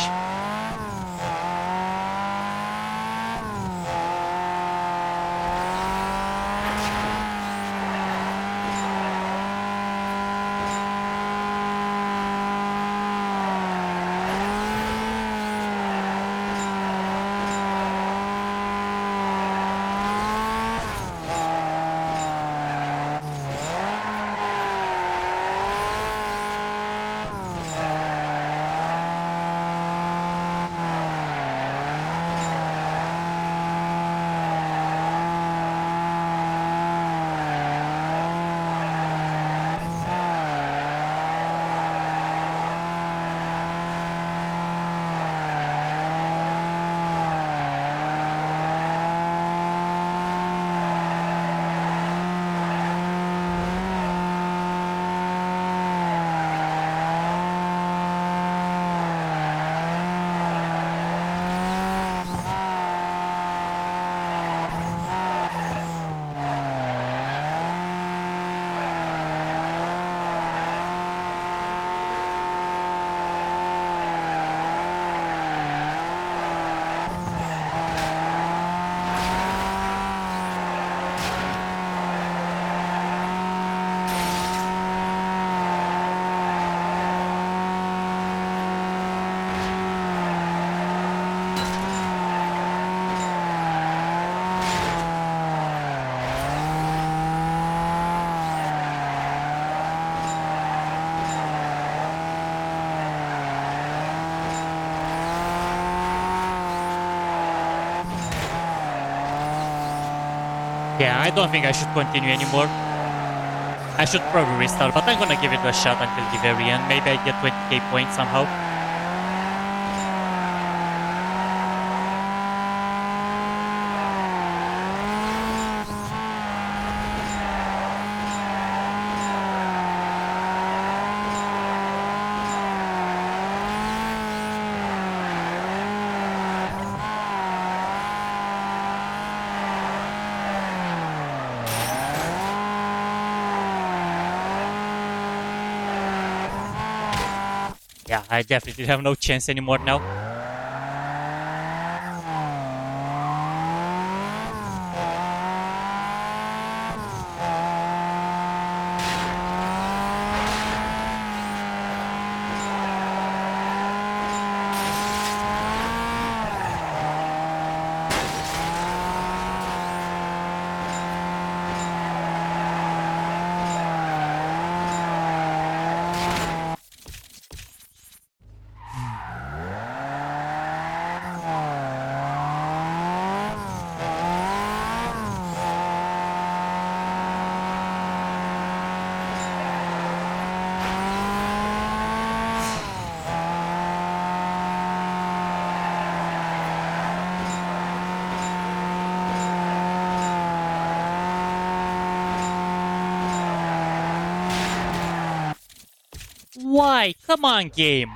Yeah, I don't think I should continue anymore. I should probably restart, but I'm gonna give it a shot until the very end. Maybe I get 20k points somehow. Yeah, I definitely have no chance anymore now. Why? Come on, game.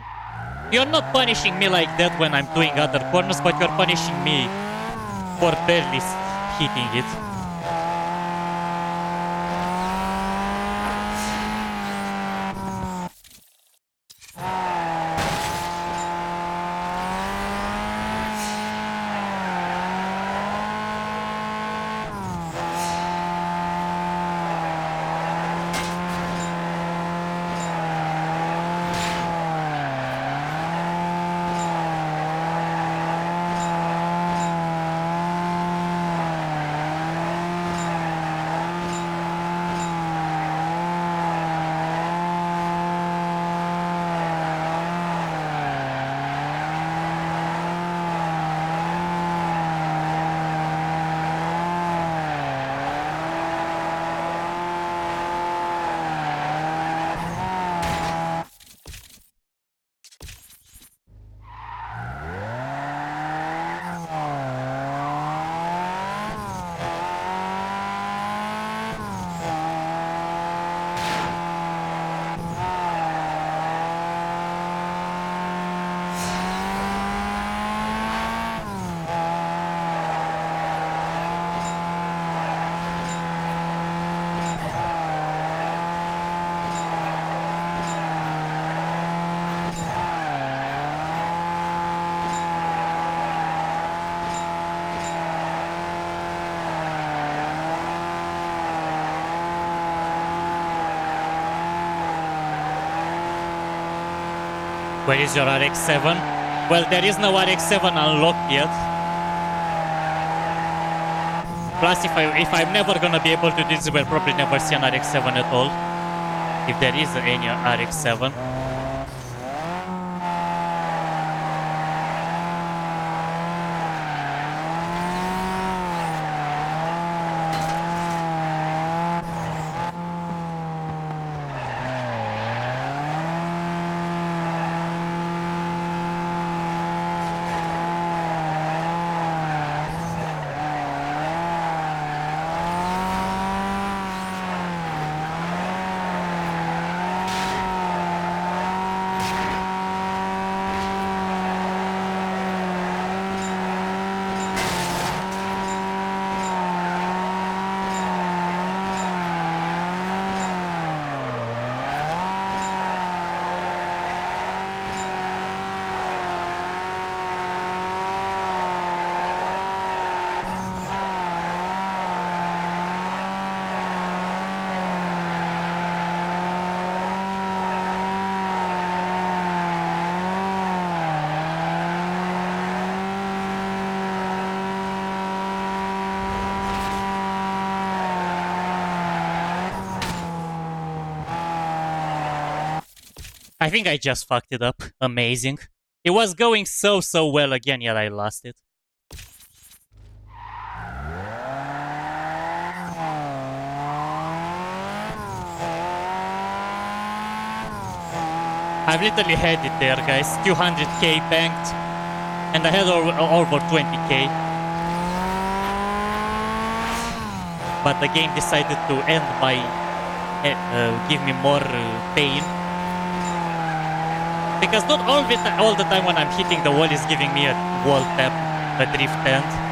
You're not punishing me like that when I'm doing other corners, but you're punishing me for barely hitting it. Where is your RX-7? Well, there is no RX-7 unlocked yet. Plus, if, I, if I'm never gonna be able to do this, we'll probably never see an RX-7 at all. If there is any RX-7. I think I just fucked it up. Amazing. It was going so, so well again, yet I lost it. I've literally had it there, guys. 200k banked. And I had over, over 20k. But the game decided to end by uh, uh, give me more uh, pain. Because not all the, all the time when I'm hitting the wall is giving me a wall tap, a drift end.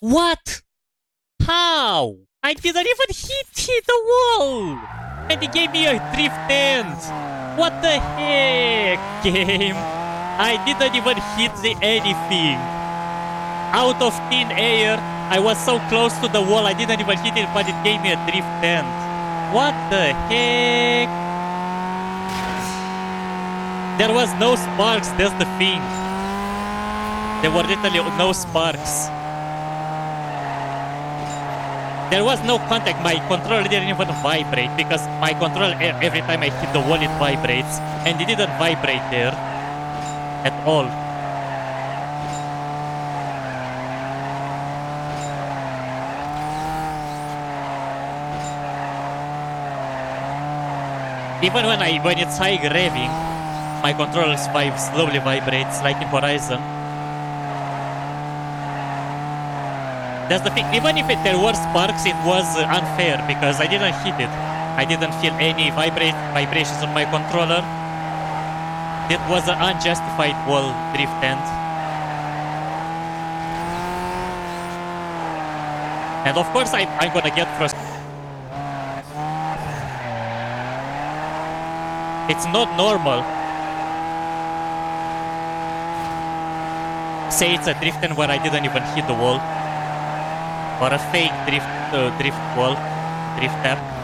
What? How? I didn't even hit, hit the wall! And he gave me a drift end! What the heck, game? I didn't even hit the anything! Out of thin air, I was so close to the wall, I didn't even hit it, but it gave me a drift end. What the heck? There was no sparks, that's the thing. There were literally no sparks. There was no contact. My controller didn't even vibrate because my controller every time I hit the wall it vibrates, and it didn't vibrate there at all. Even when I when it's high revving, my controller slowly vibrates like in Horizon. That's the thing. Even if it, there were sparks, it was uh, unfair because I didn't hit it. I didn't feel any vibrate vibrations on my controller. It was an unjustified wall drift end. And of course, I, I'm gonna get frustrated. It's not normal. Say it's a drift end where I didn't even hit the wall or a fake drift uh, drift wall, drift tap.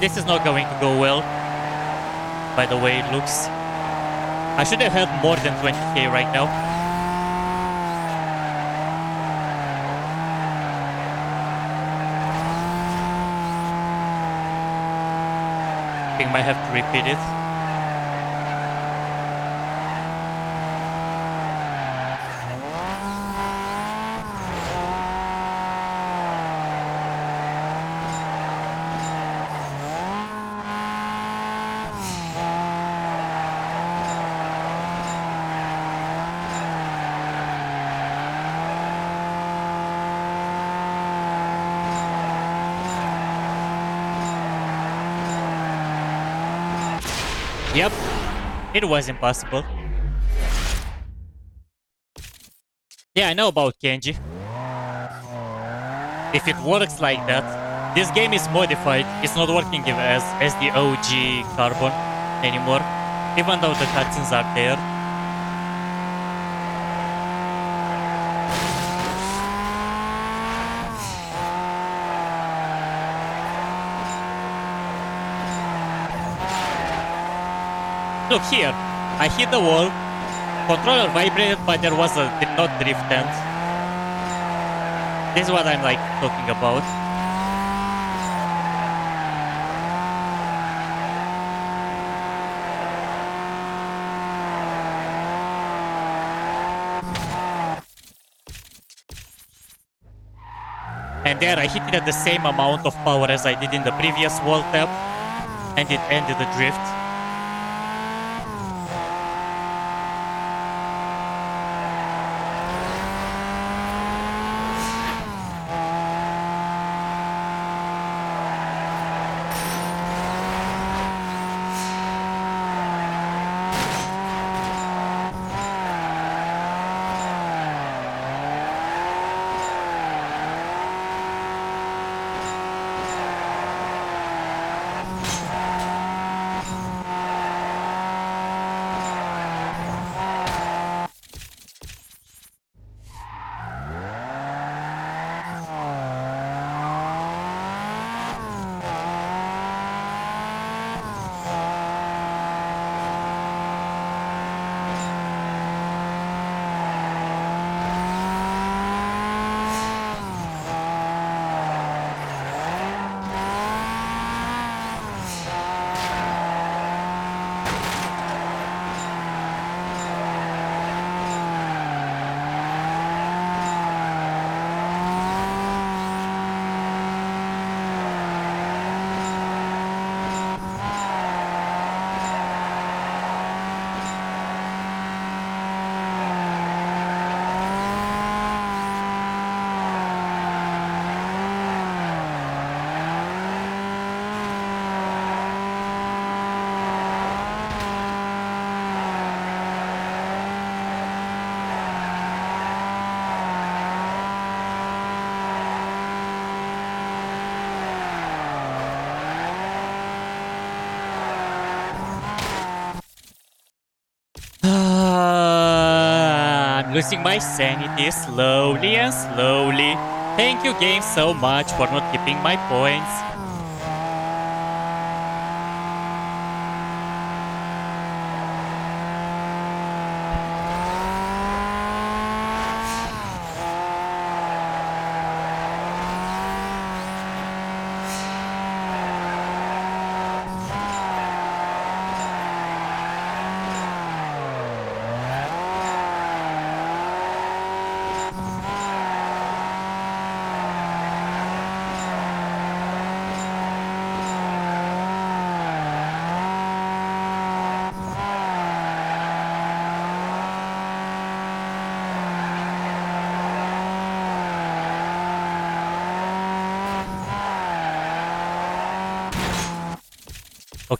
This is not going to go well. by the way it looks. I should have had more than 20k right now. I think I might have to repeat it. Yep, it was impossible. Yeah, I know about Kenji. If it works like that, this game is modified. It's not working as, as the OG Carbon anymore, even though the cutscenes are there. Look here, I hit the wall, controller vibrated but there was a did not drift end. This is what I'm like talking about. And there I hit it at the same amount of power as I did in the previous wall tap and it ended the drift. Losing my sanity slowly and slowly. Thank you game so much for not keeping my points.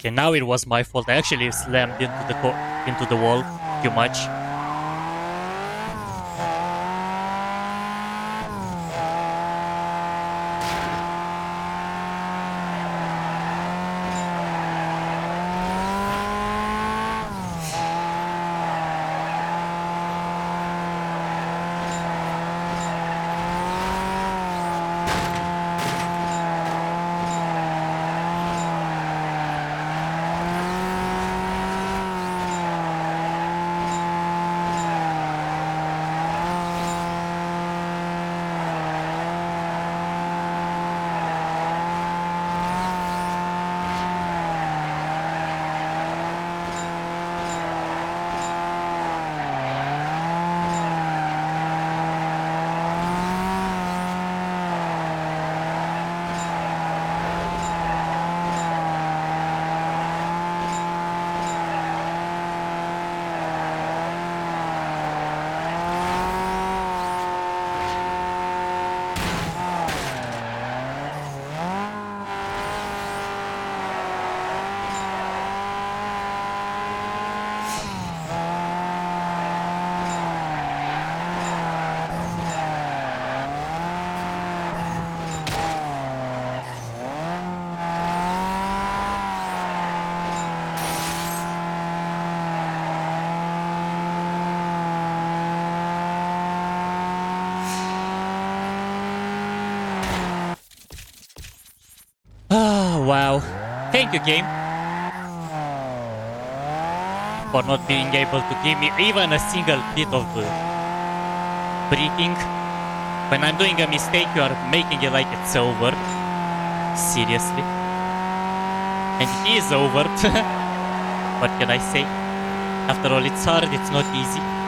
Okay, now it was my fault. I actually slammed into the into the wall too much. You, game, for not being able to give me even a single bit of uh, breathing. When I'm doing a mistake, you are making it like it's over. Seriously. And it is over. what can I say? After all, it's hard, it's not easy.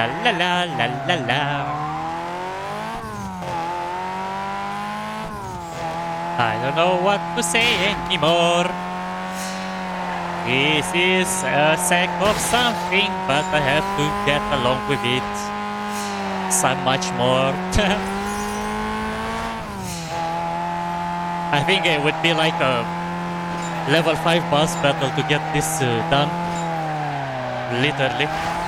La la la la la la. I don't know what to say anymore. This is a sack of something, but I have to get along with it. So much more. I think it would be like a level 5 boss battle to get this uh, done. Literally.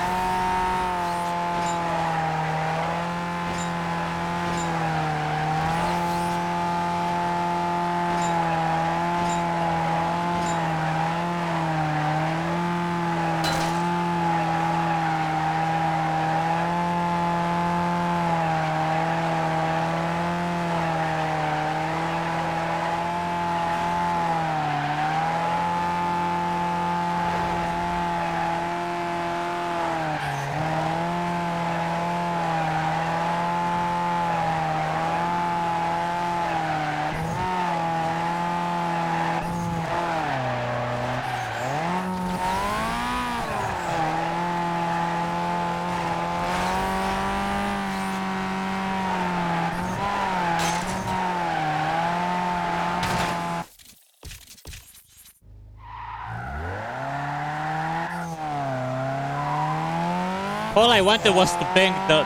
All I wanted was to bank the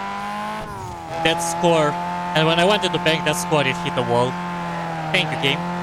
that score, and when I wanted to bank that score, it hit the wall. Thank you, game.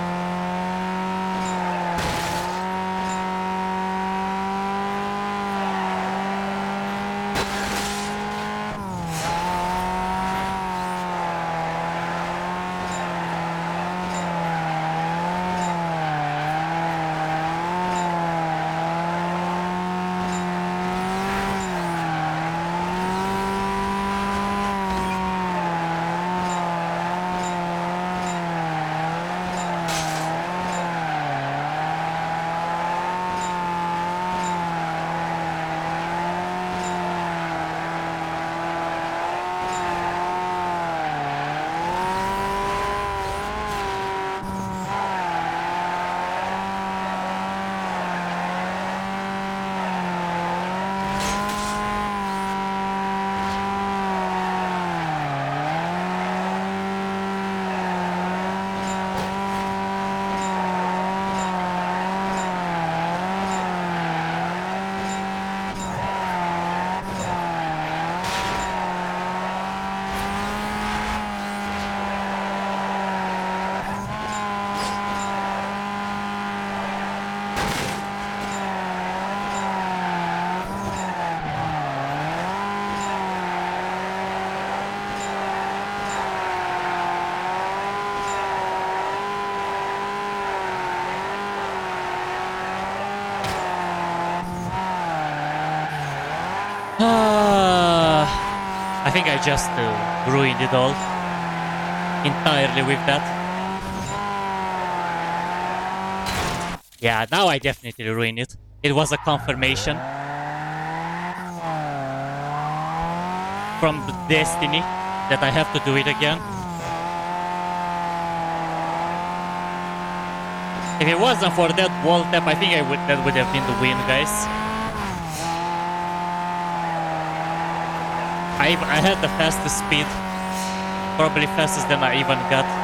I just uh, ruined it all entirely with that. Yeah, now I definitely ruined it. It was a confirmation from destiny that I have to do it again. If it wasn't for that wall tap, I think I would that would have been the win, guys. I, I had the fastest speed, probably fastest than I even got.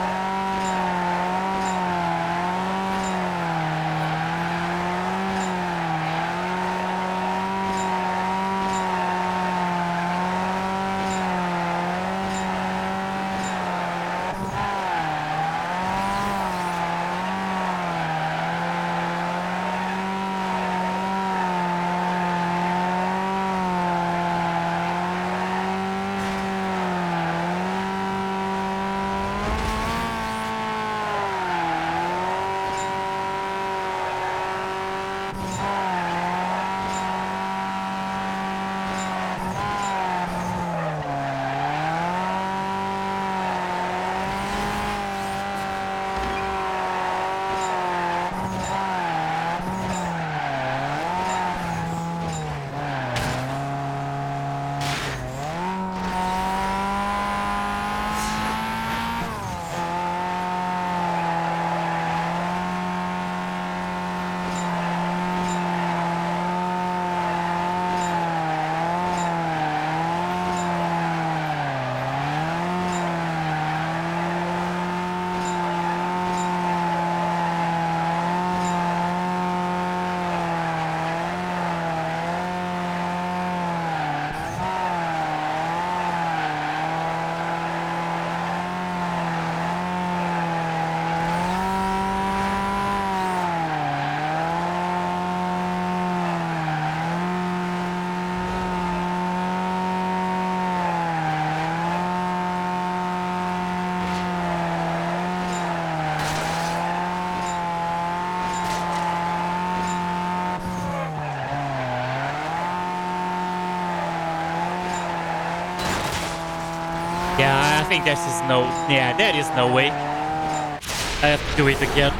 Think this is no. Yeah, there is no way. I have to do it again.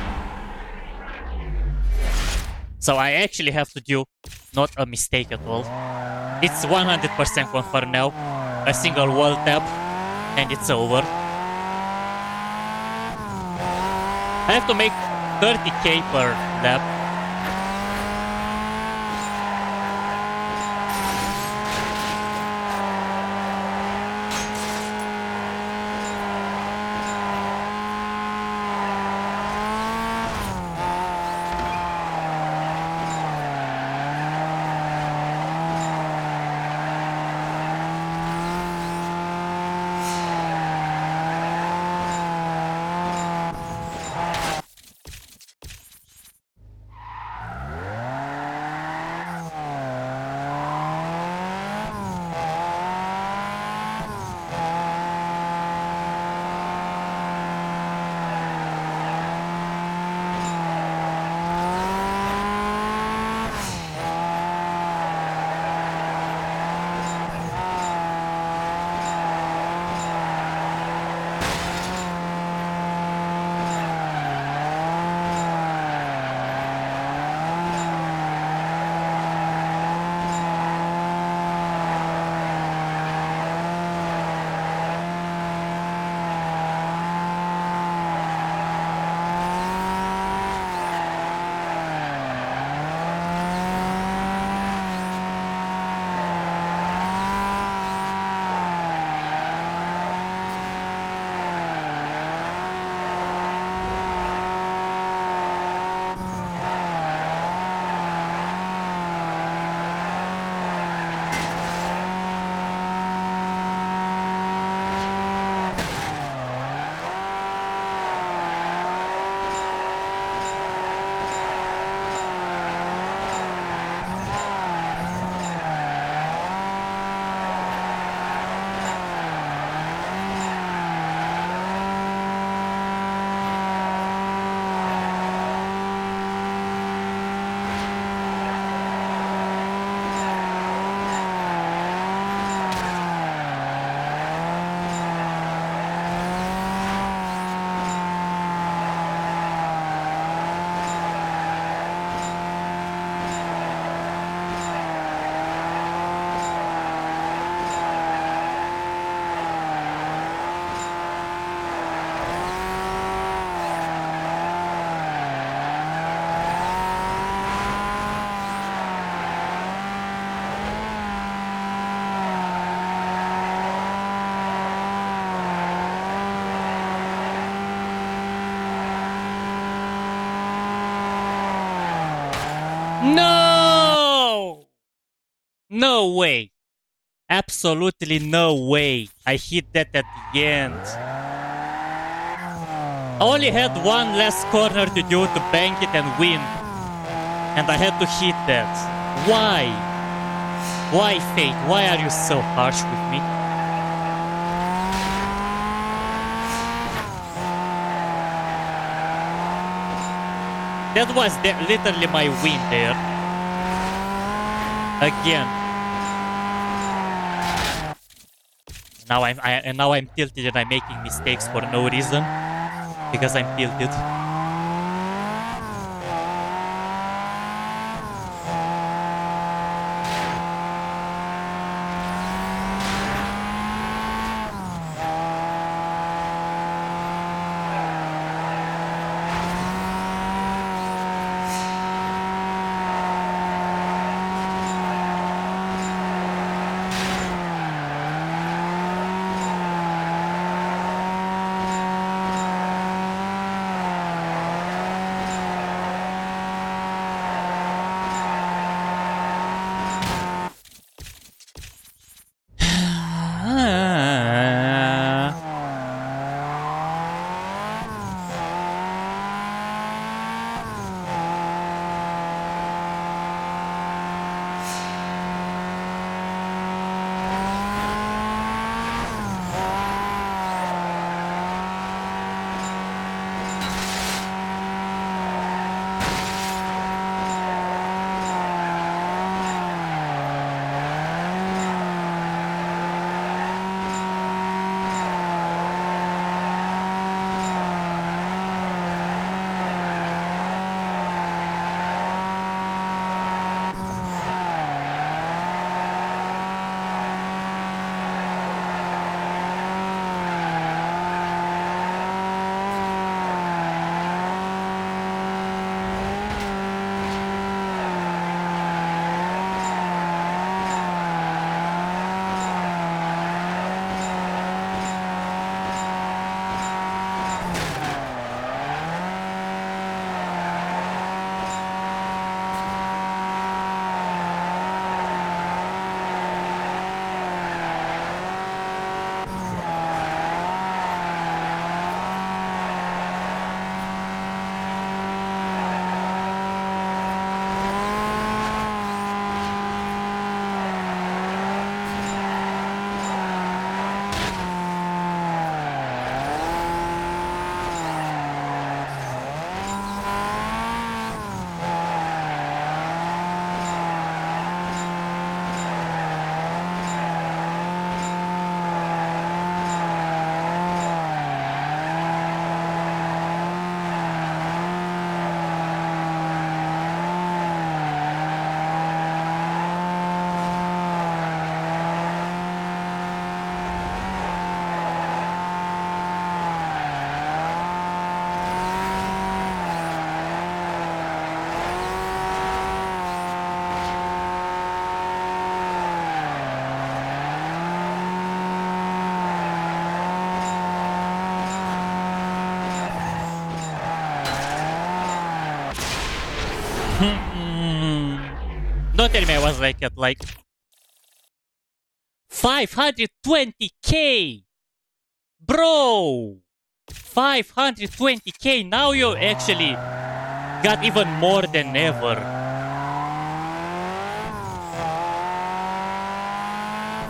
So I actually have to do not a mistake at all. It's 100% confirmed now. A single wall tap, and it's over. I have to make 30k per lap. Way. Absolutely no way. I hit that at the end. I only had one last corner to do to bank it and win. And I had to hit that. Why? Why, Fate? Why are you so harsh with me? That was the, literally my win there. Again. Now I'm I, and now I'm tilted and I'm making mistakes for no reason because I'm tilted. Tell me I was like at like 520k, bro. 520k. Now you actually got even more than ever.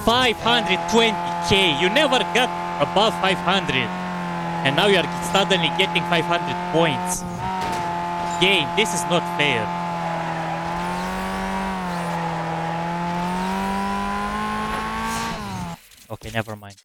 520k. You never got above 500. And now you are suddenly getting 500 points. Game, this is not fair. Never mind.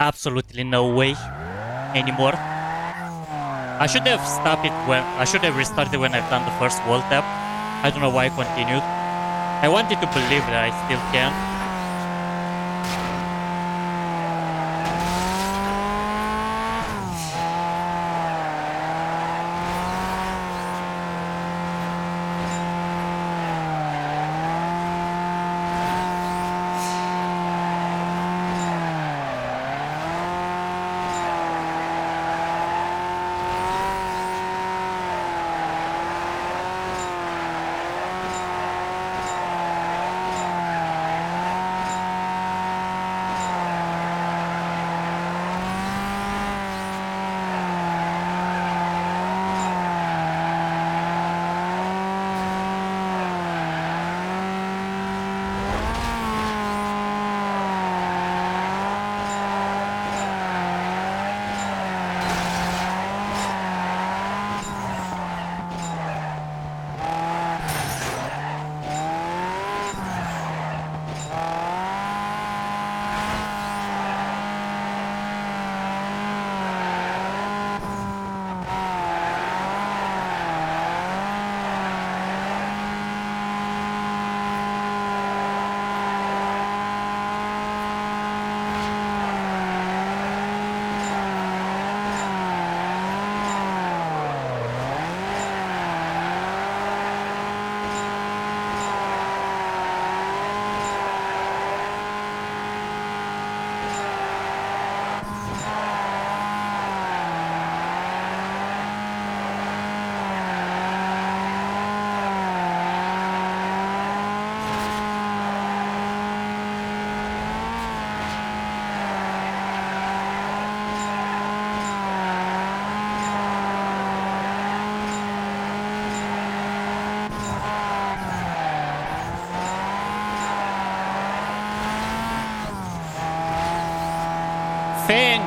Absolutely no way anymore. I should have stopped it when I should have restarted when I've done the first wall tap. I don't know why I continued. I wanted to believe that I still can.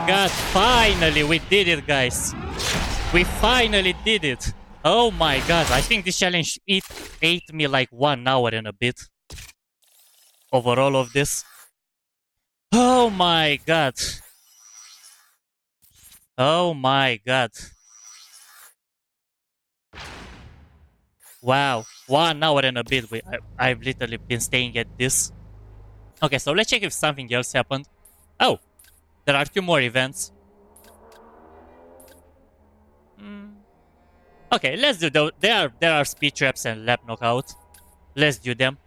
God, finally we did it, guys. We finally did it. Oh my God, I think this challenge it ate me like one hour and a bit. Over all of this. Oh my God. Oh my God. Wow, one hour and a bit. We, I, I've literally been staying at this. Okay, so let's check if something else happened. Oh, there are two more events. Hmm. Okay, let's do those. There are there are speed traps and lap knockout. Let's do them.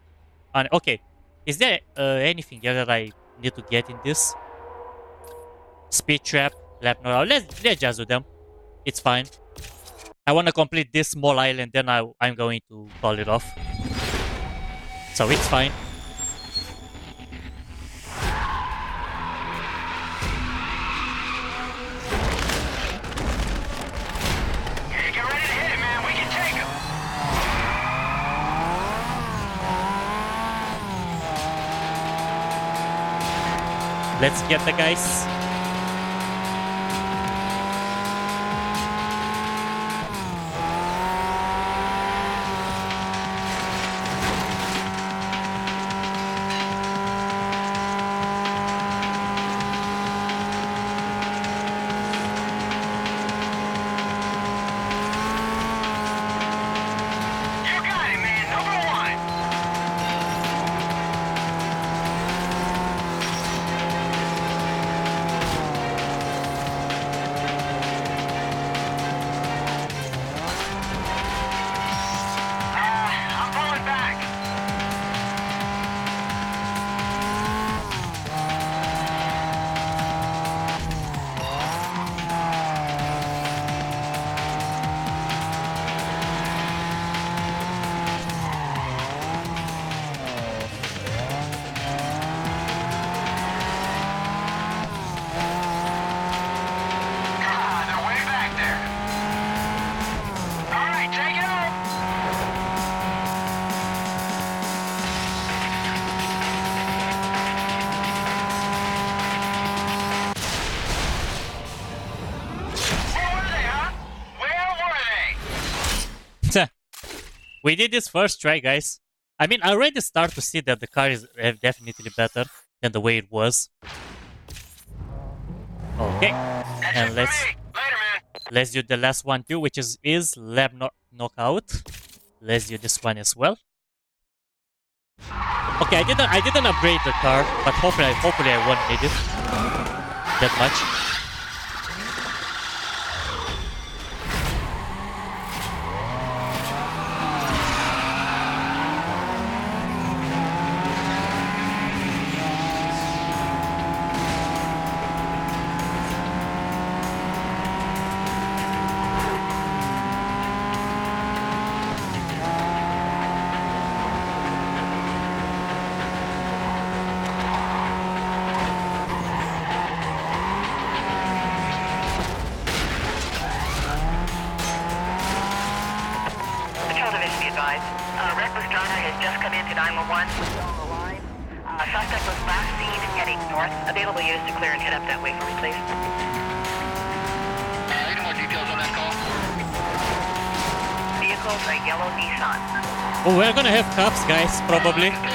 And okay, is there uh, anything else that I need to get in this? Speed trap, lap knockout. Let's let's just do them. It's fine. I want to complete this small island, then I I'm going to call it off. So it's fine. Let's get the guys. We did this first try, guys. I mean, I already start to see that the car is uh, definitely better than the way it was. Okay. And let's. Later, man. let's do the last one too, which is is lap knock knockout. Let's do this one as well. Okay, I didn't I didn't upgrade the car, but hopefully I hopefully I won't need it that much. Probably.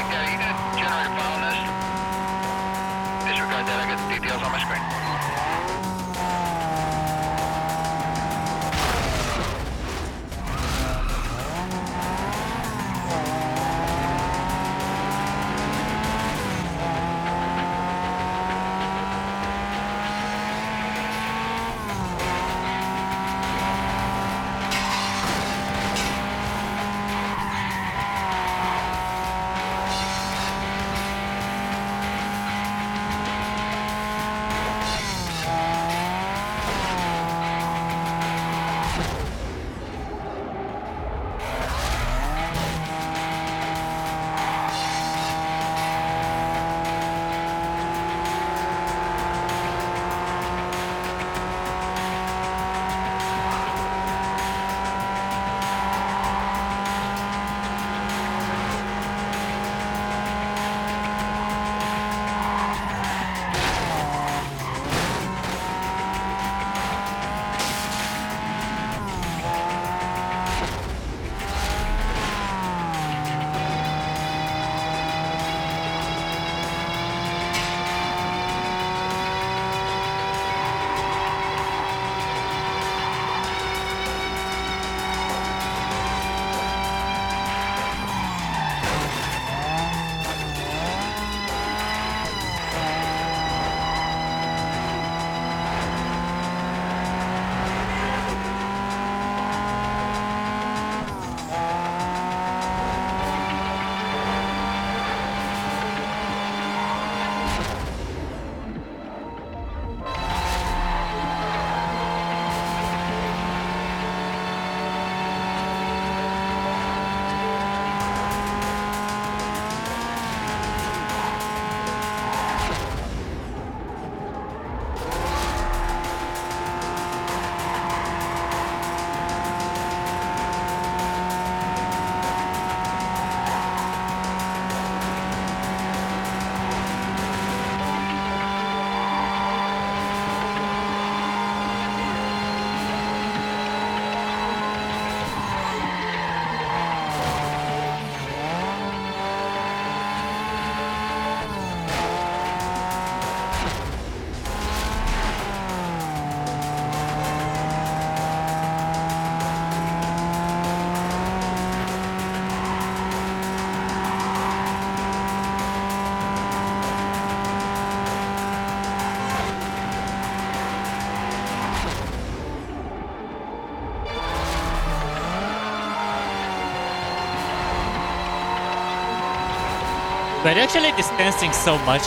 We're actually distancing so much.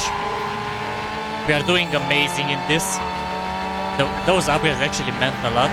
We are doing amazing in this. Th- those upgrades actually meant a lot.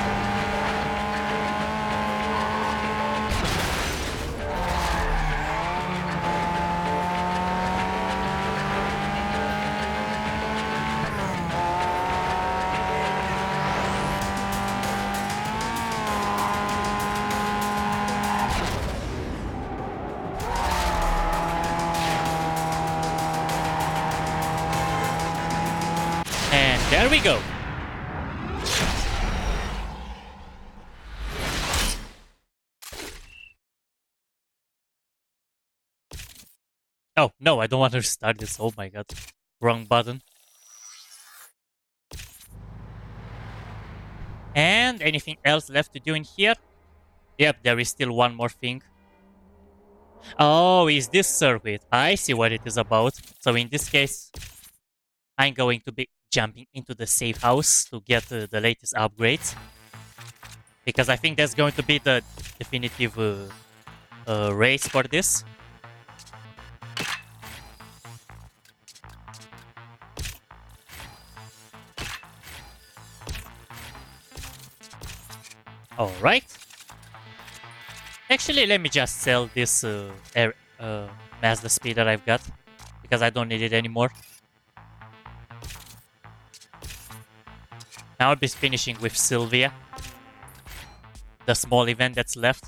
I don't want to start this. Oh my god. Wrong button. And anything else left to do in here? Yep, there is still one more thing. Oh, is this circuit? I see what it is about. So in this case, I'm going to be jumping into the safe house to get uh, the latest upgrades. Because I think that's going to be the definitive uh, uh, race for this. Alright. Actually, let me just sell this uh, air, uh, Mazda speeder I've got. Because I don't need it anymore. Now I'll be finishing with Silvia. The small event that's left.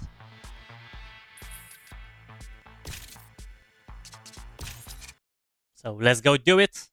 So let's go do it.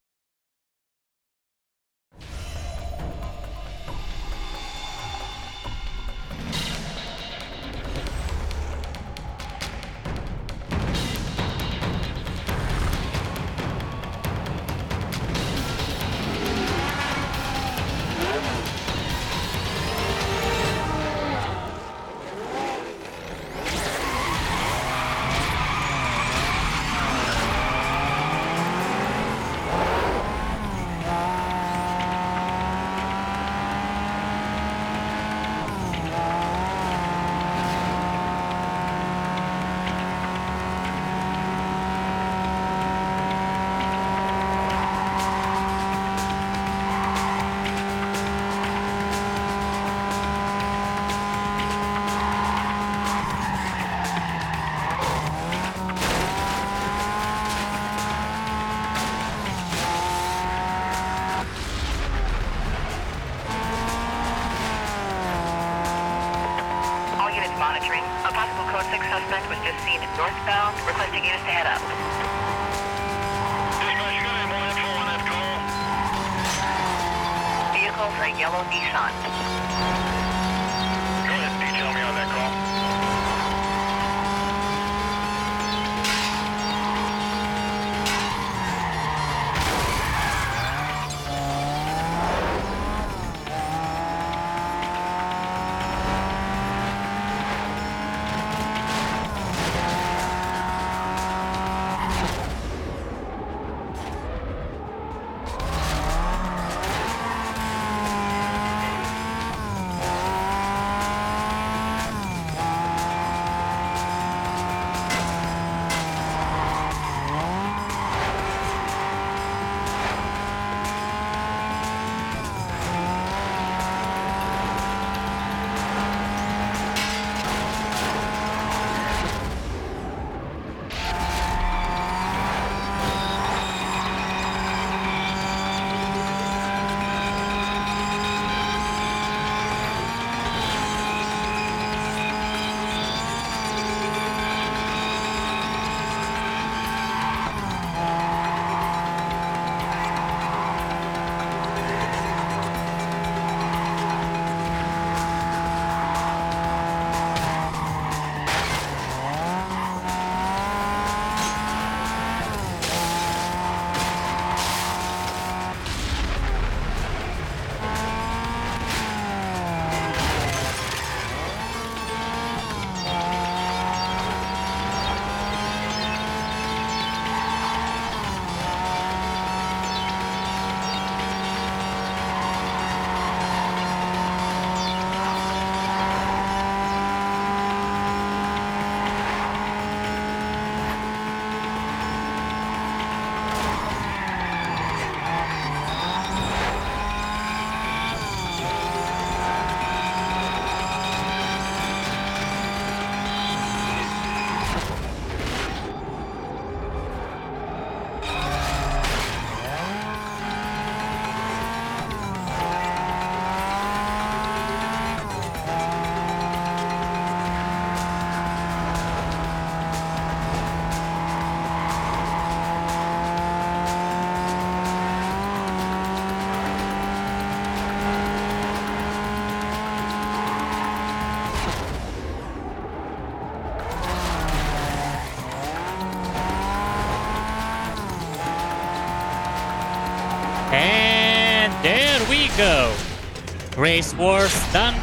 Wars done.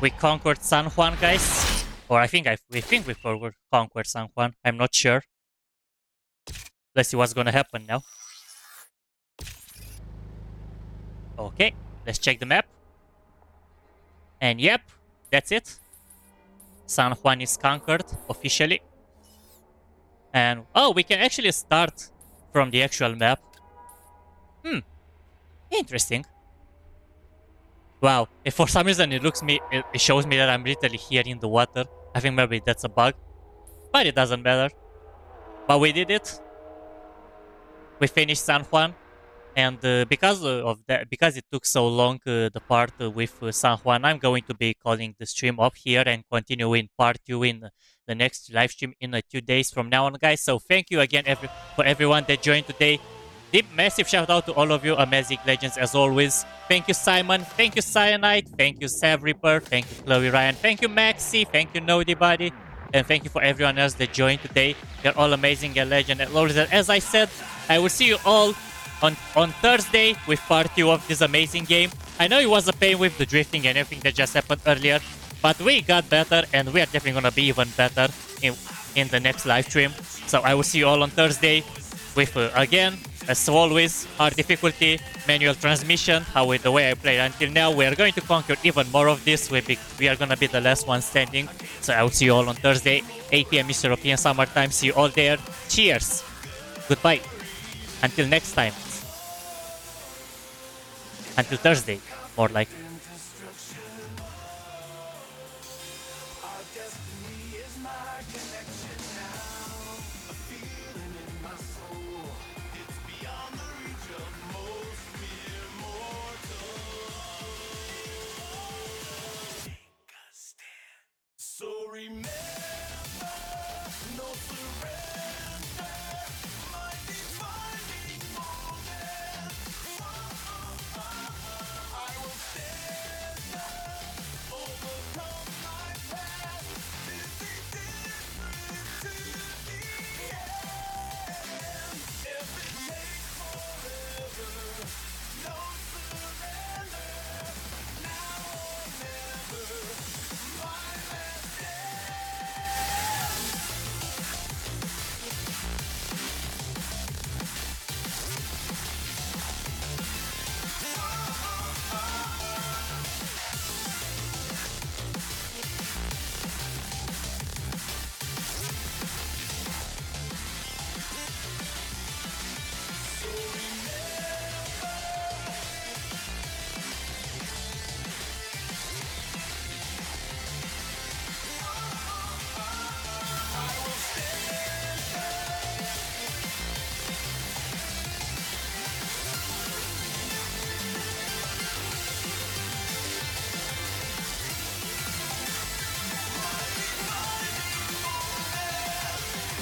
We conquered San Juan, guys. Or I think I we think we conquered San Juan. I'm not sure. Let's see what's gonna happen now. Okay, let's check the map. And yep, that's it. San Juan is conquered officially. And oh, we can actually start from the actual map. Hmm, interesting. Wow, if for some reason it looks me, it, shows me that I'm literally here in the water. I think maybe that's a bug, but it doesn't matter. But we did it. We finished San Juan, and uh, because uh, of that, because it took so long, uh, the part uh, with uh, San Juan, I'm going to be calling the stream off here and continuing part two in the next live stream in uh, two days from now on, guys. So thank you again every, for everyone that joined today. Deep massive shout out to all of you, amazing legends as always. Thank you, Simon. Thank you, Cyanide. Thank you, Sav Reaper. Thank you, Chloe Ryan. Thank you, Maxi. Thank you, Nodybody. And thank you for everyone else that joined today. You're all amazing and legend. And always, as I said, I will see you all on, on Thursday with part two of this amazing game. I know it was a pain with the drifting and everything that just happened earlier, but we got better and we are definitely gonna be even better in, in the next live stream. So I will see you all on Thursday with, uh, again, as always, hard difficulty, manual transmission, how the way I played until now. We are going to conquer even more of this. We, be, we are gonna be the last one standing. So I will see you all on Thursday, 8 p.m. Eastern European Summer Time. See you all there. Cheers. Goodbye. Until next time. Until Thursday, more like.